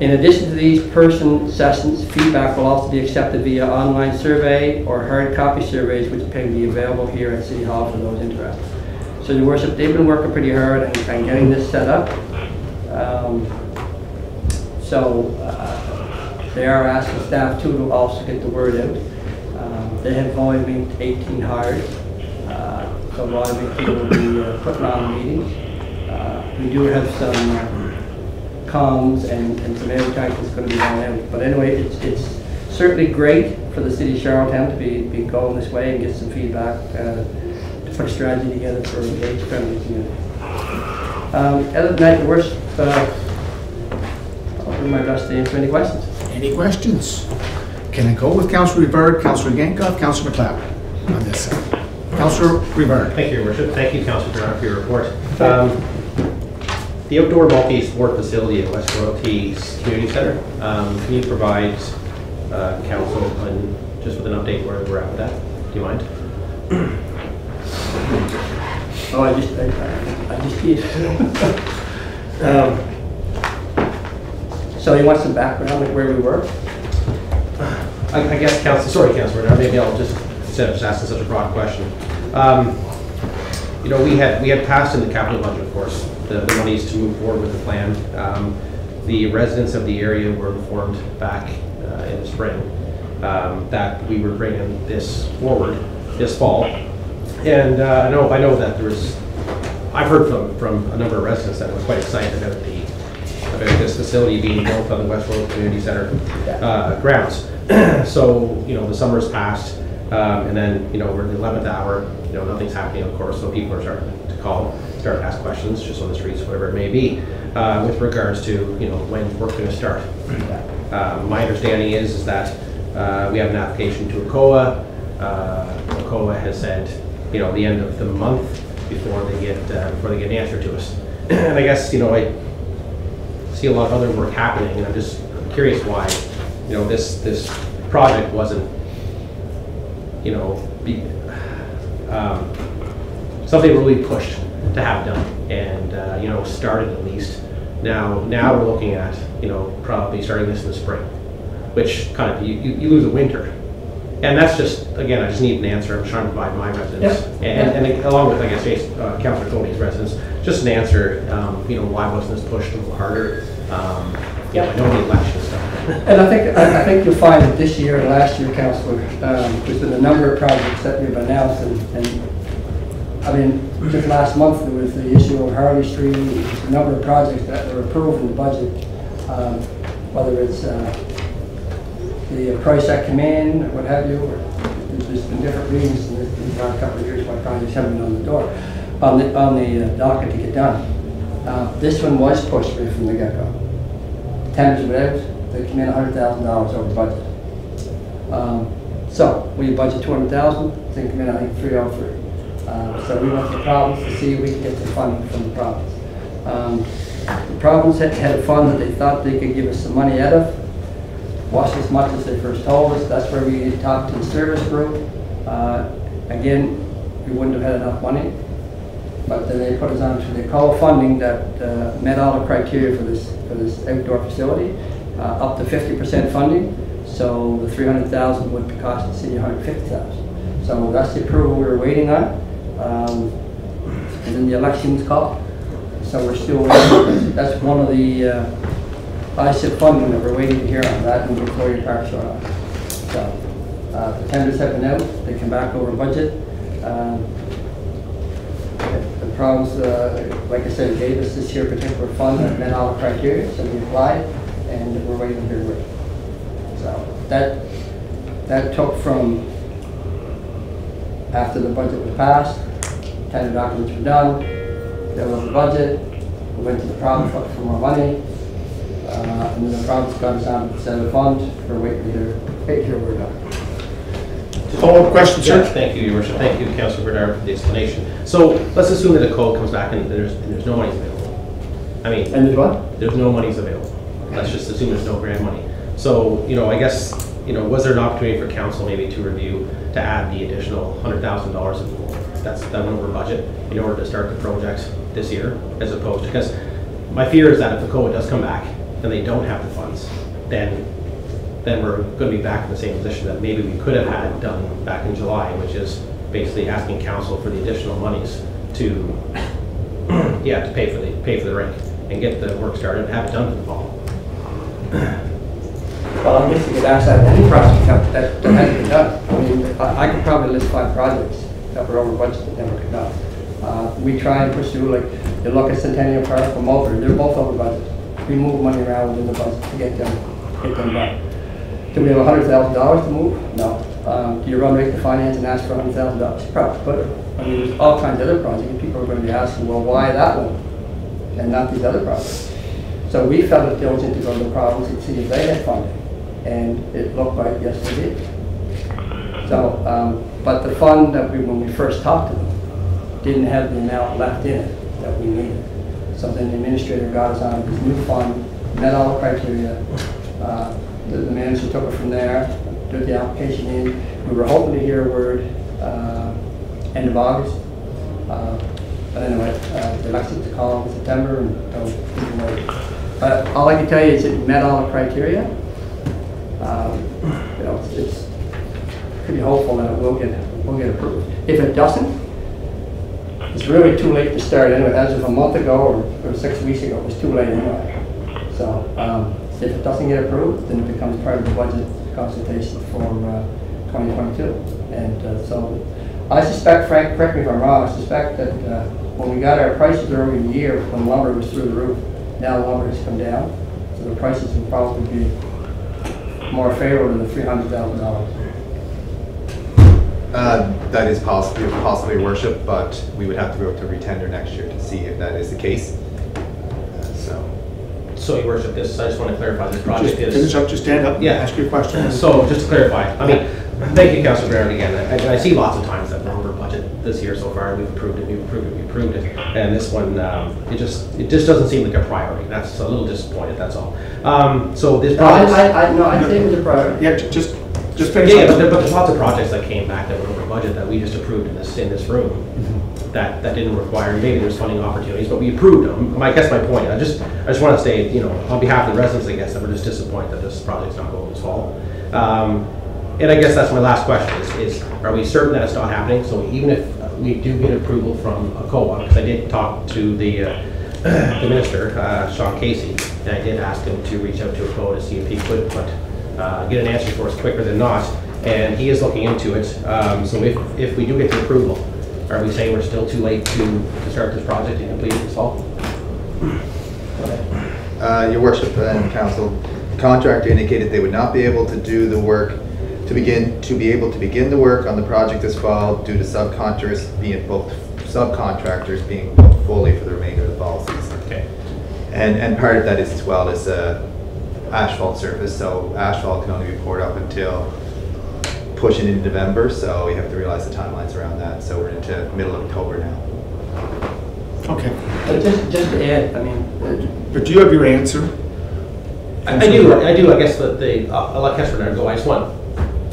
In addition to these person sessions, feedback will also be accepted via online survey or hard copy surveys, which can be available here at City Hall for those interested. So your worship, they've been working pretty hard on on getting this set up. Um, So uh, they are asking staff too to also get the word out. Um, They have only been 18 hires, uh, so a lot of people will be uh, putting on meetings. Uh, We do have some uh, comms and, and some advertising that's gonna be on there. But anyway, it's, it's certainly great for the city of Charlottetown to be, be going this way and get some feedback, uh, to put a strategy together for an age-friendly community. Um, other than that, the worst, I'll do my best to answer any questions. Any questions? Can I go with Councilor Rivard, Councilor Jankov, Councilor MacLeod on this side? Councilor Rivard. Thank you, Your Worship. Thank you, Councilor Bernard, for your report. Um, The outdoor multi-sport facility at West Royalties Community Center, um, can you provide uh, council and just with an update where we're at with that? Do you mind? Oh, I just, I, I- I just did. Um, So you want some background, like where we were? I I guess, Council, sorry, Councilor maybe I'll just, instead of just asking such a broad question. Um, You know, we had, we had passed in the capital budget, of course, the the monies to move forward with the plan. Um, The residents of the area were informed back uh, in the spring um, that we were bringing this forward this fall. And uh, I know, I know that there was, I've heard from, from a number of residents that were quite excited about the, this facility being built on the West Royalty Community Center uh, grounds. So, you know, the summer's passed, um, and then, you know, we're in the 11th hour, you know, nothing's happening, of course, so people are starting to call, start to ask questions, just on the streets, whatever it may be, uh, with regards to, you know, when work's gonna start. Uh, My understanding is, is that uh, we have an application to ACOA. Uh, ACOA has said, you know, the end of the month before they get, uh, before they get an answer to us. And I guess, you know, I see a lot of other work happening, and I'm just curious why, you know, this, this project wasn't, you know, be, um, something really pushed to have done, and, uh, you know, started at least. Now, now we're looking at, you know, probably starting this in the spring, which kind of, you, you you lose a winter. And that's just, again, I just need an answer, I'm trying to provide my residents, and, and along with, I guess, uh, Councilor Tony's residents, just an answer, um, you know, why wasn't this pushed a little harder? Um, know, I know the election stuff, And I think, I I think you'll find that this year and last year, Councillor, um, there's been a number of projects that we've announced and, and, I mean, just last month, there was the issue of Harley Street, a number of projects that were approved in the budget, um, whether it's, uh, the price that come in, or what have you, or there's been different reasons in the last couple of years why projects haven't been on the door, on the, on the uh, docket to get done. Uh, This one was pushed right from the get-go. Tenders out, they came in hundred thousand dollars over budget. Um, So, we budget two hundred thousand, they come in, I think, three oh three. Uh, So we went to the province to see if we could get the funding from the province. Um, The province had, had a fund that they thought they could give us some money out of, wasn't as much as they first told us, that's where we talked to the service group. Uh, Again, we wouldn't have had enough money, but then they put us on to the call funding that uh, met all the criteria for this, for this outdoor facility, uh, up to fifty percent funding, so the three hundred thousand would cost the city hundred fifty thousand. So that's the approval we were waiting on, Um, and then the elections called, so we're still waiting, that's one of the uh, ICIP funding that we're waiting to hear on, that and Victoria Park Shore Line. So, uh, the tenders have been out, they come back over budget. Um, problems, uh, like I said, gave us this year particular fund that met all the criteria, so we applied, and we're waiting to hear which. So, that, that took from after the budget was passed, tender documents were done, there was a budget, we went to the province for for more money, uh, and then the province got us on to set a fund, we're waiting to hear, wait here we're done. Follow-up question, sir? Yeah, Thank you, Your Worship. Thank you, Councilor Bernard, for the explanation. So let's assume that ACOA comes back and there's, and there's no money available. I mean. And there's what? There's no monies available. Let's just assume there's no grant money. So, you know, I guess, you know, was there an opportunity for council maybe to review, to add the additional hundred thousand dollars of, that's, that went over budget, in order to start the projects this year, as opposed, because my fear is that if the code does come back and they don't have the funds, then then we're going to be back in the same position that maybe we could have had done back in July, which is basically asking council for the additional monies to, yeah, to pay for the, pay for the rink and get the work started and have it done for the fall. Well, I guess you could ask that any project that, that hasn't been done. I mean, I, I could probably list five projects that were over budget that never got done. Uh, we try and pursue, like, you look at Centennial Park from Mulberry, they're both over budget. We move money around within the budget to get them, get them done. Do we have a hundred thousand dollars to move? No. Um, do you run rate the finance and ask for a hundred thousand dollars? Probably could have. I mean, there's all kinds of other projects, and people are gonna be asking, well, why that one? And not these other projects? So we felt it diligent to go to the province and see if they had funding, and it looked like, yes, they did. So, um, but the fund that we, when we first talked to them, didn't have the amount left in it that we needed. So then the administrator got us on this new fund, met all the criteria, uh, the the manager took it from there, did the application in. We were hoping to hear a word uh, end of August. Uh, But anyway, uh, the elections to call in September and can wait. But all I can tell you is it met all the criteria. Um, You know, it's- it's pretty hopeful that it will get, will get approved. If it doesn't, it's really too late to start anyway. As of a month ago or, or six weeks ago, it was too late anyway. So, um, if it doesn't get approved, then it becomes part of the budget consultation for, uh, 2022. And, uh, so, I suspect, Frank, correct me if I'm wrong, I suspect that, uh, when we got our prices early in the year, when lumber was through the roof, now lumber has come down, so the prices will probably be more favorable than the three hundred thousand dollars. Uh, That is possibly, possibly worship, but we would have to go to retender next year to see if that is the case. So, So, Your Worship, this, I just want to clarify, this project Just is. finish up, just stand up Yeah. ask your question. So, just to clarify, I mean, thank you, Councilor Bernard, again. I, I see lots of times that we're over budget this year so far. We've approved it, we've approved it, we've approved it. And this one, um, it just, it just doesn't seem like a priority. That's a little disappointed, that's all. Um, so this No, I, project. I, I- no, I'd say it was a priority. Yeah, just, just Yeah, yeah, but there, but there's lots of projects that came back that were over budget that we just approved in this, in this room. That, that didn't require, maybe there's funding opportunities, but we approved them. I guess my point, I just, I just want to say, you know, on behalf of the residents, I guess, that we're just disappointed that this project's not going this fall. Um, And I guess that's my last question, is, is are we certain that it's not happening? So even if we do get approval from a COA, because I did talk to the, uh, the minister, uh, Sean Casey, and I did ask him to reach out to a co to see if he could put, uh, get an answer for us quicker than not, and he is looking into it. Um, So if, if we do get the approval, are we saying we're still too late to, to start this project and complete it this fall? Uh, Your worship and council, the contractor indicated they would not be able to do the work, to begin, to be able to begin the work on the project this fall due to subcontractors being booked, subcontractors being booked fully for the remainder of the fall season. Okay. And, and part of that is as well as uh, asphalt surface, so asphalt can only be poured up until pushing into November, so we have to realize the timelines around that, so we're into middle of October now. Okay. But just, just to add, I mean, But do you have your answer? I I do, I do, I guess that the, uh, I'll let Councilor Bernard go, I just want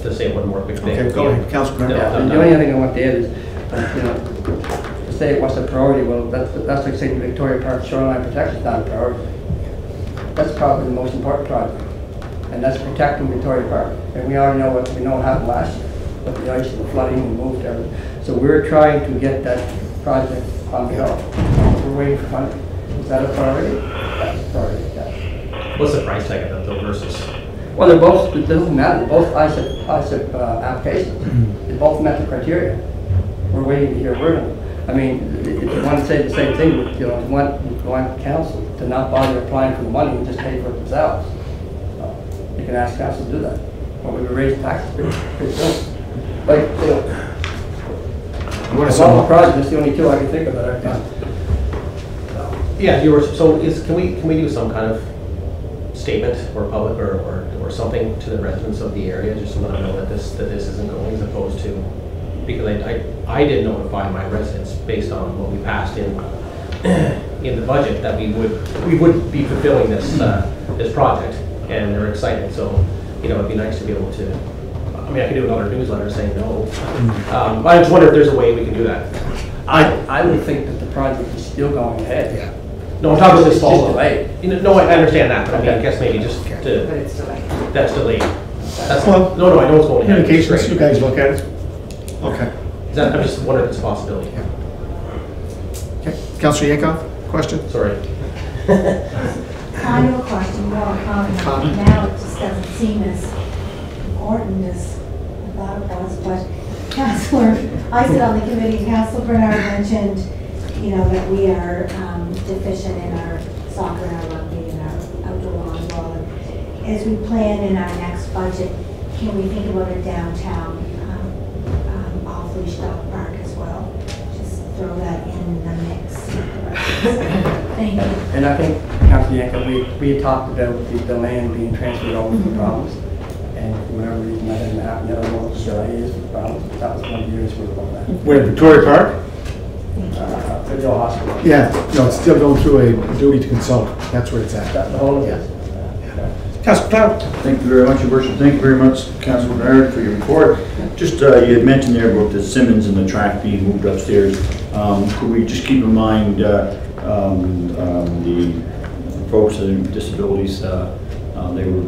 to say one more quick thing. Okay, go ahead, Councilor Bernard. No, Yeah, no, the no. only other thing I want to add is, uh, you know, to say what's a priority, well, that's, that's like saying Victoria Park shoreline protection is not a priority. That's probably the most important project, and that's protecting Victoria Park. And we already know what, we know what happened last year, with the ice and the flooding and moved everything. So we're trying to get that project on the go. We're waiting for funding. Is that a priority? That's a priority, yeah. What's the price tag of that versus? Well, they're both, it doesn't matter, they're both ICIP, ICIP uh, applications. They both met the criteria. We're waiting to hear word on them. I mean, if you want to say the same thing, you know, you want, you want council to not bother applying for the money and just pay for it themselves. You can ask council to do that, or we would raise taxes pretty, pretty soon. Like, you know, What of is all the some, projects, that's the only two I can think of that are done. Yeah, you were, so is, can we, can we do some kind of statement or public or, or, or something to the residents of the area, just to let them know that this, that this isn't going as opposed to, because I, I, I did notify my residents based on what we passed in, in the budget, that we would, we would be fulfilling this, uh, this project, and they're excited, so, you know, it'd be nice to be able to, I mean, I could do another newsletter saying no. Um, but I just wonder if there's a way we can do that. I, I would think that the project is still going ahead. Yeah. No, I'm talking about this It's fall. just delayed. You know, no, I understand that, but I mean, I guess maybe just But to, it's delayed. that's delayed. That's, Well, no, no, I know it's going ahead. communications, you guys look at it? Okay. Is that, I'm just wondering if it's a possibility. Okay. Councilor Jankov, question? Sorry. I have a question, more. Comment. Now it just doesn't seem as important as I thought it was, but Counselor, I sit on the committee, Counselor Bernard mentioned, you know, that we are um, deficient in our soccer and our rugby and our outdoor volleyball. And As we plan in our next budget, can we think about a downtown um, um, off-leash dog park as well? Just throw that in the mix. Thank you. And I think, Councilor Jankov, we, we had talked about the, the land being transferred over from Providence. And for whatever reason, that didn't happen, the other one was sure is for Providence. That was one of the years we were on that. Where, Victoria Park? Uh, the Hospital. Yeah, no, it's still going through a duty to consult. That's where it's at. That, the whole of it. Councilor Cloud? Thank you very much, Your Worship. Thank you very much, Councilor Bernard, for your report. Just, uh, you had mentioned there about the Simmons and the track being moved upstairs. Um, Could we just keep in mind uh, um, um, the folks with disabilities, uh, uh, they were,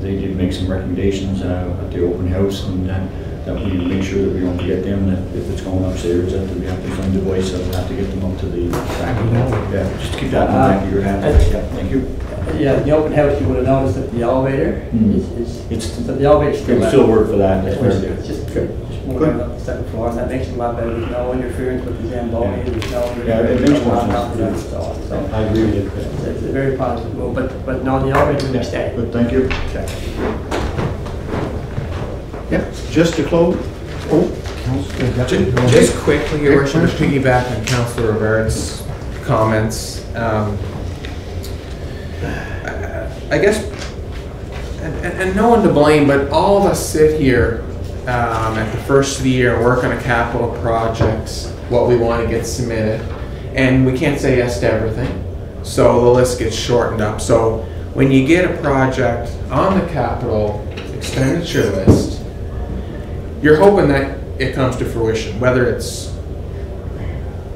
they did make some recommendations uh, at the open house, and uh, that we need to make sure that we don't forget them, that if it's going upstairs, that we have to some device, that we have to get them up to the track. Yeah, just keep that in the back of your head. Yeah, thank you. Yeah, the open house, you would have noticed that the elevator Mhm. is, is, It's, the elevator's still still work for that, that's It's it's just good, just moving up the second floor, and that makes it a lot better, there's no interference with the Zamboni, there's no. Yeah, it makes more no sense. and so on, so. I agree with you. It's it's a very positive move, but, but no, the elevator will stay. Good, thank you. Yeah, just to close. Oh, Councilor. Ju- Just quickly, Your Worship, to piggyback on Councilor Rivard's comments. um, I I guess, and, and and no one to blame, but all of us sit here um, at the first of the year work on a capital projects, what we want to get submitted, and we can't say yes to everything. So the list gets shortened up. So when you get a project on the capital expenditure list, you're hoping that it comes to fruition, whether it's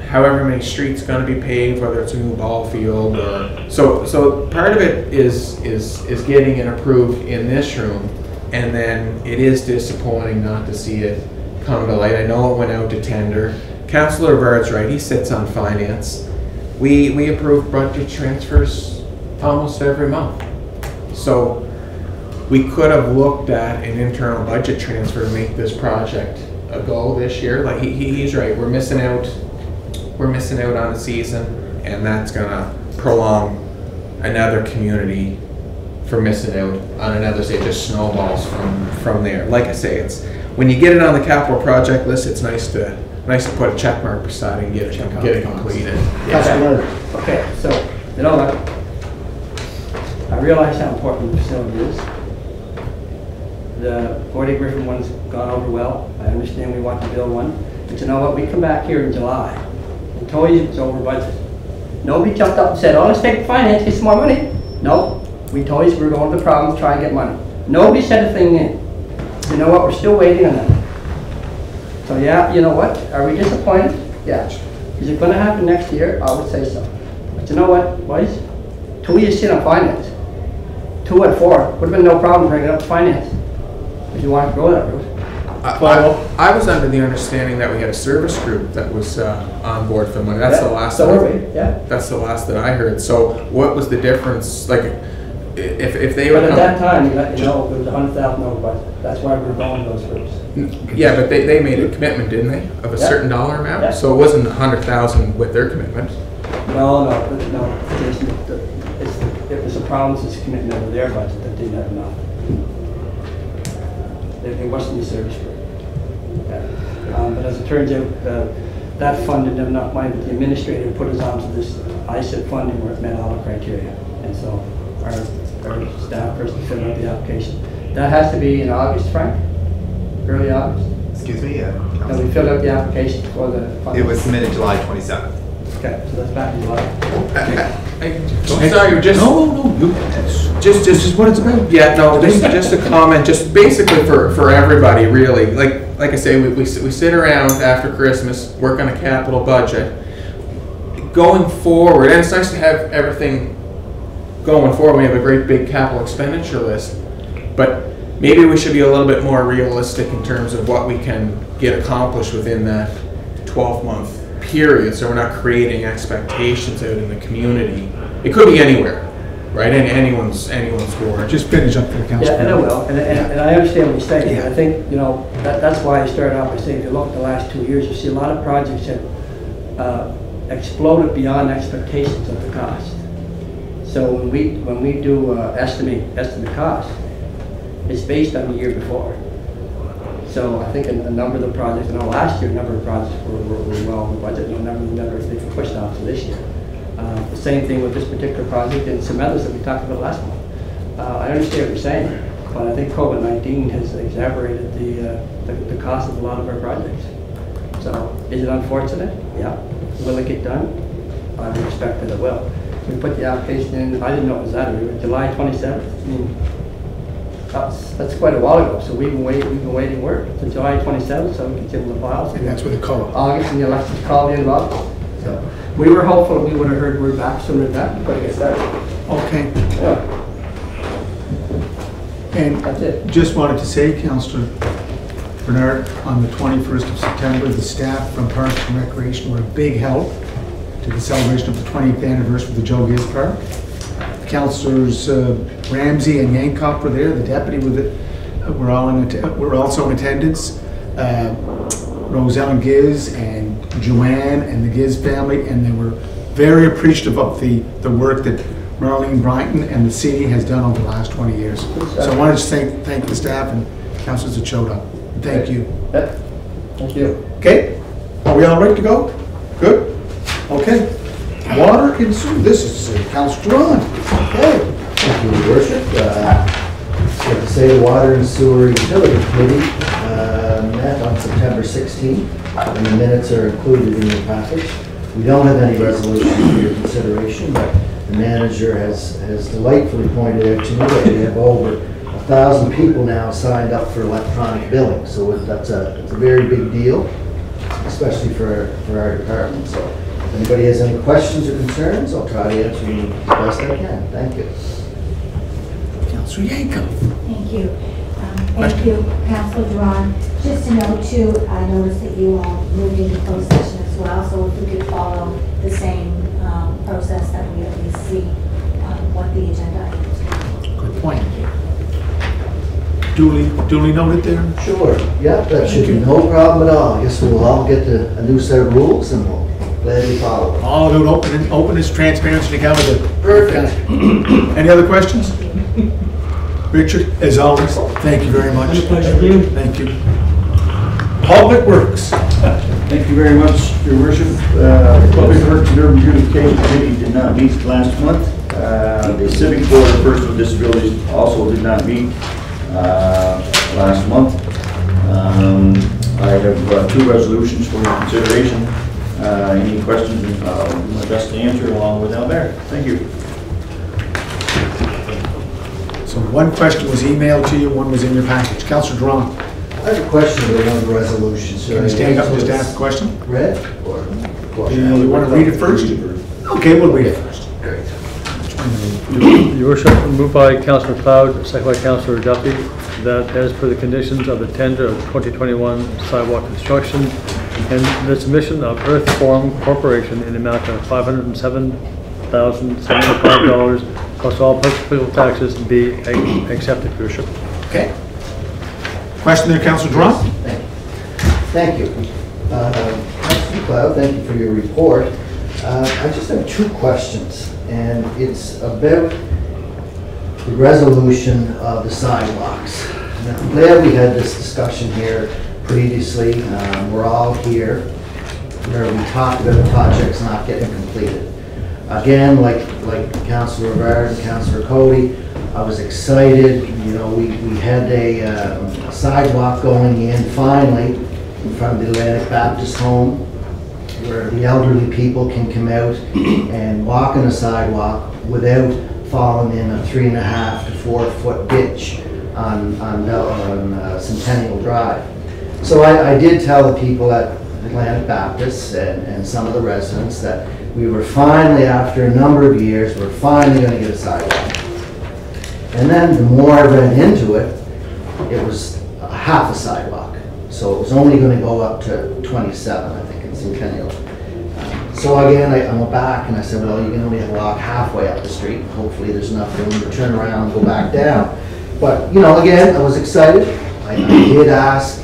however many streets gonna be paved, whether it's a new ball field or, so, so part of it is, is, is getting it approved in this room. And then it is disappointing not to see it come to light. I know it went out to tender. Councilor Verd's right, he sits on finance. we, we approve budget transfers almost every month. So we could have looked at an internal budget transfer to make this project a goal this year. Like, he- he's right, we're missing out, we're missing out on a season, and that's gonna prolong another community for missing out on another, say, just snowballs from, from there. Like I say, it's, when you get it on the capital project list, it's nice to, nice to put a check mark beside it and get it, get it completed. Okay, Okay, so, you know what? I realize how important the facility is. The Gordy Griffin one's gone over well. I understand we want to build one. But you know what? We come back here in July and told you it's over budget. Nobody jumped up and said, oh, let's take the finance, get some more money. No, we told you we we're going to the problems, try and get money. Nobody said a thing then. You know what? We're still waiting on that. So yeah, you know what? Are we disappointed? Yeah. Is it gonna happen next year? I would say so. But you know what, boys? Two years sit on finance. Two and four, would have been no problem bringing up finance. If you want to go that route. I, I- I was under the understanding that we had a service group that was uh, on board for money. That's the last. so that- were we, yeah. That's the last that I heard. So what was the difference, like, i- if, if they were. But at that time, you know, it was a hundred thousand over budget. That's why we were going those routes. Yeah, but they, they made a commitment, didn't they, of a Yeah. certain dollar amount? Yeah. So it wasn't a hundred thousand with their commitment. No, no, no, Jason, it's, it was a promises commitment over their budget that didn't have enough. There, there wasn't the service it. Yeah. Um, but as it turns out, uh, that fund didn't have enough money, the administrator put us onto this ICIP funding where it met all the criteria. And so our, our staff person filled out the application. That has to be in August, Frank? Early August? Excuse me, uh, yeah. And we filled out the application for the. It was submitted July 27th. Okay, so that's back in July. Sorry, just. No, no, you, Just, just. this is what it's about. Yeah, no, just, just a comment, just basically for, for everybody, really. Like, like I say, we, we, we sit around after Christmas, work on a capital budget. Going forward, and it's nice to have everything going forward, we have a great big capital expenditure list. But maybe we should be a little bit more realistic in terms of what we can get accomplished within that twelve-month period, so we're not creating expectations out in the community. It could be anywhere, right? Any, anyone's, anyone's board. Just finish up for the council. Yeah, and I will, and, and, and I understand what you're saying, and I think, you know, that, that's why I started off by saying, if you look at the last two years, you see a lot of projects that, uh, exploded beyond expectations of the cost. So when we, when we do, uh, estimate, estimate cost, it's based on the year before. So I think a, a number of the projects, know last year, a number of projects were, were, were well in the budget, and a number, a of things were pushed out to this year. Uh, the same thing with this particular project and some others that we talked about last month. Uh, I understand what you're saying, but I think COVID-19 has exacerbated the, uh, the, the cost of a lot of our projects. So, is it unfortunate? Yeah. Will it get done? I would expect that it will. We put the application in, I didn't know it was that, early, but July 27th. I mean, that's, that's quite a while ago, so we've been waiting, we've been waiting work until July 27th, so we can give them the files. And that's what they call it. August, and the elections called the end of August. So, we were hopeful we would have heard word back sooner than that, but I guess that, Okay. yeah, And that's it. just wanted to say, Councillor Bernard, on the 21st of September, the staff from Parks and Recreation were a big help to the celebration of the 20th anniversary of the Joe Ghiz Park. Councillors uh, Ramsay and Jankov were there, the deputy with it, were all in, were also in attendance. Uh, Rose Ellen Ghiz and Joanne and the Ghiz family, and they were very appreciative of the, the work that Marlene Brighton and the city has done over the last 20 years. So I wanted to thank, thank the staff and councilors that showed up. Thank you. Yep. Thank you. Okay, are we all ready to go? Good? Okay. Water consumed. this is uh, Councilor Ron. Okay. Thank you, Your Worship. Uh, so to say the Water and Sewer Utility Committee uh, met on September 16th, and the minutes are included in your package. We don't have any resolutions for your consideration, but the manager has has delightfully pointed out to me that we have over a thousand people now signed up for electronic billing, so that's a, it's a very big deal, especially for, for our department. So anybody has any questions or concerns, I'll try to answer them as best I can. Thank you. Councilor Jankov. Thank you. Um, Thank you, Councilor Doiron. Just to note too, I noticed that you all moved into closed session as well, so if we could follow the same um, see um, what the agenda items are. Good point. Duly, duly noted there? Sure, yeah, that should be no problem at all. I guess we'll all get a a new set of rules and we'll gladly follow. them. All about open, openness, transparency, accountability. Perfect. Any other questions? Richard, as always, thank you very much. My pleasure, Thank you. Public Works. Thank you very much, your worship. Uh, Public Works and Urban Beautification Committee did not meet last month. Uh, The Civic Board of Persons with Disabilities also did not meet uh, last month. Um, I have uh, two resolutions for your consideration. Uh, Any questions, uh, I'll my best to answer along with Albert. Thank you. So one question was emailed to you, one was in your package. Counselor Doiron, I have a question about one of the resolutions. can you stand up and just ask the question? Read or? Do you want to read it first? Okay, we'll read it first. Great. Your worship, moved by Councillor MacLeod, second by Councillor Duffy, that as per the conditions of the tender of 2021 sidewalk construction and the submission of Earth Forum Corporation in the amount of $507,705 plus all applicable taxes be accepted, your worship. Okay. Question there, Counselor Doiron? Thank you. Thank Uh, Councilor MacLeod, thank you for your report. Uh, I just have two questions, and it's about the resolution of the sidewalks. And I'm glad we had this discussion here previously. Um, We're all here where we talked about projects not getting completed. Again, like, like Councilor Rivard and Councilor Coady, I was excited, you know, we, we had a um, sidewalk going in finally in front of the Atlantic Baptist Home where the elderly people can come out and walk on a sidewalk without falling in a three and a half to four foot ditch on, on, on uh, Centennial Drive. So I, I did tell the people at Atlantic Baptist and, and some of the residents that we were finally, after a number of years, we're finally gonna get a sidewalk. And then the more I read into it, it was a half a sidewalk. So it was only gonna go up to 27, I think, in Centennial. So again, I, I went back and I said, well, you can only walk halfway up the street. Hopefully there's enough room to turn around and go back down. But, you know, again, I was excited. I I did ask,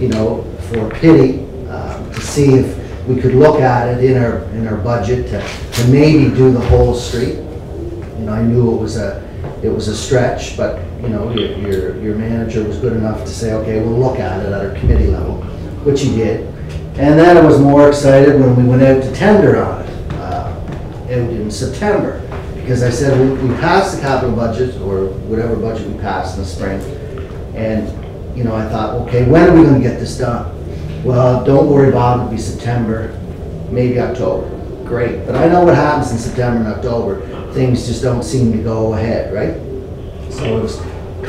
you know, for pity, um, to see if we could look at it in our, in our budget to, to maybe do the whole street. You know, I knew it was a, it was a stretch, but, you know, your, your, your manager was good enough to say, okay, we'll look at it at our committee level, which he did. And then I was more excited when we went out to tender on it, uh, in September. Because I said, we, we passed the capital budget, or whatever budget we passed in the spring. And, you know, I thought, okay, when are we gonna get this done? Well, don't worry, Bob, it'll be September, maybe October. Great, but I know what happens in September and October. Things just don't seem to go ahead, right? So I was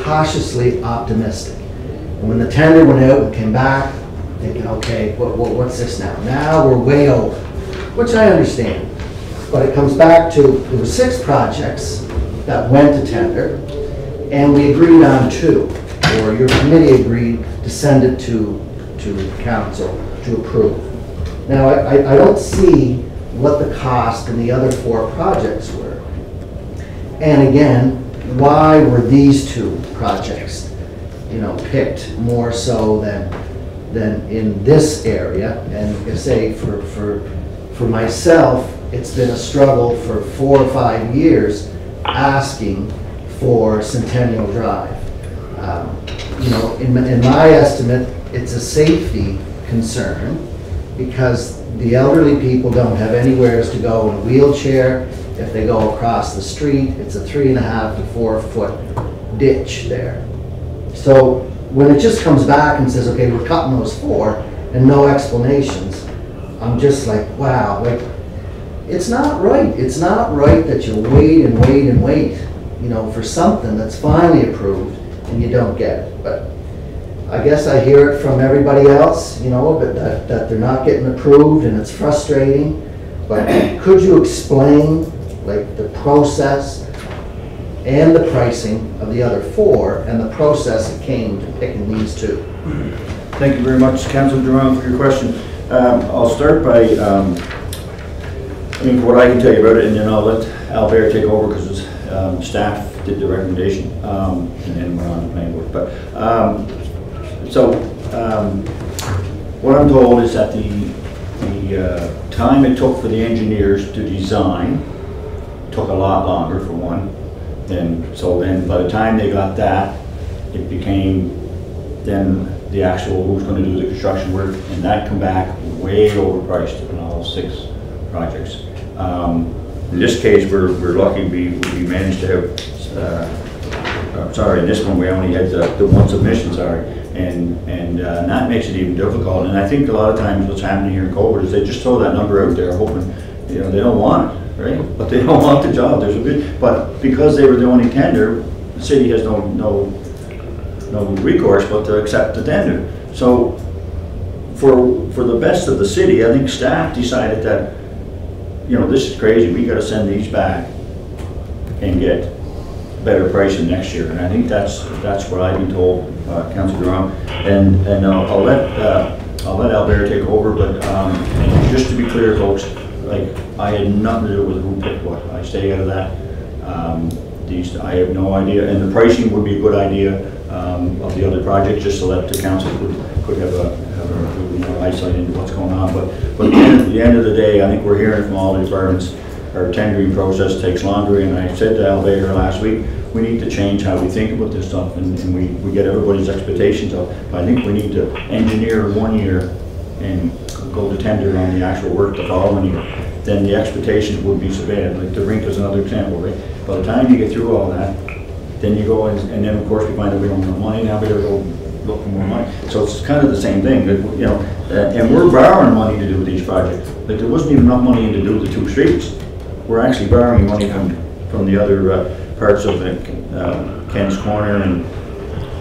cautiously optimistic. And when the tender went out and came back, thinking, okay, what, what, what's this now? Now we're way over, which I understand. But it comes back to, there were six projects that went to tender, and we agreed on two, or your committee agreed to send it to, to council to approve. Now, I, I- don't see what the cost in the other four projects were. And again, why were these two projects, you know, picked more so than, than in this area? And like I say, for, for, for myself, it's been a struggle for four or five years asking for Centennial Drive. Um, You know, in, my- in my estimate, it's a safety concern because the elderly people don't have anywheres to go in a wheelchair. If they go across the street, it's a three and a half to four foot ditch there. So when it just comes back and says, okay, we're cutting those four and no explanations, I'm just like, wow, like, it's not right. It's not right that you wait and wait and wait, you know, for something that's finally approved and you don't get it. But I guess I hear it from everybody else, you know, but that, that they're not getting approved and it's frustrating. But could you explain, like, the process and the pricing of the other four and the process that came to picking these two? Thank you very much, Councilor Doiron, for your question. Um, I'll start by um, I mean, what I can tell you about it, and then I'll let Albert take over because um, staff did the recommendation, um, and then went on to planning board. But, um, so, um, what I'm told is that the, the uh, time it took for the engineers to design took a lot longer, for one. Then, so then, by the time they got that, it became then the actual, who's gonna do the construction work, and that come back way overpriced on all six projects. Um, In this case, we're, we're lucky we, we managed to have, I'm sorry, this one, we only had the, the one submission, sorry, and, and uh, that makes it even difficult, and I think a lot of times what's happening here in Colbert is they just throw that number out there hoping, you know, they don't want it, right? But they don't want the job, there's a bit, but because they were the only tender, the city has no, no, no recourse but to accept the tender. So, for, for the best of the city, I think staff decided that, you know, this is crazy, we gotta send these back and get better pricing next year, and I think that's, that's what I've been told, uh, Councilor Doiron. And, and I'll, I'll let, uh, I'll let Albert take over, but, um, just to be clear, folks, like, I had nothing to do with who picked what, I stay out of that. Um, these, I have no idea, and the pricing would be a good idea, um, of the other projects, just so that the council could, could have a, have a, you know, eyesight into what's going on, but, but at the end- at the end of the day, I think we're hearing from all the departments, our tendering process takes longer, and I said to Albert last week, we need to change how we think about this stuff, and, and we, we get everybody's expectations up. But I think we need to engineer one year and go to tender on the actual work the following year. Then the expectations would be so bad, like the rink is another example, right? By the time you get through all that, then you go and, and then of course we find that we don't have money, now we gotta go look for more money. So it's kind of the same thing, that, you know, uh, and we're borrowing money to do these projects. Like, there wasn't even enough money to do the two streets. We're actually borrowing money from, from the other uh, parts of the, uh, Ken's Corner and,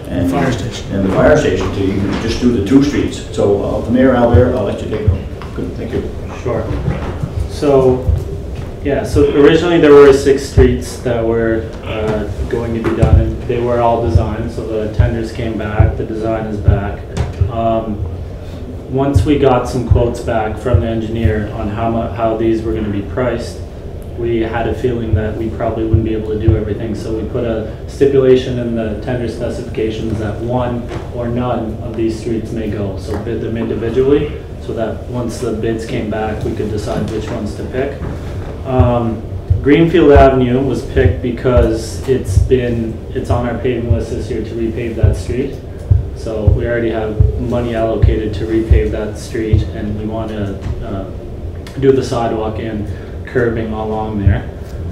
and. Fire station. And the fire station to even just do the two streets. So, uh, Mayor Albert, I'll let you take it over. Good, thank you. Sure. So, yeah, so originally there were six streets that were uh, going to be done, and they were all designed, so the tenders came back, the design is back. Um, Once we got some quotes back from the engineer on how how these were gonna be priced, we had a feeling that we probably wouldn't be able to do everything, so we put a stipulation in the tender specifications that one or none of these streets may go, so bid them individually, so that once the bids came back, we could decide which ones to pick. Um, Greenfield Avenue was picked because it's been, it's on our paving list this year to repave that street. So we already have money allocated to repave that street and we want to uh, do the sidewalk and curbing along there.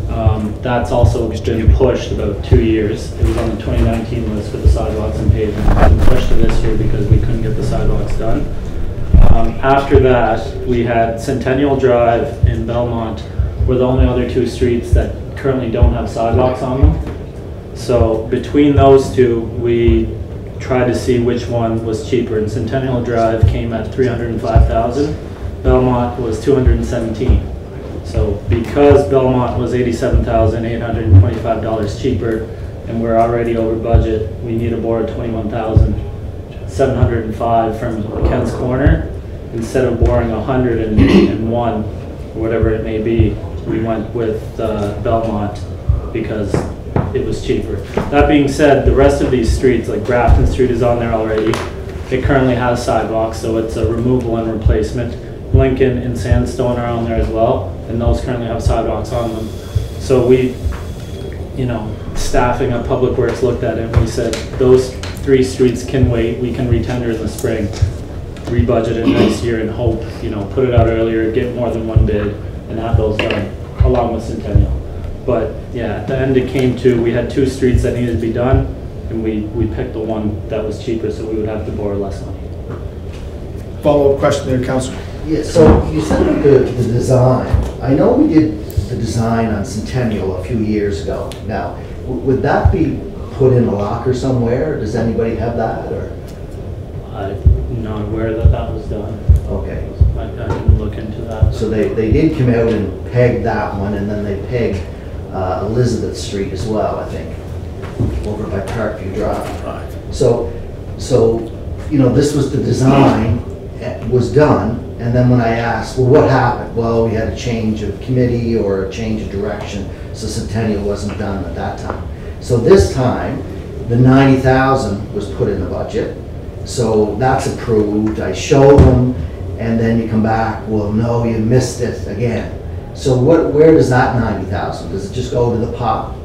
Um, That's also been pushed about two years. It was on the 2019 list for the sidewalks and paving. It's pushed to this year because we couldn't get the sidewalks done. Um, After that, we had Centennial Drive in Belmont were the only other two streets that currently don't have sidewalks on them. So between those two, we tried to see which one was cheaper. And Centennial Drive came at 305,000. Belmont was 217. So because Belmont was $87,825 cheaper and we're already over budget, we need to borrow 21,705 from Kent's Corner. Instead of borrowing 101, or whatever it may be, we went with uh, Belmont because it was cheaper. That being said, the rest of these streets, like Grafton Street is on there already. It currently has sidewalks, so it's a removal and replacement. Lincoln and Sandstone are on there as well, and those currently have sidewalks on them. So we, you know, staffing at Public Works looked at it and we said, those three streets can wait, we can retender in the spring, rebudget it next year and hope, you know, put it out earlier, get more than one bid, and have those done, along with Centennial. But, yeah, at the end it came to, we had two streets that needed to be done, and we, we picked the one that was cheaper, so we would have to borrow less money. Follow-up question there, Councilor. Yeah, so you said the, the design. I know we did the design on Centennial a few years ago. Now, w- would that be put in a locker somewhere? Does anybody have that, or? I'm not aware that that was done. Okay. I, I didn't look into that. So they, they did come out and peg that one, and then they pegged uh, Elizabeth Street as well, I think, over by Parkview Drive. Right. So, so, you know, this was the design, was done, And then when I asked, well, what happened? Well, we had a change of committee or a change of direction, so Centennial wasn't done at that time. So this time, the ninety thousand was put in the budget, so that's approved, I show them, and then you come back, well, no, you missed it again. So what, where does that ninety thousand, does it just go to the pot?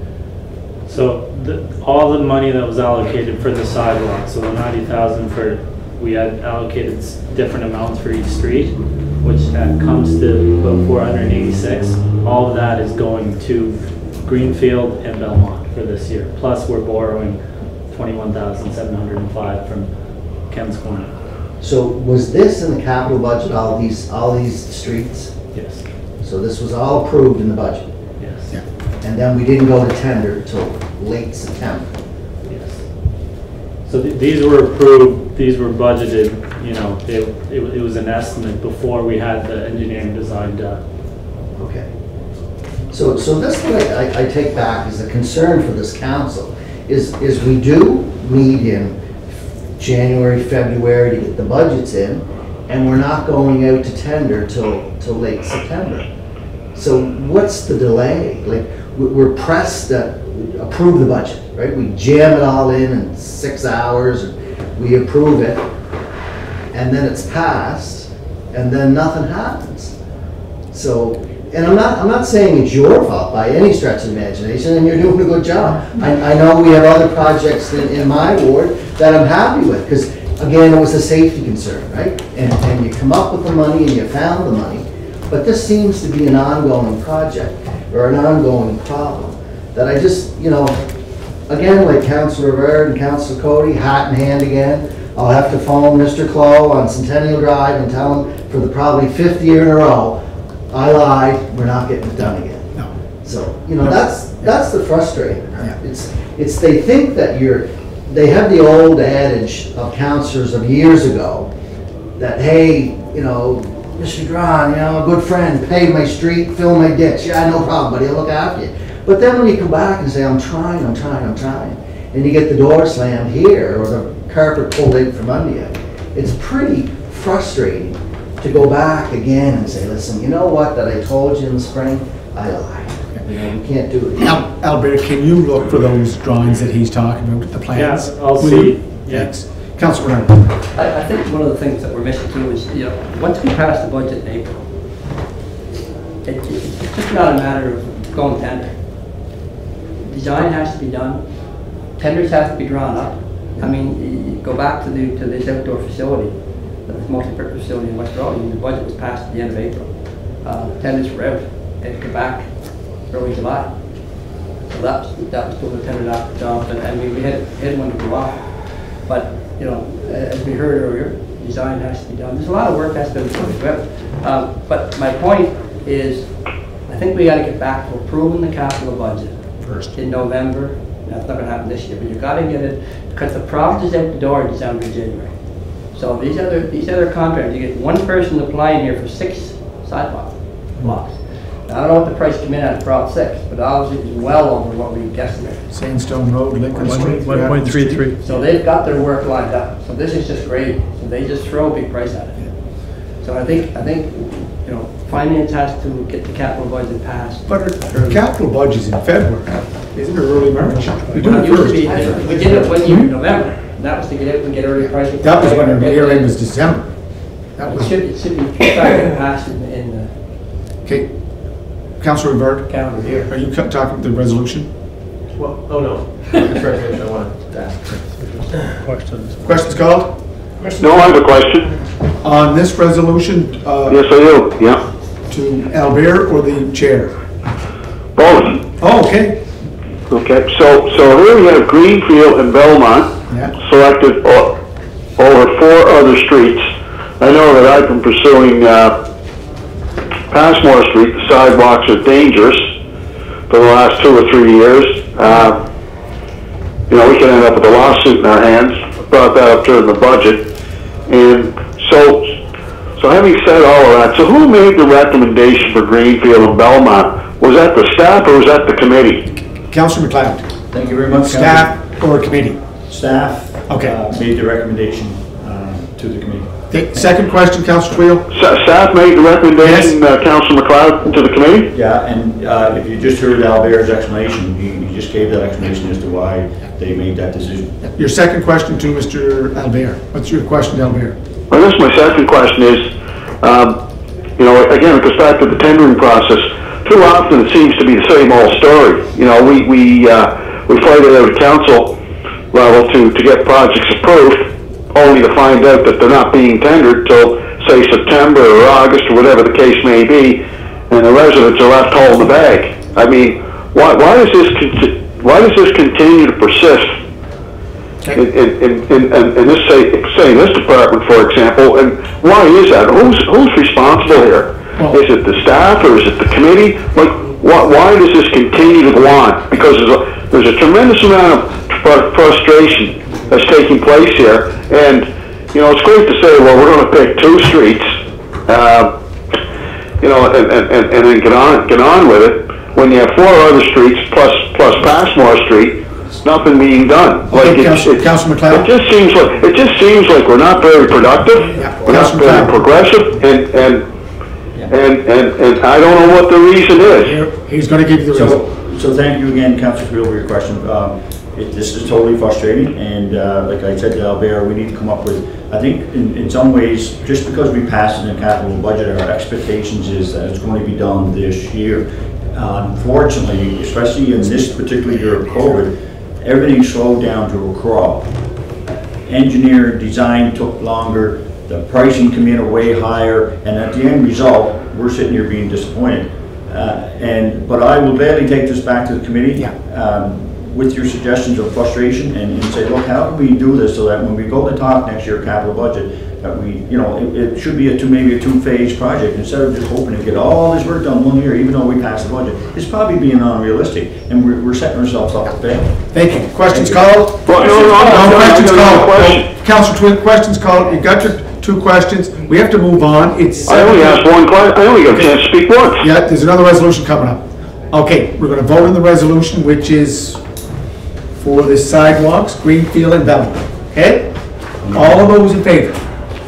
So the, all the money that was allocated for the sidewalk, so the ninety thousand for, we had allocated different amounts for each street, which that comes to about four hundred and eighty-six. All of that is going to Greenfield and Belmont for this year. Plus, we're borrowing twenty-one thousand seven hundred and five from Ken's Corner. So was this in the capital budget, all these, all these streets? Yes. So this was all approved in the budget? Yes. Yeah. And then we didn't go to tender till late September? So th- these were approved, these were budgeted, you know, it, it it was an estimate before we had the engineering design done. Okay. So, so this what I, I take back is the concern for this council, is, is we do meet in January, February to get the budgets in, and we're not going out to tender till, till late September. So what's the delay? Like, we're pressed to approve the budget, right? We jam it all in in six hours, we approve it, and then it's passed, and then nothing happens. So, and I'm not, I'm not saying it's your fault by any stretch of imagination, and you're doing a good job. I, I know we have other projects in, in my ward that I'm happy with, because again, it was a safety concern, right? And, and you come up with the money and you found the money, but this seems to be an ongoing project, or an ongoing problem, that I just, you know, again, like Councilor Rivard and Councilor Coady, hat in hand again, I'll have to phone Mr. Clow on Centennial Drive and tell him for the probably fifth year in a row, I lied, we're not getting it done again. No. So, you know, that's, that's the frustrating part. It's, it's, they think that you're, they have the old adage of counselors of years ago, that, hey, you know, Mr. Doiron, you know, a good friend, pave my street, fill my ditch, yeah, no problem, buddy, I'll look after you. But then when you come back and say, I'm trying, I'm trying, I'm trying, and you get the door slammed here, or the carpet pulled in from under you, it's pretty frustrating to go back again and say, listen, you know what, that I told you in the spring, I lied. You know, you can't do it. Al- Albert, can you look for those drawings that he's talking about, with the plans? Yeah, I'll Will see. you? Thanks. Councilor Bernard. I, I think one of the things that we're missing too is, you know, once we pass the budget in April, it, it's just not a matter of going tender. Design has to be done, tenders have to be drawn up. I mean, go back to the, to this outdoor facility, this multi-purpose facility in West Royalty, the budget was passed at the end of April. Uh, tenders were out, and come back early July. So that was, that was still the tender after job, and, mean, we had, had one to go off. But, you know, as we heard earlier, design has to be done. There's a lot of work that's been put. Um, But my point is, I think we gotta get back to approving the capital budget. First. In November. That's not gonna happen this year, but you've gotta get it, because the project is at the door in December, January. So these other, these other contractors, you get one person applying here for six sidewalk blocks. Now, I don't know what the price came in at for all six, but obviously it's well over what we guesstimated. Sandstone Road, Lincoln Street. Street. 1.33. So they've got their work lined up, so this is just great, so they just throw a big price at it. So I think, I think, you know, finance has to get the capital budget passed. But our capital budget's in February, isn't it, early March? We do It it used to first. we did it one year in November, and that was to get it and get early pricing. That was when our hearing was December. That It was, should, it should be started passed in, in the okay. Councilor Rivard, calendar year. are you co- talking about the resolution? Well, oh no, that's resolution I wanted to ask. Questions? Questions called? No, I have a question. On this resolution, uh, Yes, I do, yeah. To Albert or the chair? Both. Oh, okay. Okay, so, so here we have Greenfield and Belmont Yeah. selected o- over four other streets. I know that I've been pursuing, uh, Passmore Street, the sidewalks are dangerous for the last two or three years. Uh, you know, we could end up with a lawsuit in our hands, brought that up during the budget. And so, so having said all of that, so who made the recommendation for Greenfield and Belmont? Was that the staff or was that the committee? Councilor MacLeod, Thank you very much, Council. staff or committee? Staff Okay. uh, made the recommendation uh, to the committee. Okay, second question, Councillor Tweel? Sa- Staff made the recommendation, uh, Councilor MacLeod, to the committee? Yeah, and uh, if you just heard Albert's explanation, he he just gave that explanation as to why they made that decision. Your second question to Mr. Albert. What's your question, Albert? I guess my second question is, um, you know, again, it goes back to the tendering process. Too often, it seems to be the same old story. You know, we, we, uh, we fight it out at council level to, to get projects approved, only to find out that they're not being tendered till, say, September or August or whatever the case may be, and the residents are left holding the bag. I mean, why, why does this, why does this continue to persist? In, in, in- in, in, in this, say, say this department, for example, and why is that? Who's, who's responsible here? Is it the staff or is it the committee? Like, why, why does this continue to go on? Because there's a, there's a tremendous amount of fr- frustration that's taking place here, and, you know, it's great to say, well, we're gonna pick two streets, uh, you know, and, and, and and then get on, get on with it, when you have four other streets plus, plus Passmore Street, nothing being done. Like, Okay, it's- Council- it's- Councilor MacLeod. It just seems like, it just seems like we're not very productive, we're not Councilor very MacLeod. progressive, and, and, and, and, and I don't know what the reason is. He's gonna give you the reason. So, so thank you again, Councilor Tweel, for your question. Um, it- This is totally frustrating, and uh, like I said to Albert, we need to come up with, I think in, in some ways, just because we passed in the capital budget, our expectations is that it's going to be done this year. Unfortunately, especially in this particular year of COVID, everything slowed down to a crawl. Engineer design took longer, the pricing came in way higher, and at the end result, we're sitting here being disappointed. Uh, And, but I will gladly take this back to the committee um, with your suggestions of frustration and and say, look, how can we do this so that when we go to talk next year capital budget, that we, you know, it, it should be a two, maybe a two-phase project, instead of just hoping to get all this work done one year, even though we passed the budget. It's probably being unrealistic, and we're, we're setting ourselves up to fail. Thank you. Questions called? Well, no, no, no, no, questions I got called. question. Councilor Tweel, questions called. You got your two questions. We have to move on. It's. I only asked one question, I only got to speak once. Yeah, there's another resolution coming up. Okay, we're gonna vote on the resolution, which is for the sidewalks, Greenfield and Belleville. Okay? All of those in favor?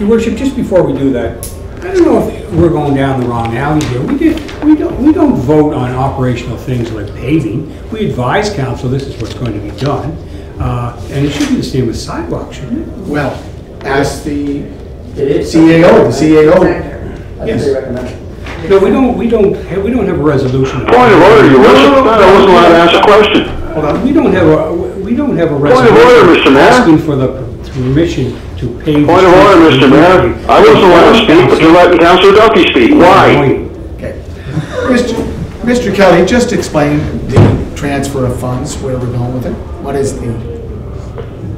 Your worship, just before we do that, I don't know if we're going down the wrong alley here. We did, we don't, we don't vote on operational things like paving. We advise council this is what's going to be done. Uh, and it should be the same with sidewalks, shouldn't it? Well, as the is. CAO, the CAO. Yes. No, we don't, we don't, ha- we don't have a resolution. Point of order, your worship, I wasn't allowed to ask a question. Hold on, we don't have a, we don't have a resolution. Point of resolution. order, Mr. Mayor. Asking for the permission to pave. the Point of order, Mr. Mayor. I wasn't allowed to speak, but you're letting Councilor Duffy speak. Why? Mr. Mr. Kelly, just explain the transfer of funds, where we're going with it. What is the,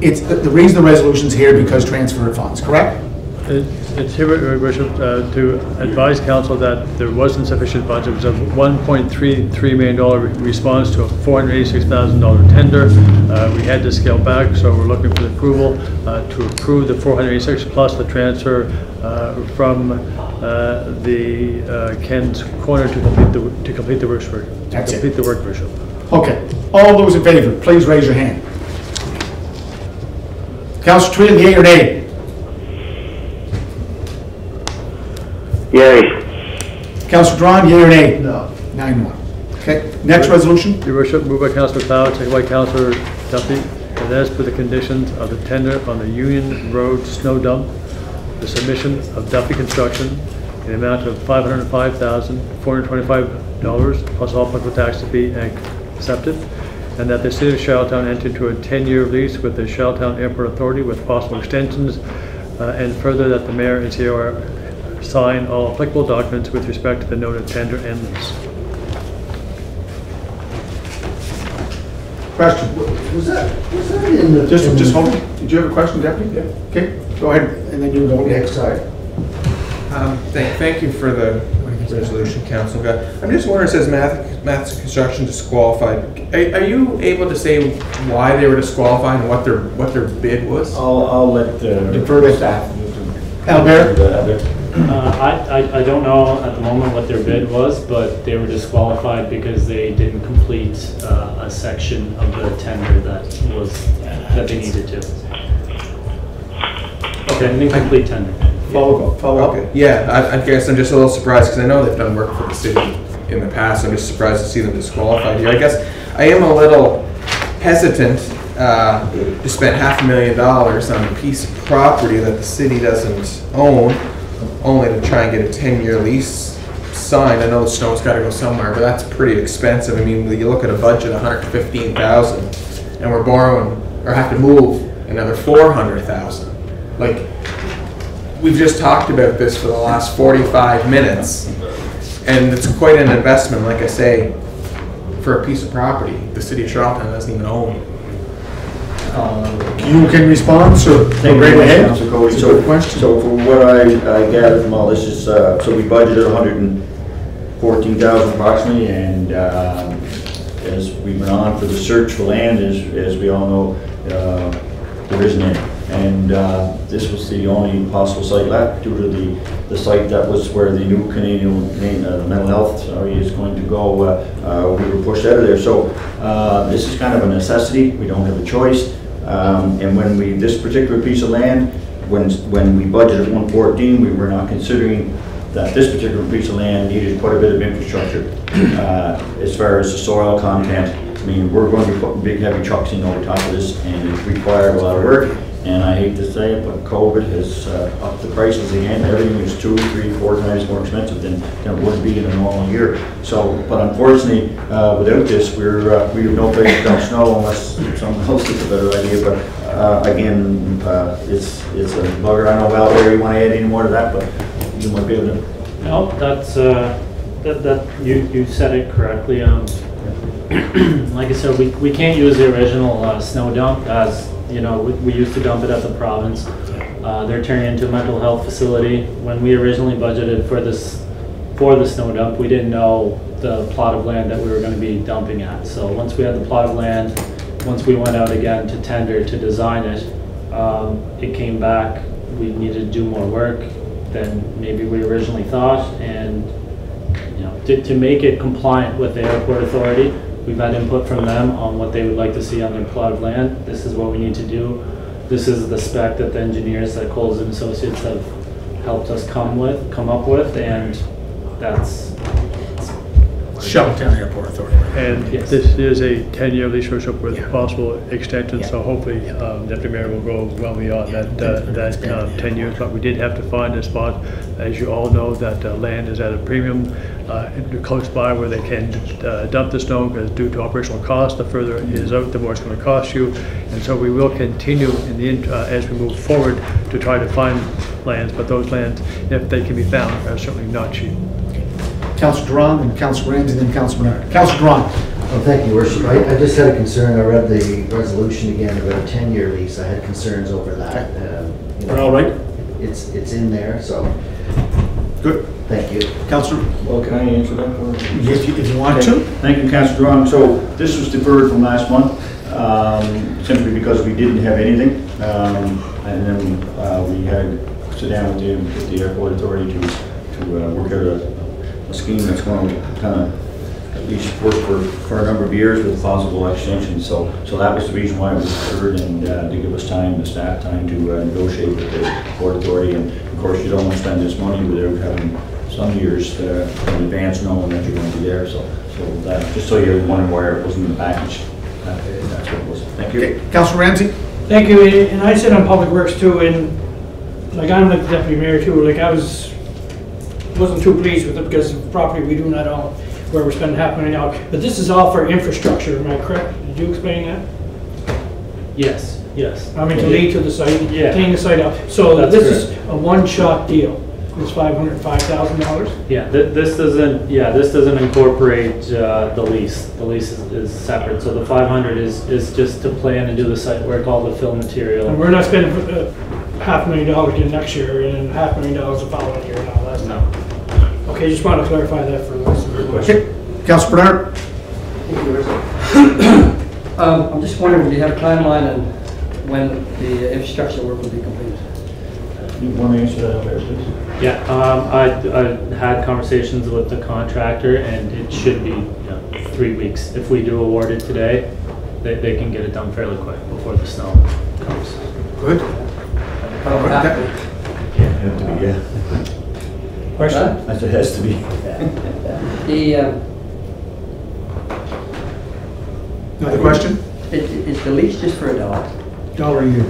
it's, the the reason the resolution's here because transfer of funds, correct? It- It's here, Your Worship, uh, to advise council that there wasn't sufficient budget. It was a $1.33 million response to a $486,000 tender. Uh, We had to scale back, so we're looking for the approval uh, to approve the 486 plus the transfer uh, from uh, the uh, Ken's Corner to complete the, to complete the work, to That's it. complete the work, Worship. Okay, all those in favor, please raise your hand. Councilor Tweel, yea or nay? Yay. Councilor Doiron, yea or nay? No. Nine one. Okay, next resolution? Your worship, moved by Councilor MacLeod, second by Councilor Duffy, and as per the conditions of the tender on the Union Road snow dump, the submission of Duffy Construction in the amount of five hundred and five thousand, four hundred and twenty-five dollars plus all applicable tax to be accepted, and that the city of Charlottetown enter into a ten-year lease with the Charlottetown Airport Authority with possible extensions, uh, and further that the mayor and COR sign all applicable documents with respect to the noted tender and lease. Question? Was that, was that in the? Just, in- just hold, it. did you have a question, Deputy? Yeah. Okay, go ahead, and then you go. Yeah, sorry. Um, Thank, thank you for the resolution, Council. Guy. I'm just wondering, it says Math, Maths Construction disqualified. Are, are you able to say why they were disqualified and what their, what their bid was? I'll, I'll let the. Defer to staff. Albert? Uh, I, I, I don't know at the moment what their bid was, but they were disqualified because they didn't complete, uh, a section of the tender that was, that they needed to. Okay, an incomplete tender. Follow up, follow up. Okay, yeah, I, I guess I'm just a little surprised, because I know they've done work for the city in the past, I'm just surprised to see them disqualified here. I guess I am a little hesitant, uh, to spend half a million dollars on a piece of property that the city doesn't own, only to try and get a ten-year lease signed. I know the snow's gotta go somewhere, but that's pretty expensive. I mean, you look at a budget, hundred and we're borrowing, or have to move another four hundred thousand. Like, we've just talked about this for the last 45 minutes, and it's quite an investment, like I say, for a piece of property the city of Charlottetown doesn't even own. You can respond, sir. Thank you, Right ahead. Councilor Coady. It's a So, good question. so from what I, I gathered from all this is, uh, so we budgeted hundred and fourteen thousand approximately, and, um, as we went on for the search for land, as, as we all know, uh, there isn't any. And, uh, this was the only possible site left due to the, the site that was where the new Canadian, uh, mental health, sorry, is going to go, uh, uh, we were pushed out of there. So, uh, this is kind of a necessity, we don't have a choice. Um, and when we, this particular piece of land, when, when we budgeted one fourteen, we were not considering that this particular piece of land needed quite a bit of infrastructure. Uh, as far as the soil content, I mean, we're going to put big heavy trucks in over top of this and it required a lot of work. And I hate to say it, but COVID has uh, upped the prices again. Everything is two, three, four times more expensive than, than it would be in a normal year. So, but unfortunately, uh, without this, we're, uh, we have no place to dump snow unless someone else gets a better idea. But, uh, again, uh, it's, it's a bugger. I don't know, Val, you want to add any more to that, but you might be able to. No, that's, uh, that, that, you, you said it correctly. Um, like I said, we, we can't use the original, snow dump as, you know, we, we used to dump it at the province. Uh, they're turning into a mental health facility. When we originally budgeted for this, for the snow dump, we didn't know the plot of land that we were gonna be dumping at. So once we had the plot of land, once we went out again to tender to design it, um, it came back, we needed to do more work than maybe we originally thought, and, you know, to, to make it compliant with the airport authority, we've had input from them on what they would like to see on their plot of land, this is what we need to do. This is the spec that the engineers that Coles and Associates have helped us come with, come up with, and that's, Charlottetown Airport Authority. And Yes. this is a 10-year lease ownership with possible extension, so hopefully um, Deputy Mayor will go well beyond that, uh, that uh, 10 years. But we did have to find a spot, as you all know, that uh, land is at a premium uh, close by where they can uh, dump the snow, because due to operational cost, the further it is out, the more it's going to cost you. And so we will continue in the, int- uh, as we move forward, to try to find lands, but those lands, if they can be found, are certainly not cheap. Councilor Doiron and Councilor Ramsay, and then Councilor Bernard. Councilor Doiron. Well, thank you, Worship. I, I just had a concern, I read the resolution again about a ten-year lease, I had concerns over that. Um, you know, all right? It's, it's in there, so, Good. thank you. Councilor, Well, can I answer that? or- if you, if you want to. Thank you, Councilor Doiron. So this was deferred from last month, um, simply because we didn't have anything. Um, And then uh, we had to sit down with the, with the airport authority to, to uh, work out a, a scheme that's going to kind of at least work for, for a number of years with possible extension. So, so that was the reason why it was deferred and uh, to give us time, the staff time to uh, negotiate with the airport authority. And of course, you don't want to spend this money without having some years uh, in advance knowing that you're going to be there. So, so that, just so you're wondering where it was in the package, that- that's what it was. Thank you. Okay, Councilor Ramsay? Thank you, and I sit on Public Works too, and like I'm like the deputy mayor too, like I was, wasn't too pleased with it because of property we do not own, where we're spending half a million dollars. But this is all for infrastructure, am I correct? Did you explain that? yes, yes. I mean, to lead to the site, Yeah. clean the site up. So That's this is a one-shot deal. It's five hundred five thousand dollars? Yeah, th- this doesn't, yeah, this doesn't incorporate uh, the lease. The lease is- is separate, so the 500 is, is just to plan and do the site work, all the fill material. And we're not spending uh, half a million dollars again next year and half a million dollars the following year and all. Okay, just want to clarify that for the rest of the Okay, Councilor Bernard? Um, I'm just wondering, do you have a timeline on when the infrastructure work will be completed? You want to answer that, there, please? Yeah, um, I, I had conversations with the contractor and it should be, you know, three weeks. If we do award it today, they, they can get it done fairly quick before the snow comes. Good. About half- Have to be, yeah. Question? I said, has to be. The, um, Another question? is, is the lease just for a dollar? Dollar a year.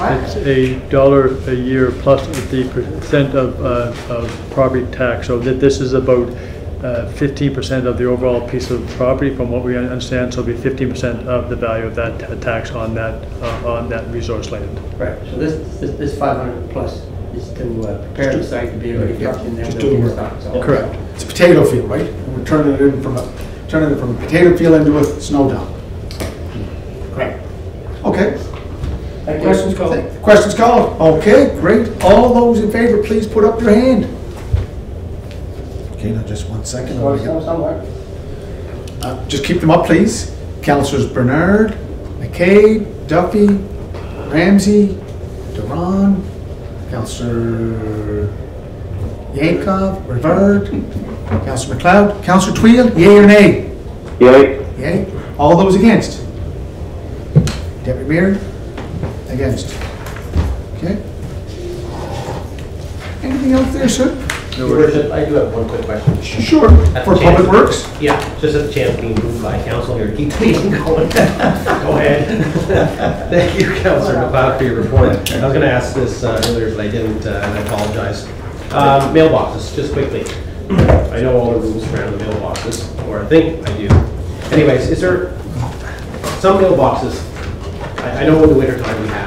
It's a dollar a year plus the percent of, uh, of property tax. So that this is about uh, fifteen percent of the overall piece of property from what we understand. So it'll be fifteen percent of the value of that ta- tax on that, uh, on that resource land. Right, so this, this, this five hundred plus is to uh, prepare the site to be able to get in there. Just do the work. stuff, so- Correct. It's a potato field, right? And We're turning it in from a, turning it from a potato field into a snow dump. Correct. Okay. Questions called? Questions called? Okay, great. All those in favor, please put up your hand. Okay, now just one second. Or some- somewhere. Uh, Just keep them up, please. Councilors Bernard, McCabe, Duffy, Ramsay, Doiron, Councilor Jankov, Rivard, Councilor MacLeod, Councilor Tweel, yea or nay? Yay? Yea. All those against? Deputy Mayor? Against. Okay. Anything else there, sir? Your worship, I do have one quick question. Sure. At For the chance- Public Works? Yeah, just at the chance being moved by council here, to keep the meeting going. Go ahead. Thank you, Councilor MacLeod, for your report. I was gonna ask this uh, earlier, but I didn't, uh, and I apologize. Um, Mailboxes, just quickly. I know all the rules around the mailboxes, or I think I do. Anyways, is there, some mailboxes, I, I know in the wintertime we have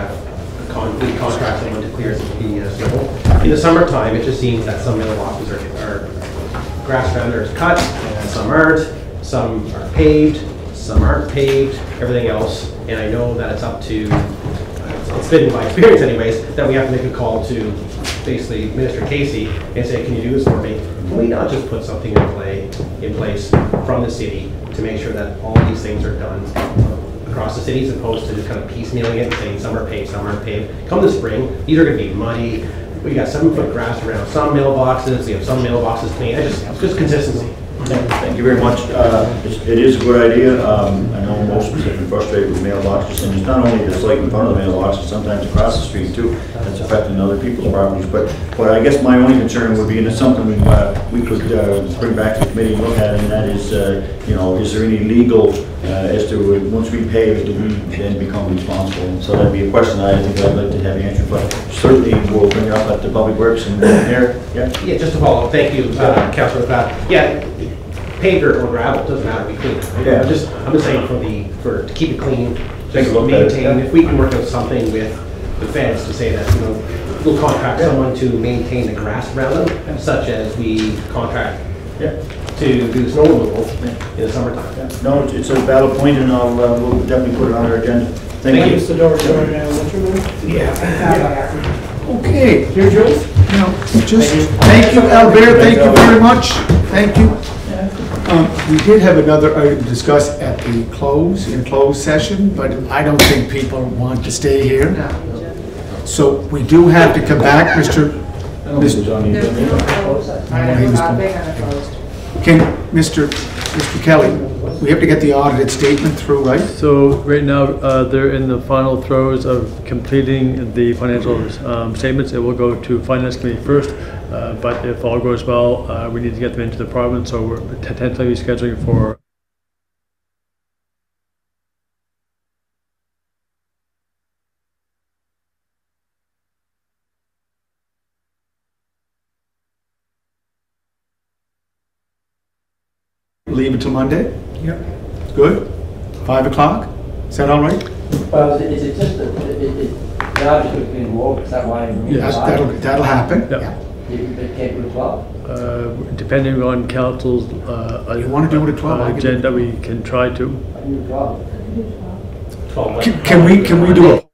we contract someone to clear the uh. In the summertime, it just seems that some mailboxes are, are grass vendors cut, and some aren't, some are paved, some aren't paved, everything else. And I know that it's up to, it's been my experience anyways, that we have to make a call to basically Minister Casey and say, can you do this for me? Can we not just put something in play, in place from the city to make sure that all these things are done across the city as opposed to just kind of piecemealing it and saying some are paved, some aren't paved? Come the spring, these are gonna be muddy, we got seven foot grass around some mailboxes, we have some mailboxes clean, I just, it's just consistency. Thank you very much. Uh, It is a good idea. Um, I know most of us have been frustrated with mailboxes, and it's not only the site in front of the mailbox, it's sometimes across the street too. That's affecting other people's properties. But, but I guess my only concern would be, and it's something uh, we could uh, bring back to the committee and look at, and that is, uh, you know, is there any legal uh, as to, once we pay, do we then become responsible? And so that'd be a question I think I'd like to have answered, but certainly we'll bring it up at the Public Works and there, yeah? Yeah, just to follow up, thank you, uh, Councilor MacLeod. Yeah, paved or or gravel, doesn't matter, we clean. it. Yeah. I'm just, I'm just saying for the, for, to keep it clean, Take just look at maintain, yeah. if we can work out something with the feds to say that, you know, we'll contract someone to maintain the grass around them, such as we contract Yeah. to do snow removal in the summertime. No, it's- it's a valid point, and I'll, uh, we'll definitely put it on our agenda. Thank you. Mr. Dorsey, uh, what's your name? Okay. Here, Joe? Now, just, thank you, Albert, thank you very much, thank you. Um, We did have another item to discuss at the close, in closed session, but I don't think people want to stay here. So we do have to come back, Mr. Mr. Can, Mr. Mr. Kelly, we have to get the audited statement through, right? So right now, uh, they're in the final throes of completing the financial um, statements. It will go to Finance Committee first, uh, but if all goes well, uh, we need to get them into the province, so we're tentatively scheduling for Leave it till Monday? Yep. Good? Five o'clock? Is that all right? Well, is it- is it just, that it, it, it- the object would be involved, is that why? Yes, that'll, that'll happen. Yeah. You you can't do it twelve? Uh, Depending on council's. uh, You wanna do it at 12? I can- Agenda, we can try to. Can twelve. Can can we, can we do a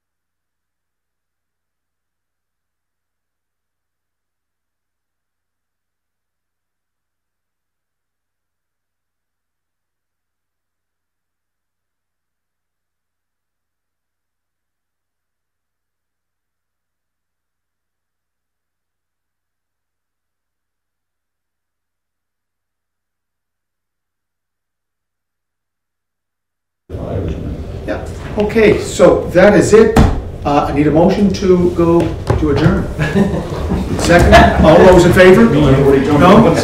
okay, so that is it. Uh, I need a motion to go to adjourn. Second, all those in favor? No? I'm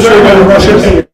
sure you're gonna rush it.